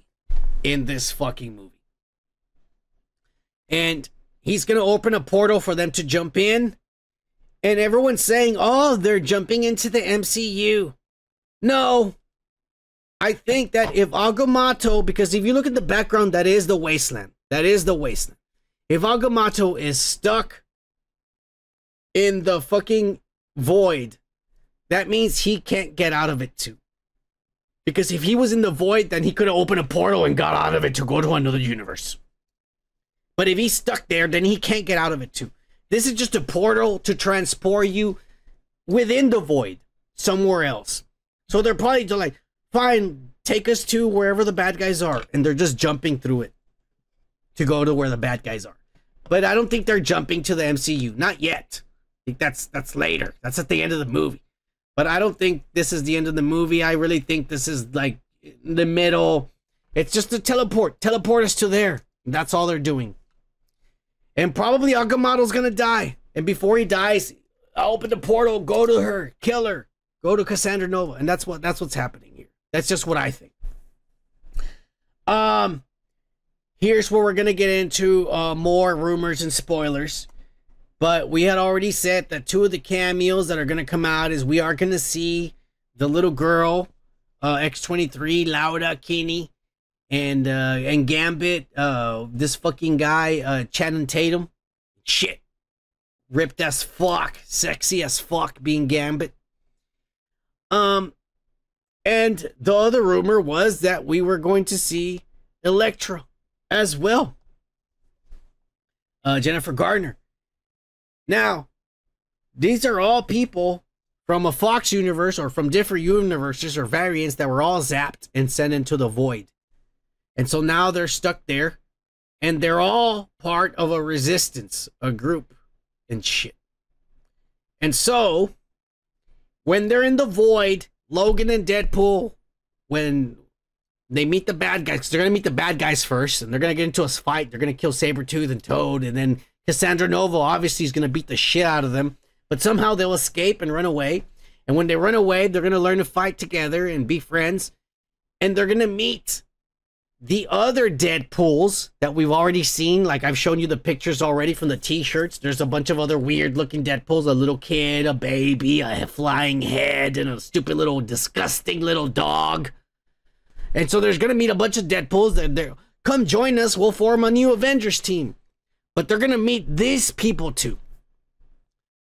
in this fucking movie. And he's going to open a portal for them to jump in. And everyone's saying, oh, they're jumping into the MCU. No. I think that if Agamotto, because if you look at the background, that is the wasteland. That is the wasteland. If Agamotto is stuck in the fucking void, that means he can't get out of it too. Because if he was in the void, then he could have opened a portal and got out of it to go to another universe. But if he's stuck there, then he can't get out of it too. This is just a portal to transport you within the void somewhere else. So they're probably just like, fine, take us to wherever the bad guys are. And they're just jumping through it to go to where the bad guys are. But I don't think they're jumping to the MCU. Not yet. I think that's that's later. That's at the end of the movie. But I don't think this is the end of the movie. I really think this is like the middle. It's just a teleport. Teleport us to there. That's all they're doing. And probably Agamotto's gonna die. And before he dies, I'll open the portal, go to her, kill her, go to Cassandra Nova. And that's what that's what's happening here. That's just what I think. Um here's where we're gonna get into uh, more rumors and spoilers. But we had already said that two of the cameos that are gonna come out is we are gonna see the little girl, uh, X23, Laura Kinney, and uh, and Gambit, uh, this fucking guy, uh, Channing Tatum, shit, ripped as fuck, sexy as fuck, being Gambit. Um, and the other rumor was that we were going to see Elektra as well. Uh, Jennifer Gardner. Now, these are all people from a Fox universe or from different universes or variants that were all zapped and sent into the void. And so now they're stuck there and they're all part of a resistance, a group and shit. And so when they're in the void, Logan and Deadpool, when they meet the bad guys, they're gonna meet the bad guys first, and they're gonna get into a fight. They're gonna kill Sabretooth and Toad, and then Cassandra Nova obviously is gonna beat the shit out of them. But somehow they'll escape and run away. And when they run away, they're gonna learn to fight together and be friends. And they're gonna meet the other Deadpools that we've already seen. Like I've shown you the pictures already from the t-shirts. There's a bunch of other weird looking Deadpools, a little kid, a baby, a flying head, and a stupid little disgusting little dog. And so there's gonna meet a bunch of Deadpools that they're come join us, we'll form a new Avengers team. But they're gonna meet these people too.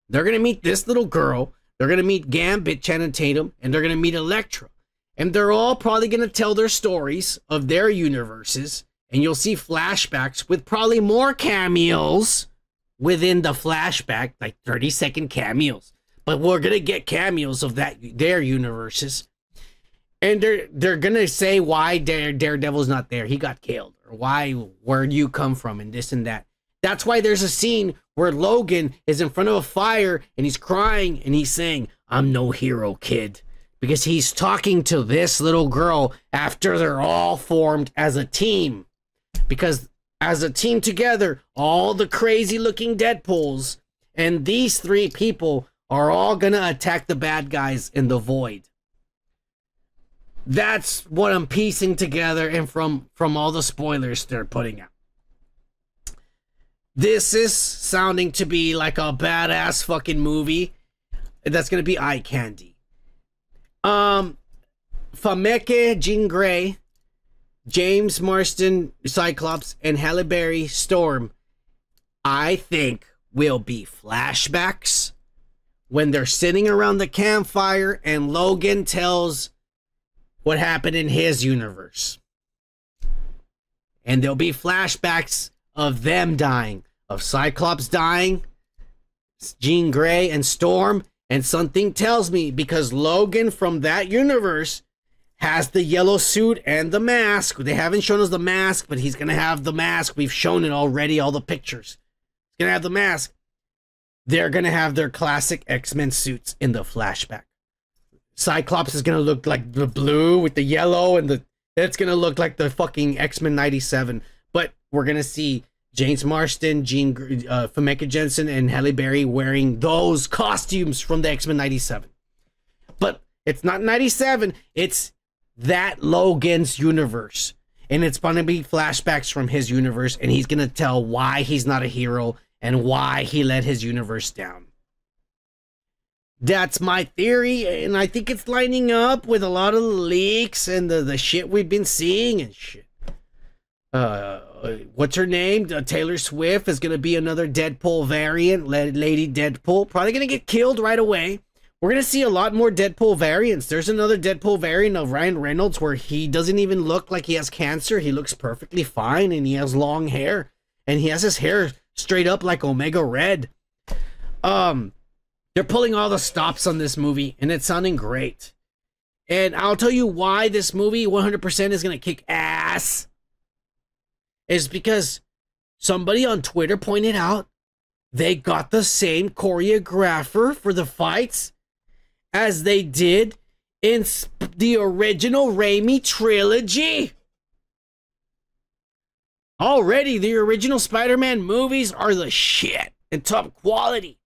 They're gonna meet this little girl, they're gonna meet Gambit, Channing Tatum, and they're gonna meet Elektra. And they're all probably gonna tell their stories of their universes, and you'll see flashbacks with probably more cameos within the flashback, like 30 second cameos. But we're gonna get cameos of that their universes and they're they're gonna say why Dare, Daredevil's not there. He got killed, or why where would you come from, and this and that. That's why there's a scene where Logan is in front of a fire and he's crying and he's saying, "I'm no hero, kid," because he's talking to this little girl after they're all formed as a team. Because as a team together, all the crazy looking Deadpools and these three people are all gonna attack the bad guys in the void that's what I'm piecing together and from from all the spoilers they're putting out. This is sounding to be like a badass fucking movie. That's gonna be eye candy. Um Famke Jean Grey, James Marston Cyclops, and Halle Berry Storm, I think will be flashbacks when they're sitting around the campfire and Logan tells what happened in his universe. And there'll be flashbacks of them dying, of Cyclops dying, Jean Grey and Storm, and something tells me because Logan from that universe has the yellow suit and the mask. They haven't shown us the mask, but he's gonna have the mask. We've shown it already, all the pictures. He's gonna have the mask. They're gonna have their classic X-Men suits in the flashback. Cyclops is gonna look like the blue with the yellow, and the it's gonna look like the fucking X Men '97. But we're gonna see James Marston, Jean, uh, Famke Janssen, and Halle Berry wearing those costumes from the X Men '97. But it's not '97. It's that Logan's universe, and it's gonna be flashbacks from his universe, and he's gonna tell why he's not a hero and why he let his universe down. That's my theory, and I think it's lining up with a lot of leaks and the, the shit we've been seeing and shit. Uh, what's her name? Uh, Taylor Swift is gonna be another Deadpool variant, Lady Deadpool. Probably gonna get killed right away. We're gonna see a lot more Deadpool variants. There's another Deadpool variant of Ryan Reynolds where he doesn't even look like he has cancer. He looks perfectly fine, and he has long hair, and he has his hair straight up like Omega Red. Um, they're pulling all the stops on this movie, and it's sounding great. And I'll tell you why this movie 100% is gonna kick ass. Is because somebody on Twitter pointed out they got the same choreographer for the fights as they did in the original Raimi trilogy. Already, the original Spider Man movies are the shit and top quality.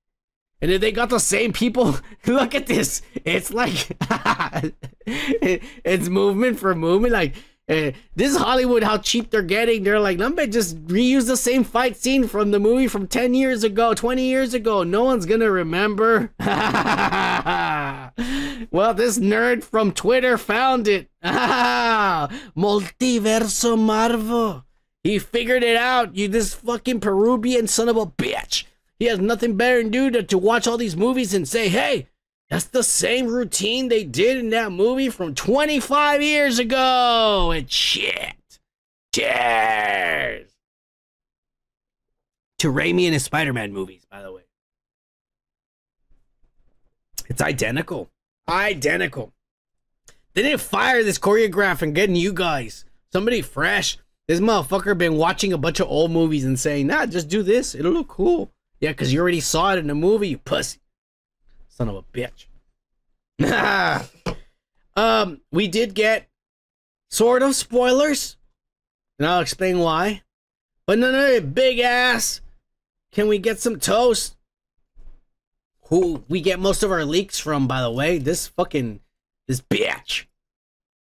And if they got the same people, look at this. It's like, it's movement for movement. Like, uh, this is Hollywood, how cheap they're getting. They're like, let me just reuse the same fight scene from the movie from 10 years ago, 20 years ago. No one's gonna remember. well, this nerd from Twitter found it. Multiverso Marvel. He figured it out. You, this fucking Peruvian son of a bitch. He has nothing better to do than to watch all these movies and say, hey, that's the same routine they did in that movie from 25 years ago. And shit. Cheers. To Raimi and his Spider Man movies, by the way. It's identical. Identical. They didn't fire this choreographer and getting you guys. Somebody fresh. This motherfucker been watching a bunch of old movies and saying, nah, just do this. It'll look cool. Yeah, because you already saw it in the movie, you pussy. Son of a bitch. um, we did get sort of spoilers, and I'll explain why. But no, no, big ass. Can we get some toast? Who we get most of our leaks from, by the way. This fucking this bitch.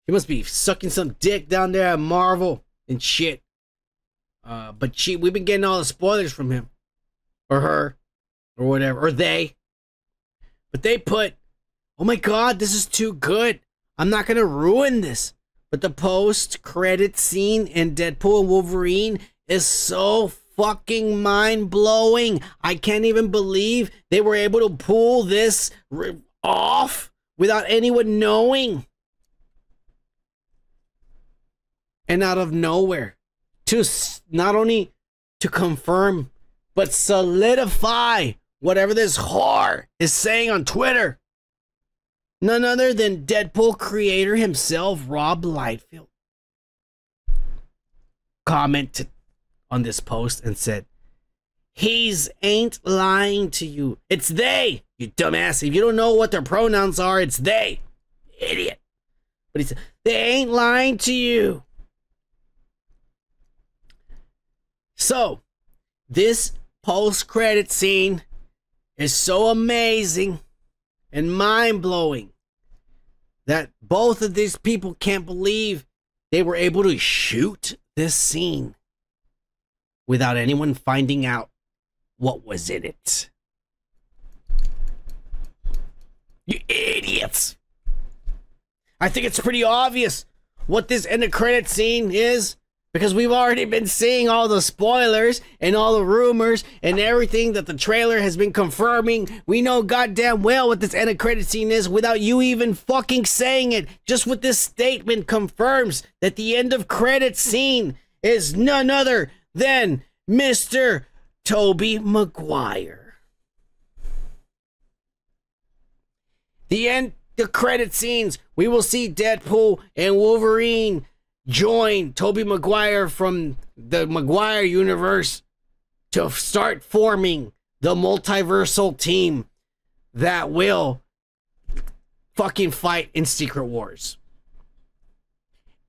He must be sucking some dick down there at Marvel and shit. Uh, but she, we've been getting all the spoilers from him, or her, or whatever, or they. But they put, oh my god, this is too good. I'm not gonna ruin this. But the post credit scene in Deadpool and Wolverine is so fucking mind blowing. I can't even believe they were able to pull this off without anyone knowing. And out of nowhere, to not only to confirm, but solidify whatever this whore is saying on Twitter. None other than Deadpool creator himself, Rob Liefeld, commented on this post and said, He's ain't lying to you. It's they, you dumbass. If you don't know what their pronouns are, it's they. Idiot. But he said, They ain't lying to you. So, this post credit scene is so amazing and mind blowing that both of these people can't believe they were able to shoot this scene without anyone finding out what was in it. You idiots! I think it's pretty obvious what this end of credit scene is because we've already been seeing all the spoilers and all the rumors and everything that the trailer has been confirming. We know goddamn well what this end of credit scene is without you even fucking saying it. Just what this statement confirms that the end of credit scene is none other than Mr. Tobey Maguire. The end the credit scenes, we will see Deadpool and Wolverine join Tobey Maguire from the Maguire universe to start forming the multiversal team that will fucking fight in Secret Wars.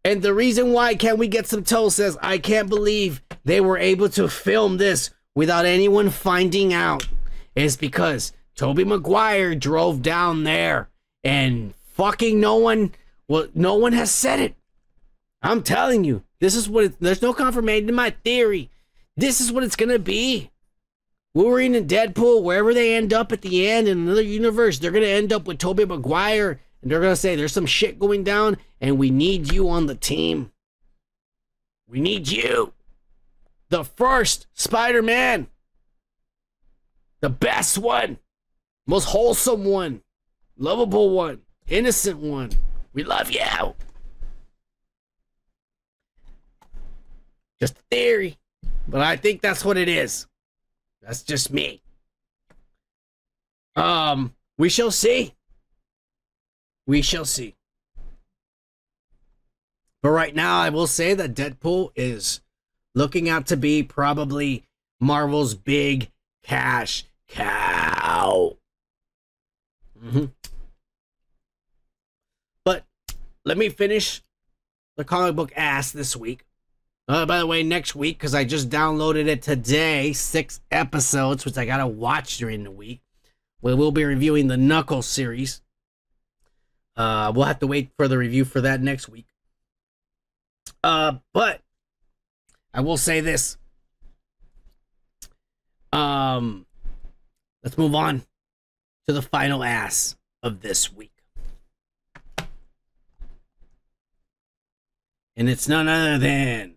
And the reason why can we get some toast says I can't believe they were able to film this without anyone finding out is because Tobey Maguire drove down there and fucking no one well no one has said it. I'm telling you, this is what it, there's no confirmation in my theory. This is what it's gonna be. Wolverine and Deadpool, wherever they end up at the end in another universe, they're gonna end up with Tobey Maguire, and they're gonna say there's some shit going down, and we need you on the team. We need you. the first Spider Man. The best one, most wholesome one, lovable one, innocent one. We love you. Just a theory, but I think that's what it is. That's just me. Um, we shall see. We shall see. But right now, I will say that Deadpool is looking out to be probably Marvel's big cash cow. hmm But let me finish the comic book ass this week. Uh, by the way, next week, because I just downloaded it today, six episodes, which I gotta watch during the week. We will be reviewing the Knuckles series. Uh, we'll have to wait for the review for that next week. Uh, but I will say this. Um, let's move on to the final ass of this week. And it's none other than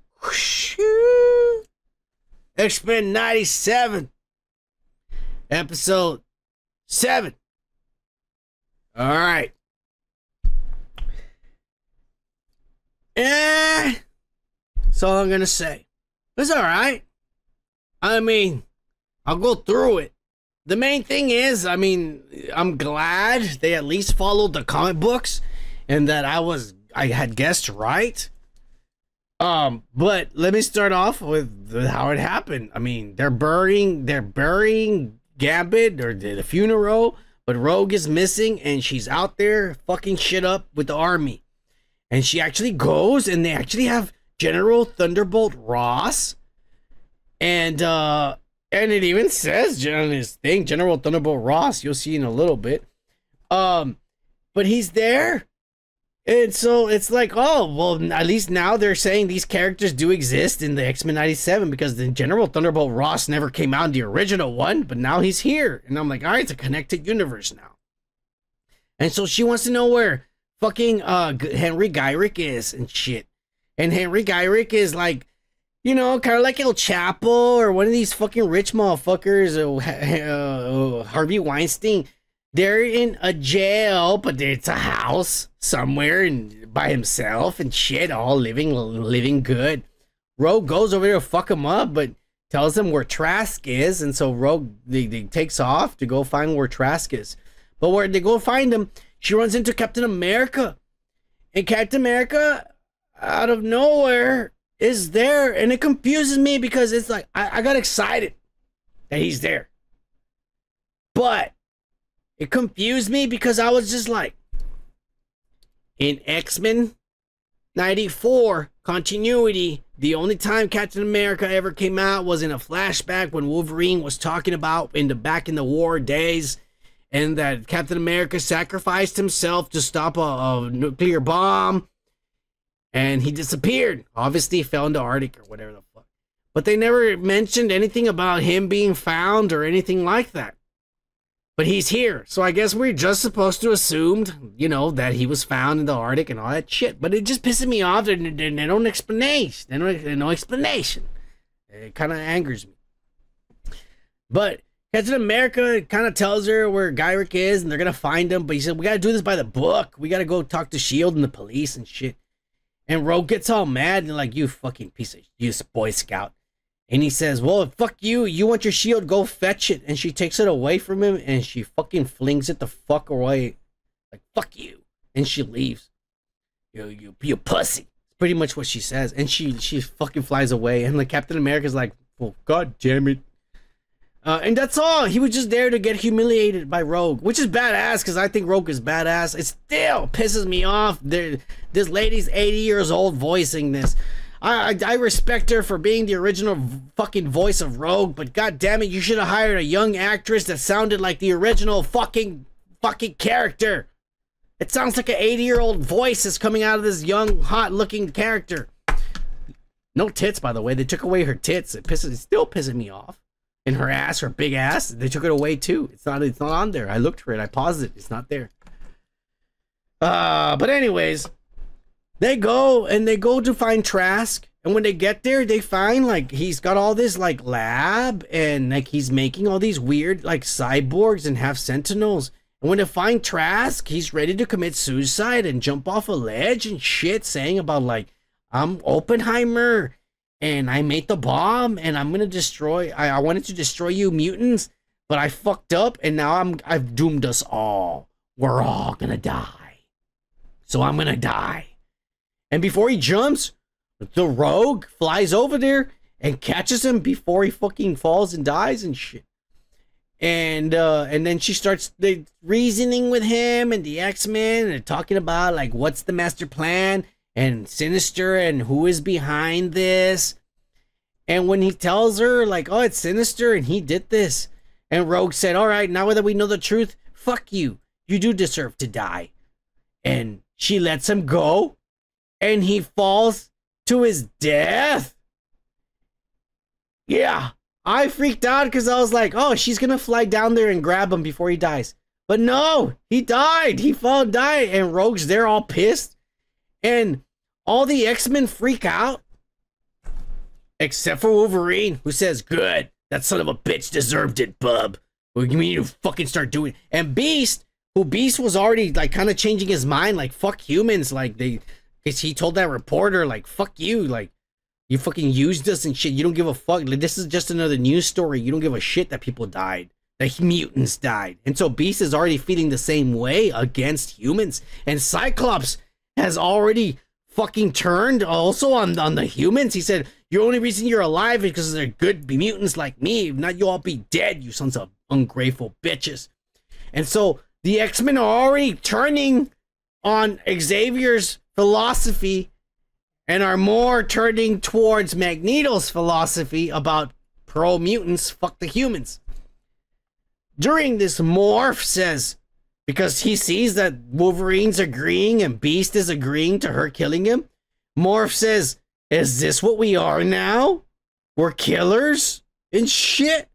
X-Men 97 episode 7 all right Eh, that's all I'm gonna say. It's all right. I mean, I'll go through it. The main thing is, I mean, I'm glad they at least followed the comic books, and that I was I had guessed right. Um, but let me start off with how it happened. I mean, they're burying they're burying Gambit or the funeral, but Rogue is missing, and she's out there fucking shit up with the army. And she actually goes and they actually have General Thunderbolt Ross. And uh and it even says on his thing General Thunderbolt Ross you'll see in a little bit. Um but he's there and so it's like oh well at least now they're saying these characters do exist in the X-Men 97 because the General Thunderbolt Ross never came out in the original one but now he's here and I'm like all right it's a connected universe now and so she wants to know where fucking uh Henry Gyrich is and shit. And Henry Gyrich is like, you know, kind of like El Chapo or one of these fucking rich motherfuckers, uh, uh, Harvey Weinstein. They're in a jail, but it's a house somewhere and by himself and shit, all living living good. Rogue goes over there to fuck him up, but tells him where Trask is, and so Rogue they, they takes off to go find where Trask is. But where they go find him, she runs into Captain America. And Captain America, out of nowhere, is there. And it confuses me because it's like, I, I got excited that he's there. But it confused me because I was just like, in X Men 94 continuity, the only time Captain America ever came out was in a flashback when Wolverine was talking about in the back in the war days and that Captain America sacrificed himself to stop a, a nuclear bomb and he disappeared. Obviously, he fell into Arctic or whatever the fuck. But they never mentioned anything about him being found or anything like that. But he's here, so I guess we're just supposed to assume, you know, that he was found in the Arctic and all that shit. But it just pisses me off. They, they, don't explanation. They don't, no explanation. It kind of angers me. But Captain America kind of tells her where Gyrich is and they're gonna find him, but he said, We gotta do this by the book. We gotta go talk to Shield and the police and shit. And Rogue gets all mad and like, you fucking piece of you Boy Scout. And he says, Well, fuck you. You want your shield, go fetch it. And she takes it away from him and she fucking flings it the fuck away. Like, fuck you. And she leaves. You you you pussy. It's pretty much what she says. And she she fucking flies away. And like Captain America's like, Well, god damn it. Uh, and that's all. He was just there to get humiliated by Rogue, which is badass because I think Rogue is badass. It still pisses me off. There, this lady's 80 years old voicing this. I, I I respect her for being the original fucking voice of Rogue, but god damn it, you should have hired a young actress that sounded like the original fucking fucking character. It sounds like an 80 year old voice is coming out of this young, hot looking character. No tits, by the way. They took away her tits. It pisses, it's still pissing me off. And her ass, her big ass, they took it away too. It's not, it's not on there. I looked for it. I paused it. It's not there. Uh, but anyways, they go and they go to find Trask. And when they get there, they find like he's got all this like lab and like he's making all these weird like cyborgs and half sentinels. And when they find Trask, he's ready to commit suicide and jump off a ledge and shit, saying about like, I'm Oppenheimer and I made the bomb and I'm gonna destroy I, I wanted to destroy you mutants, but I fucked up and now I'm I've doomed us all. We're all gonna die. So I'm gonna die. And before he jumps, the rogue flies over there and catches him before he fucking falls and dies and shit. And uh and then she starts the reasoning with him and the X-Men and talking about like what's the master plan and Sinister and who is behind this. And when he tells her like, "Oh, it's Sinister and he did this." And Rogue said, "All right, now that we know the truth, fuck you. You do deserve to die." And she lets him go and he falls to his death. Yeah, I freaked out because I was like, oh, she's gonna fly down there and grab him before he dies. But no, he died. He fell and died, and Rogue's there all pissed. And all the X-Men freak out. Except for Wolverine, who says, Good, that son of a bitch deserved it, bub. We need to fucking start doing And Beast, who Beast was already like kind of changing his mind, like fuck humans, like they because he told that reporter, like, fuck you, like you fucking used us and shit. You don't give a fuck. Like, this is just another news story. You don't give a shit that people died. That mutants died. And so Beast is already feeling the same way against humans. And Cyclops has already fucking turned also on, on the humans. He said, Your only reason you're alive is because they're good mutants like me. If not, you all be dead, you sons of ungrateful bitches. And so the X-Men are already turning on Xavier's philosophy and are more turning towards Magneto's philosophy about pro mutants, fuck the humans. During this, Morph says, because he sees that Wolverine's agreeing and Beast is agreeing to her killing him, Morph says, Is this what we are now? We're killers and shit.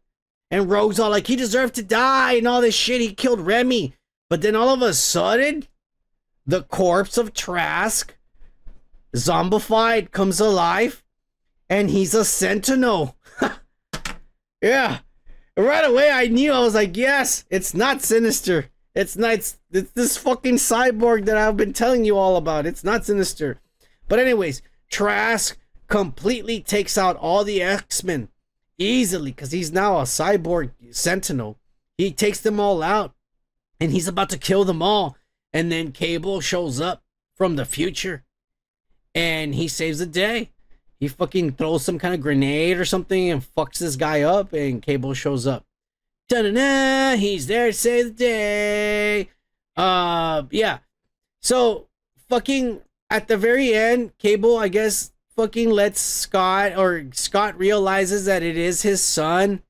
And Rogue's all like, he deserved to die and all this shit. He killed Remy. But then all of a sudden, the corpse of Trask, zombified, comes alive, and he's a sentinel. yeah. Right away, I knew. I was like, yes, it's not sinister. It's not. It's, it's this fucking cyborg that I've been telling you all about. It's not sinister. But anyways, Trask completely takes out all the X-Men easily because he's now a cyborg sentinel. He takes them all out and he's about to kill them all. And then Cable shows up from the future and he saves the day. He fucking throws some kind of grenade or something and fucks this guy up, and Cable shows up. Da-da-da, he's there to save the day. Uh, yeah. So, fucking at the very end, Cable, I guess, fucking lets Scott or Scott realizes that it is his son,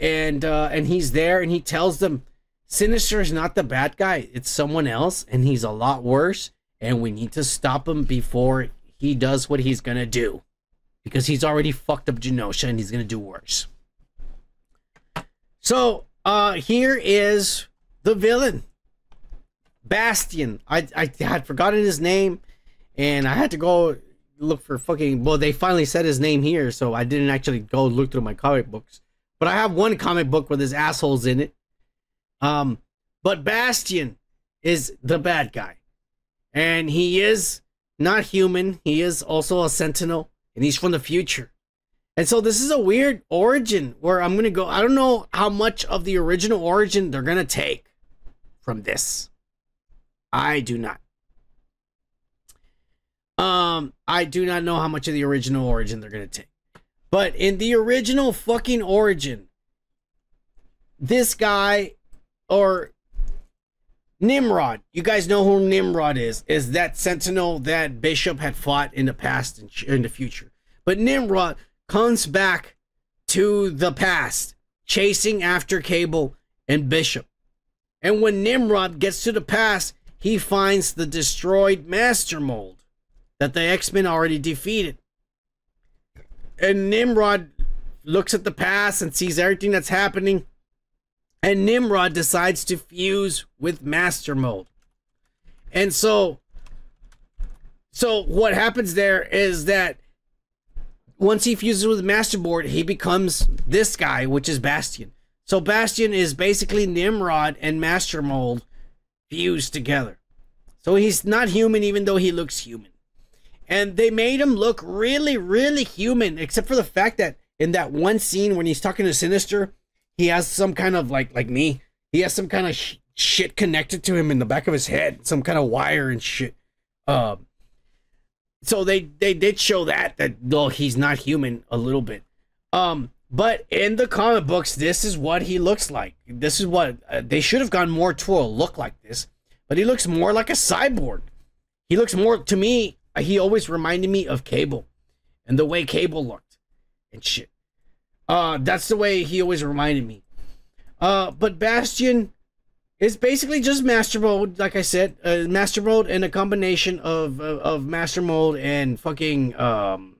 and uh, and he's there, and he tells them, Sinister is not the bad guy; it's someone else, and he's a lot worse, and we need to stop him before he does what he's gonna do, because he's already fucked up Genosha, and he's gonna do worse. So, uh, here is the villain, Bastion. I I had forgotten his name, and I had to go look for fucking. Well, they finally said his name here, so I didn't actually go look through my comic books. But I have one comic book with his assholes in it. Um, but Bastion is the bad guy, and he is not human. He is also a Sentinel, and he's from the future. And so this is a weird origin where I'm gonna go. I don't know how much of the original origin they're gonna take from this. I do not. Um, I do not know how much of the original origin they're gonna take. But in the original fucking origin, this guy or Nimrod. You guys know who Nimrod is? Is that Sentinel that Bishop had fought in the past and in the future? But Nimrod comes back to the past, chasing after Cable and Bishop. And when Nimrod gets to the past, he finds the destroyed Master Mold that the X Men already defeated. And Nimrod looks at the past and sees everything that's happening. And Nimrod decides to fuse with Master Mold. And so, so what happens there is that once he fuses with Master Mold, he becomes this guy, which is Bastion. So Bastion is basically Nimrod and Master Mold fused together. So he's not human, even though he looks human. And they made him look really, really human, except for the fact that in that one scene when he's talking to Sinister, he has some kind of like like me. He has some kind of sh- shit connected to him in the back of his head, some kind of wire and shit. Um. So they they did show that that though he's not human a little bit. Um. But in the comic books, this is what he looks like. This is what uh, they should have gone more to a look like this. But he looks more like a cyborg. He looks more to me. He always reminded me of Cable, and the way Cable looked, and shit. Uh, that's the way he always reminded me. Uh, but Bastion is basically just Master Mold, like I said, uh, Master Mold and a combination of of, of Master Mold and fucking um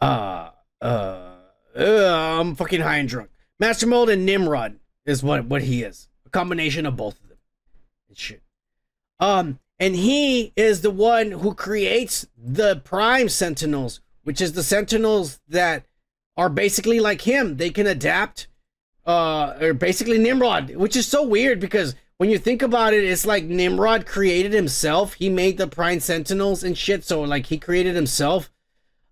uh uh, uh I'm fucking high and drunk. Master Mold and Nimrod is what what he is. A combination of both of them. And shit. Um, and he is the one who creates the Prime Sentinels, which is the Sentinels that are basically like him. They can adapt. Uh, or basically Nimrod, which is so weird because when you think about it, it's like Nimrod created himself. He made the Prime Sentinels and shit. So like he created himself.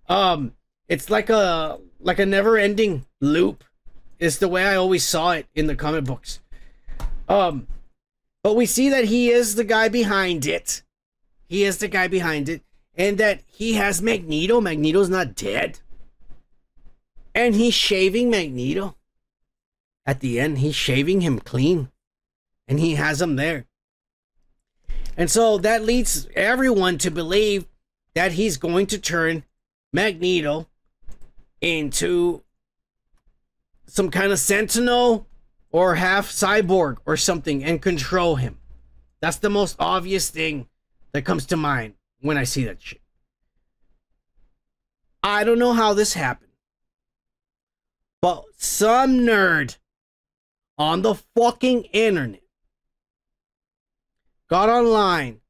Um, it's like a like a never-ending loop. Is the way I always saw it in the comic books. Um, but we see that he is the guy behind it. He is the guy behind it, and that he has Magneto. Magneto's not dead, and he's shaving Magneto. At the end, he's shaving him clean, and he has him there. And so that leads everyone to believe that he's going to turn Magneto into some kind of sentinel or half cyborg or something and control him. That's the most obvious thing that comes to mind when I see that shit. I don't know how this happened, but some nerd on the fucking internet got online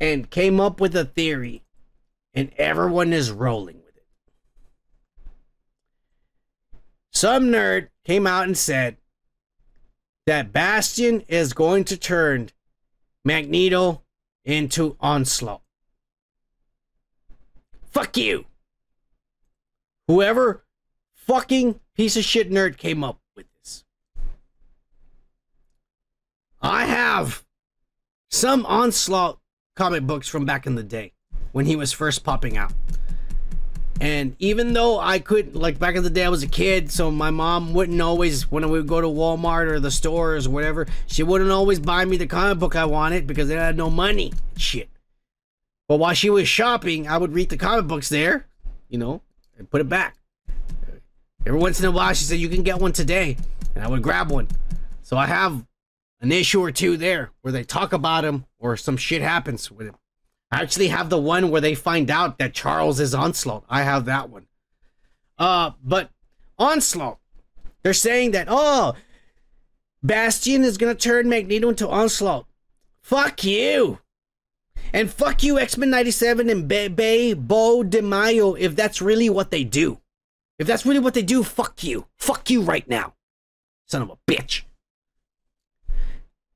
and came up with a theory, and everyone is rolling with it. some nerd came out and said that Bastion is going to turn Magneto into Onslaught. Fuck you. Whoever fucking piece of shit nerd came up with this. I have some Onslaught comic books from back in the day when he was first popping out. And even though I could, like back in the day, I was a kid, so my mom wouldn't always, when we would go to Walmart or the stores or whatever, she wouldn't always buy me the comic book I wanted because they had no money. Shit. But while she was shopping, I would read the comic books there, you know, and put it back. Every once in a while, she said, You can get one today. And I would grab one. So I have an issue or two there where they talk about him or some shit happens with him. I actually have the one where they find out that Charles is Onslaught. I have that one. Uh, but Onslaught, they're saying that, oh, Bastion is gonna turn Magneto into Onslaught. Fuck you. And fuck you, X Men 97 and Bebe Beau DeMayo, if that's really what they do. If that's really what they do, fuck you. Fuck you right now. Son of a bitch.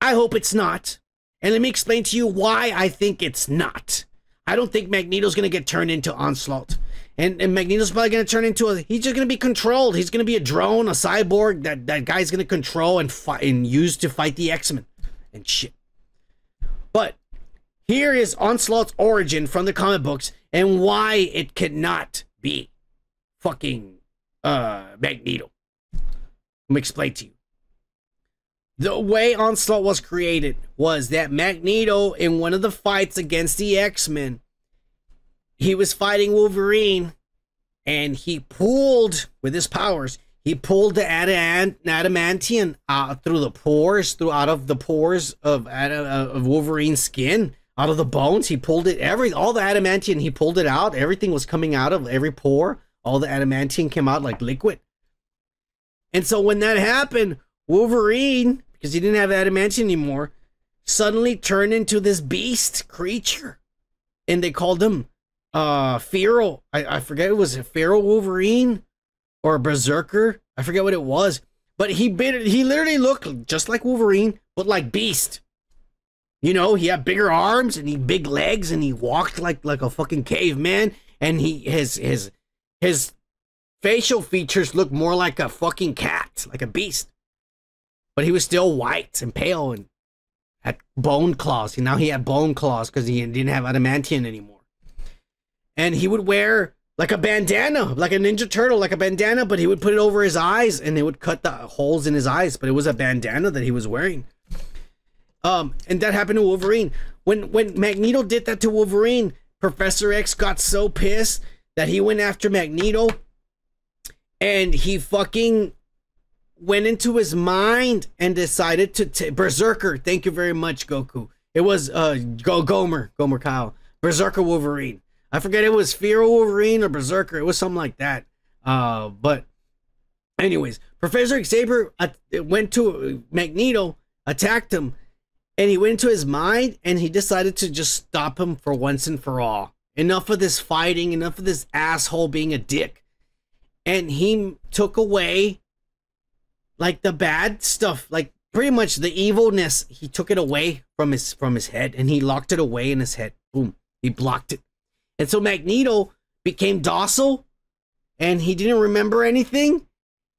I hope it's not. And let me explain to you why I think it's not. I don't think Magneto's going to get turned into Onslaught. And, and Magneto's probably going to turn into a. He's just going to be controlled. He's going to be a drone, a cyborg that that guy's going to control and fight and use to fight the X Men and shit. But here is Onslaught's origin from the comic books and why it cannot be fucking uh Magneto. Let me explain to you. the way Onslaught was created was that Magneto, in one of the fights against the X Men, he was fighting Wolverine and he pulled, with his powers, he pulled the adamant, adamantium out through the pores, through out of the pores of, of Wolverine's skin, out of the bones. He pulled it, every all the adamantium, he pulled it out. Everything was coming out of every pore. All the adamantium came out like liquid. And so when that happened, Wolverine, because he didn't have adamantium anymore, suddenly turned into this beast creature. And they called him uh Feral. I, I forget it was a Feral Wolverine or a Berserker. I forget what it was. But he bit he literally looked just like Wolverine, but like Beast. You know, he had bigger arms and he big legs and he walked like like a fucking caveman and he his his his facial features looked more like a fucking cat, like a beast. But he was still white and pale and had bone claws. And now he had bone claws because he didn't have adamantium anymore. And he would wear like a bandana, like a Ninja Turtle, like a bandana, but he would put it over his eyes and it would cut the holes in his eyes. But it was a bandana that he was wearing. Um, and that happened to Wolverine. When when Magneto did that to Wolverine, Professor X got so pissed that he went after Magneto and he fucking went into his mind and decided to t- Berserker. Thank you very much, Goku. It was uh Go Gomer, Gomer Kyle, Berserker Wolverine. I forget it was Fear Wolverine or Berserker. It was something like that. Uh, but anyways, Professor Xavier uh, went to Magneto, attacked him, and he went into his mind and he decided to just stop him for once and for all. Enough of this fighting, enough of this asshole being a dick. And he took away like the bad stuff, like pretty much the evilness. He took it away from his from his head and he locked it away in his head. Boom. He blocked it. And so Magneto became docile and he didn't remember anything.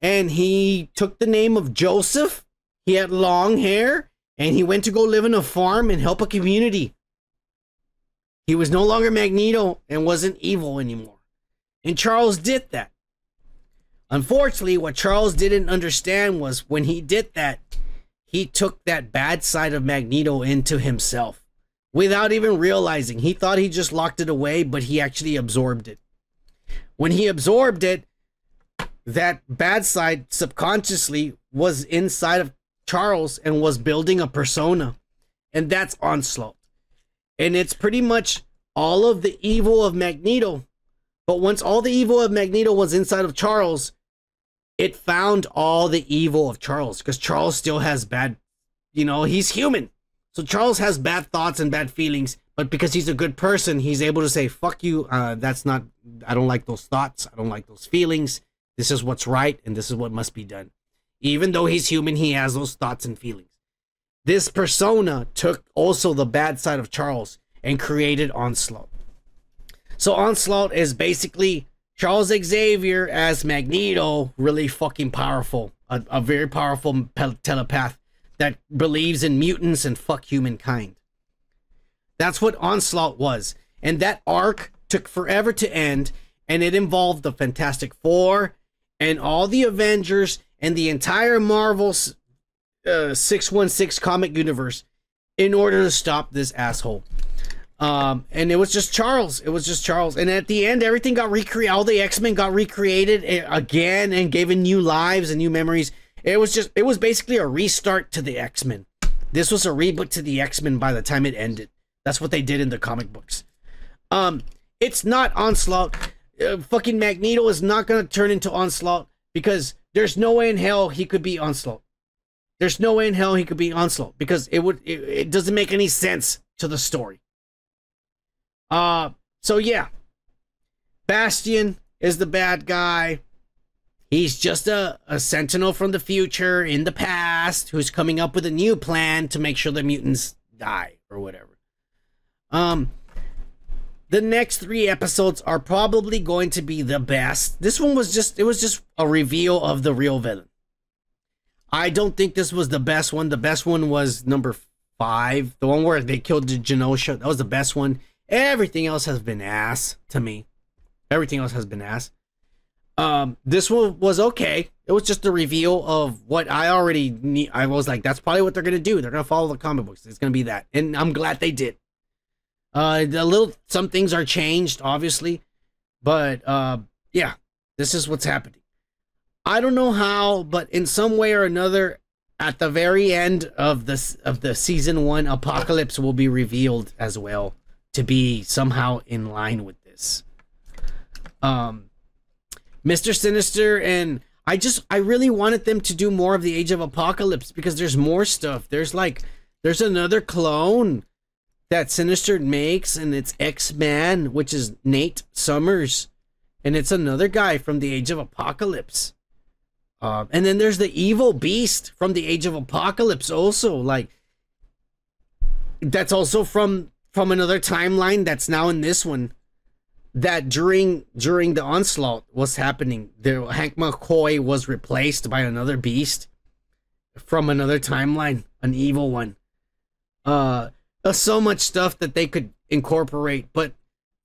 And he took the name of Joseph. He had long hair and he went to go live in a farm and help a community. He was no longer Magneto and wasn't evil anymore. And Charles did that. Unfortunately, what Charles didn't understand was when he did that, he took that bad side of Magneto into himself without even realizing. He thought he just locked it away, but he actually absorbed it. When he absorbed it, that bad side subconsciously was inside of Charles and was building a persona. And that's Onslaught. And it's pretty much all of the evil of Magneto. But once all the evil of Magneto was inside of Charles, it found all the evil of Charles because Charles still has bad, you know, he's human. So Charles has bad thoughts and bad feelings, but because he's a good person, he's able to say, fuck you, uh, that's not, I don't like those thoughts, I don't like those feelings. This is what's right, and this is what must be done. Even though he's human, he has those thoughts and feelings. This persona took also the bad side of Charles and created Onslaught. So Onslaught is basically Charles Xavier as Magneto, really fucking powerful, a, a very powerful telepath that believes in mutants and fuck humankind. That's what Onslaught was. And that arc took forever to end, and it involved the Fantastic Four and all the Avengers and the entire Marvel uh, 616 comic universe in order to stop this asshole. Um, and it was just Charles. It was just Charles. And at the end, everything got recreated. All the X Men got recreated eh, again and given new lives and new memories. It was just, it was basically a restart to the X Men. This was a reboot to the X Men by the time it ended. That's what they did in the comic books. Um, it's not Onslaught. Uh, fucking Magneto is not gonna turn into Onslaught because there's no way in hell he could be Onslaught. There's no way in hell he could be Onslaught because it would, it, it doesn't make any sense to the story. Uh, so yeah, Bastion is the bad guy. He's just a, a sentinel from the future in the past who's coming up with a new plan to make sure the mutants die or whatever. Um, the next three episodes are probably going to be the best. This one was just, it was just a reveal of the real villain. I don't think this was the best one. The best one was number five, the one where they killed the Genosha. That was the best one. Everything else has been ass to me. Everything else has been ass. Um, this one was okay. It was just a reveal of what I already knew. I was like, that's probably what they're gonna do. They're gonna follow the comic books. It's gonna be that, and I'm glad they did. Uh, the little some things are changed, obviously, but uh, yeah, this is what's happening. I don't know how, but in some way or another, at the very end of this of the season one, Apocalypse will be revealed as well to be somehow in line with this. Um, Mr. Sinister and I just I really wanted them to do more of the Age of Apocalypse because there's more stuff. There's like there's another clone that Sinister makes and it's X-Man, which is Nate Summers. And it's another guy from the Age of Apocalypse. Um, and then there's the evil beast from the Age of Apocalypse also like that's also from from another timeline that's now in this one that during during the onslaught was happening the hank mccoy was replaced by another beast from another timeline an evil one uh so much stuff that they could incorporate but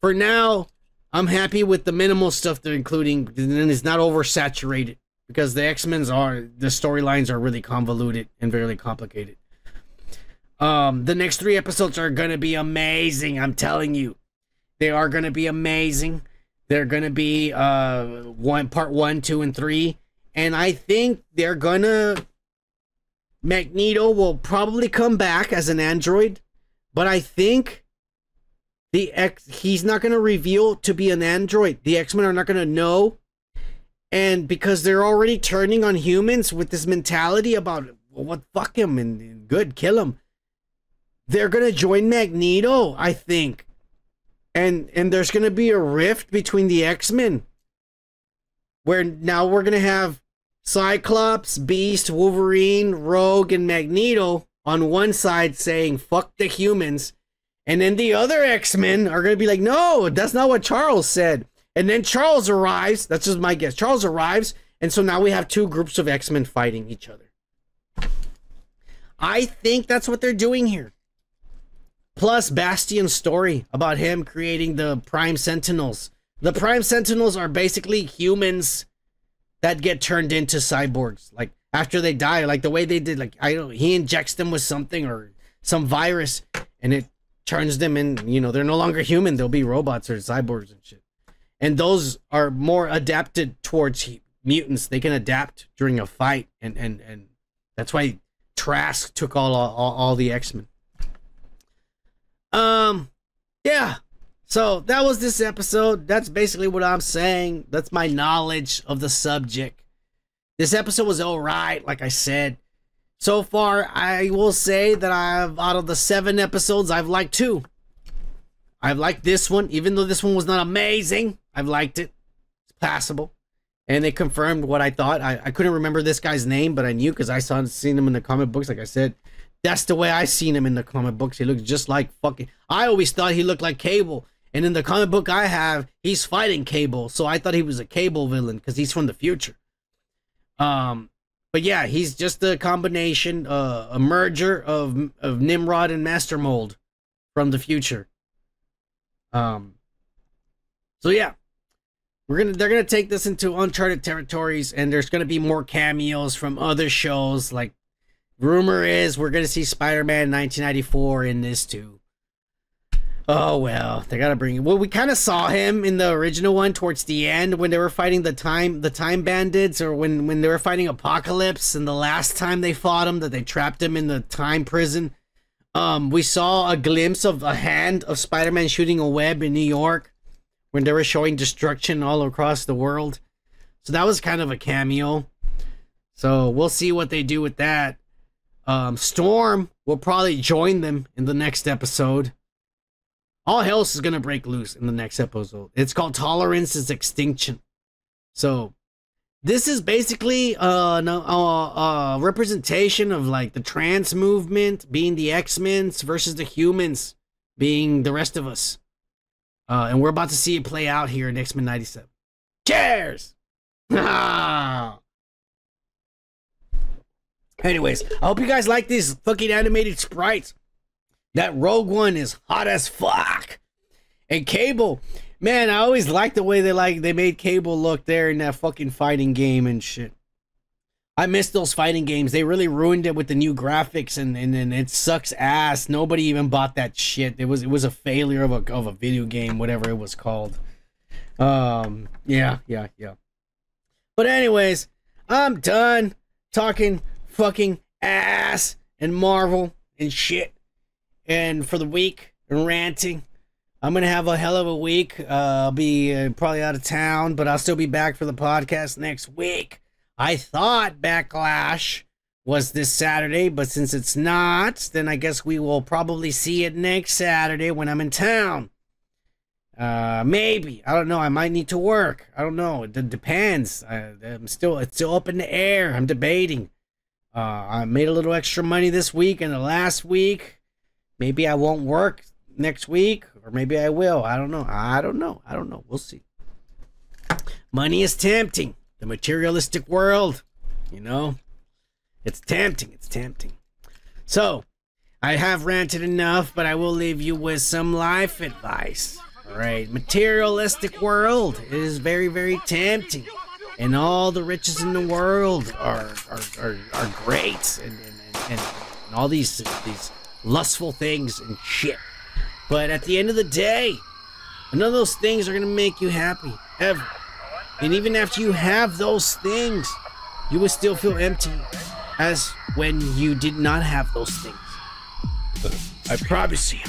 for now i'm happy with the minimal stuff they're including and it's not oversaturated because the x-men's are the storylines are really convoluted and very complicated. Um the next three episodes are gonna be amazing i'm telling you. They are going to be amazing. They're going to be uh one part 1, 2 and 3 and I think they're going to Magneto will probably come back as an android, but I think the X he's not going to reveal to be an android. The X-Men are not going to know and because they're already turning on humans with this mentality about well, what fuck him and, and good kill him. They're going to join Magneto, I think and and there's going to be a rift between the X-Men where now we're going to have Cyclops, Beast, Wolverine, Rogue and Magneto on one side saying fuck the humans and then the other X-Men are going to be like no, that's not what Charles said. And then Charles arrives, that's just my guess. Charles arrives and so now we have two groups of X-Men fighting each other. I think that's what they're doing here. Plus, Bastion's story about him creating the Prime Sentinels. The Prime Sentinels are basically humans that get turned into cyborgs. Like after they die, like the way they did, like I don't he injects them with something or some virus and it turns them in, you know, they're no longer human, they'll be robots or cyborgs and shit. And those are more adapted towards mutants. They can adapt during a fight and and and that's why Trask took all all, all the X-Men. Um, yeah. So that was this episode. That's basically what I'm saying. That's my knowledge of the subject. This episode was alright, like I said. So far, I will say that I've out of the seven episodes, I've liked two. I've liked this one, even though this one was not amazing. I've liked it. It's passable. And they confirmed what I thought. I, I couldn't remember this guy's name, but I knew because I saw seen him in the comic books, like I said. That's the way I seen him in the comic books. He looks just like fucking. I always thought he looked like Cable, and in the comic book I have, he's fighting Cable. So I thought he was a Cable villain because he's from the future. Um, but yeah, he's just a combination, uh, a merger of of Nimrod and Master Mold from the future. Um. So yeah, we're gonna they're gonna take this into uncharted territories, and there's gonna be more cameos from other shows like Rumor is we're gonna see Spider-Man 1994 in this too. Oh well, they gotta bring. him. Well, we kind of saw him in the original one towards the end when they were fighting the time the time bandits, or when when they were fighting Apocalypse, and the last time they fought him, that they trapped him in the time prison. Um, we saw a glimpse of a hand of Spider-Man shooting a web in New York when they were showing destruction all across the world. So that was kind of a cameo. So we'll see what they do with that. Um, Storm will probably join them in the next episode. All hell is gonna break loose in the next episode. It's called Tolerance is Extinction. So this is basically uh, uh, uh, representation of like the trans movement being the X-Men versus the humans being the rest of us. Uh, and we're about to see it play out here in X-Men 97. Cheers! Anyways, I hope you guys like these fucking animated sprites. That Rogue One is hot as fuck. And Cable, Man, I always liked the way they like they made Cable look there in that fucking fighting game and shit. I miss those fighting games. They really ruined it with the new graphics and, and, and it sucks ass. Nobody even bought that shit. It was it was a failure of a of a video game, whatever it was called. Um yeah, yeah, yeah. But anyways, I'm done talking fucking ass and Marvel and shit. And for the week, ranting. I'm gonna have a hell of a week. Uh, I'll be uh, probably out of town, but I'll still be back for the podcast next week. I thought Backlash was this Saturday, but since it's not, then I guess we will probably see it next Saturday when I'm in town. Uh, maybe I don't know. I might need to work. I don't know. It depends. I, I'm still it's still up in the air. I'm debating. Uh, I made a little extra money this week and the last week. Maybe I won't work next week, or maybe I will. I don't know. I don't know. I don't know. We'll see. Money is tempting. The materialistic world, you know, it's tempting. It's tempting. So, I have ranted enough, but I will leave you with some life advice. All right, materialistic world is very, very tempting, and all the riches in the world are are, are, are great, and, and, and, and all these these lustful things and shit. But at the end of the day, none of those things are gonna make you happy ever. And even after you have those things, you will still feel empty as when you did not have those things. I promise you.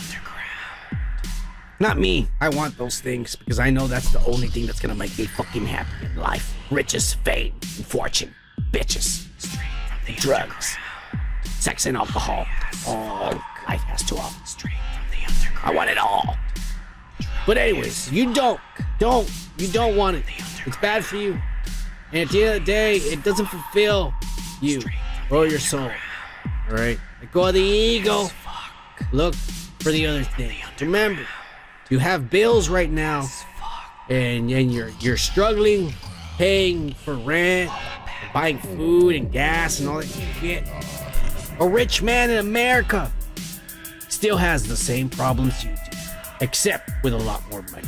Not me. I want those things because I know that's the only thing that's gonna make me fucking happy in life. Riches, fame, and fortune, bitches, drugs, sex and alcohol. All life has to offer. I want it all. But anyways, you don't, don't, you don't want it. It's bad for you. And at the end of the day, it doesn't fulfill you or your soul. All right, let go of the ego. Look for the other thing. Remember, you have bills right now, and and you're you're struggling paying for rent, buying food and gas and all that shit. A rich man in America still has the same problems you do, except with a lot more money.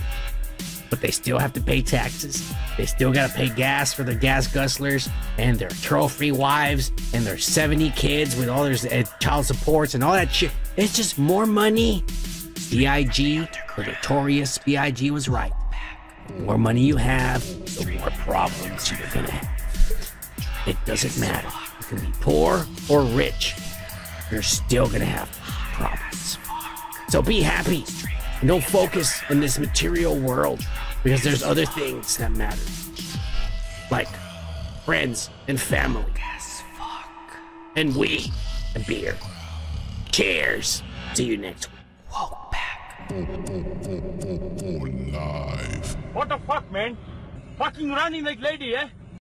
But they still have to pay taxes. They still gotta pay gas for their gas guzzlers and their trophy wives and their 70 kids with all their uh, child supports and all that shit. It's just more money. B.I.G. The notorious B.I.G. was right. The more money you have, the more problems you're gonna have. It doesn't matter. You can be poor or rich. You're still gonna have problems. So be happy and don't focus in this material world because there's other things that matter. Like friends and family. And we and beer. Cheers. See you next week. What the fuck, man? Fucking running like lady, eh?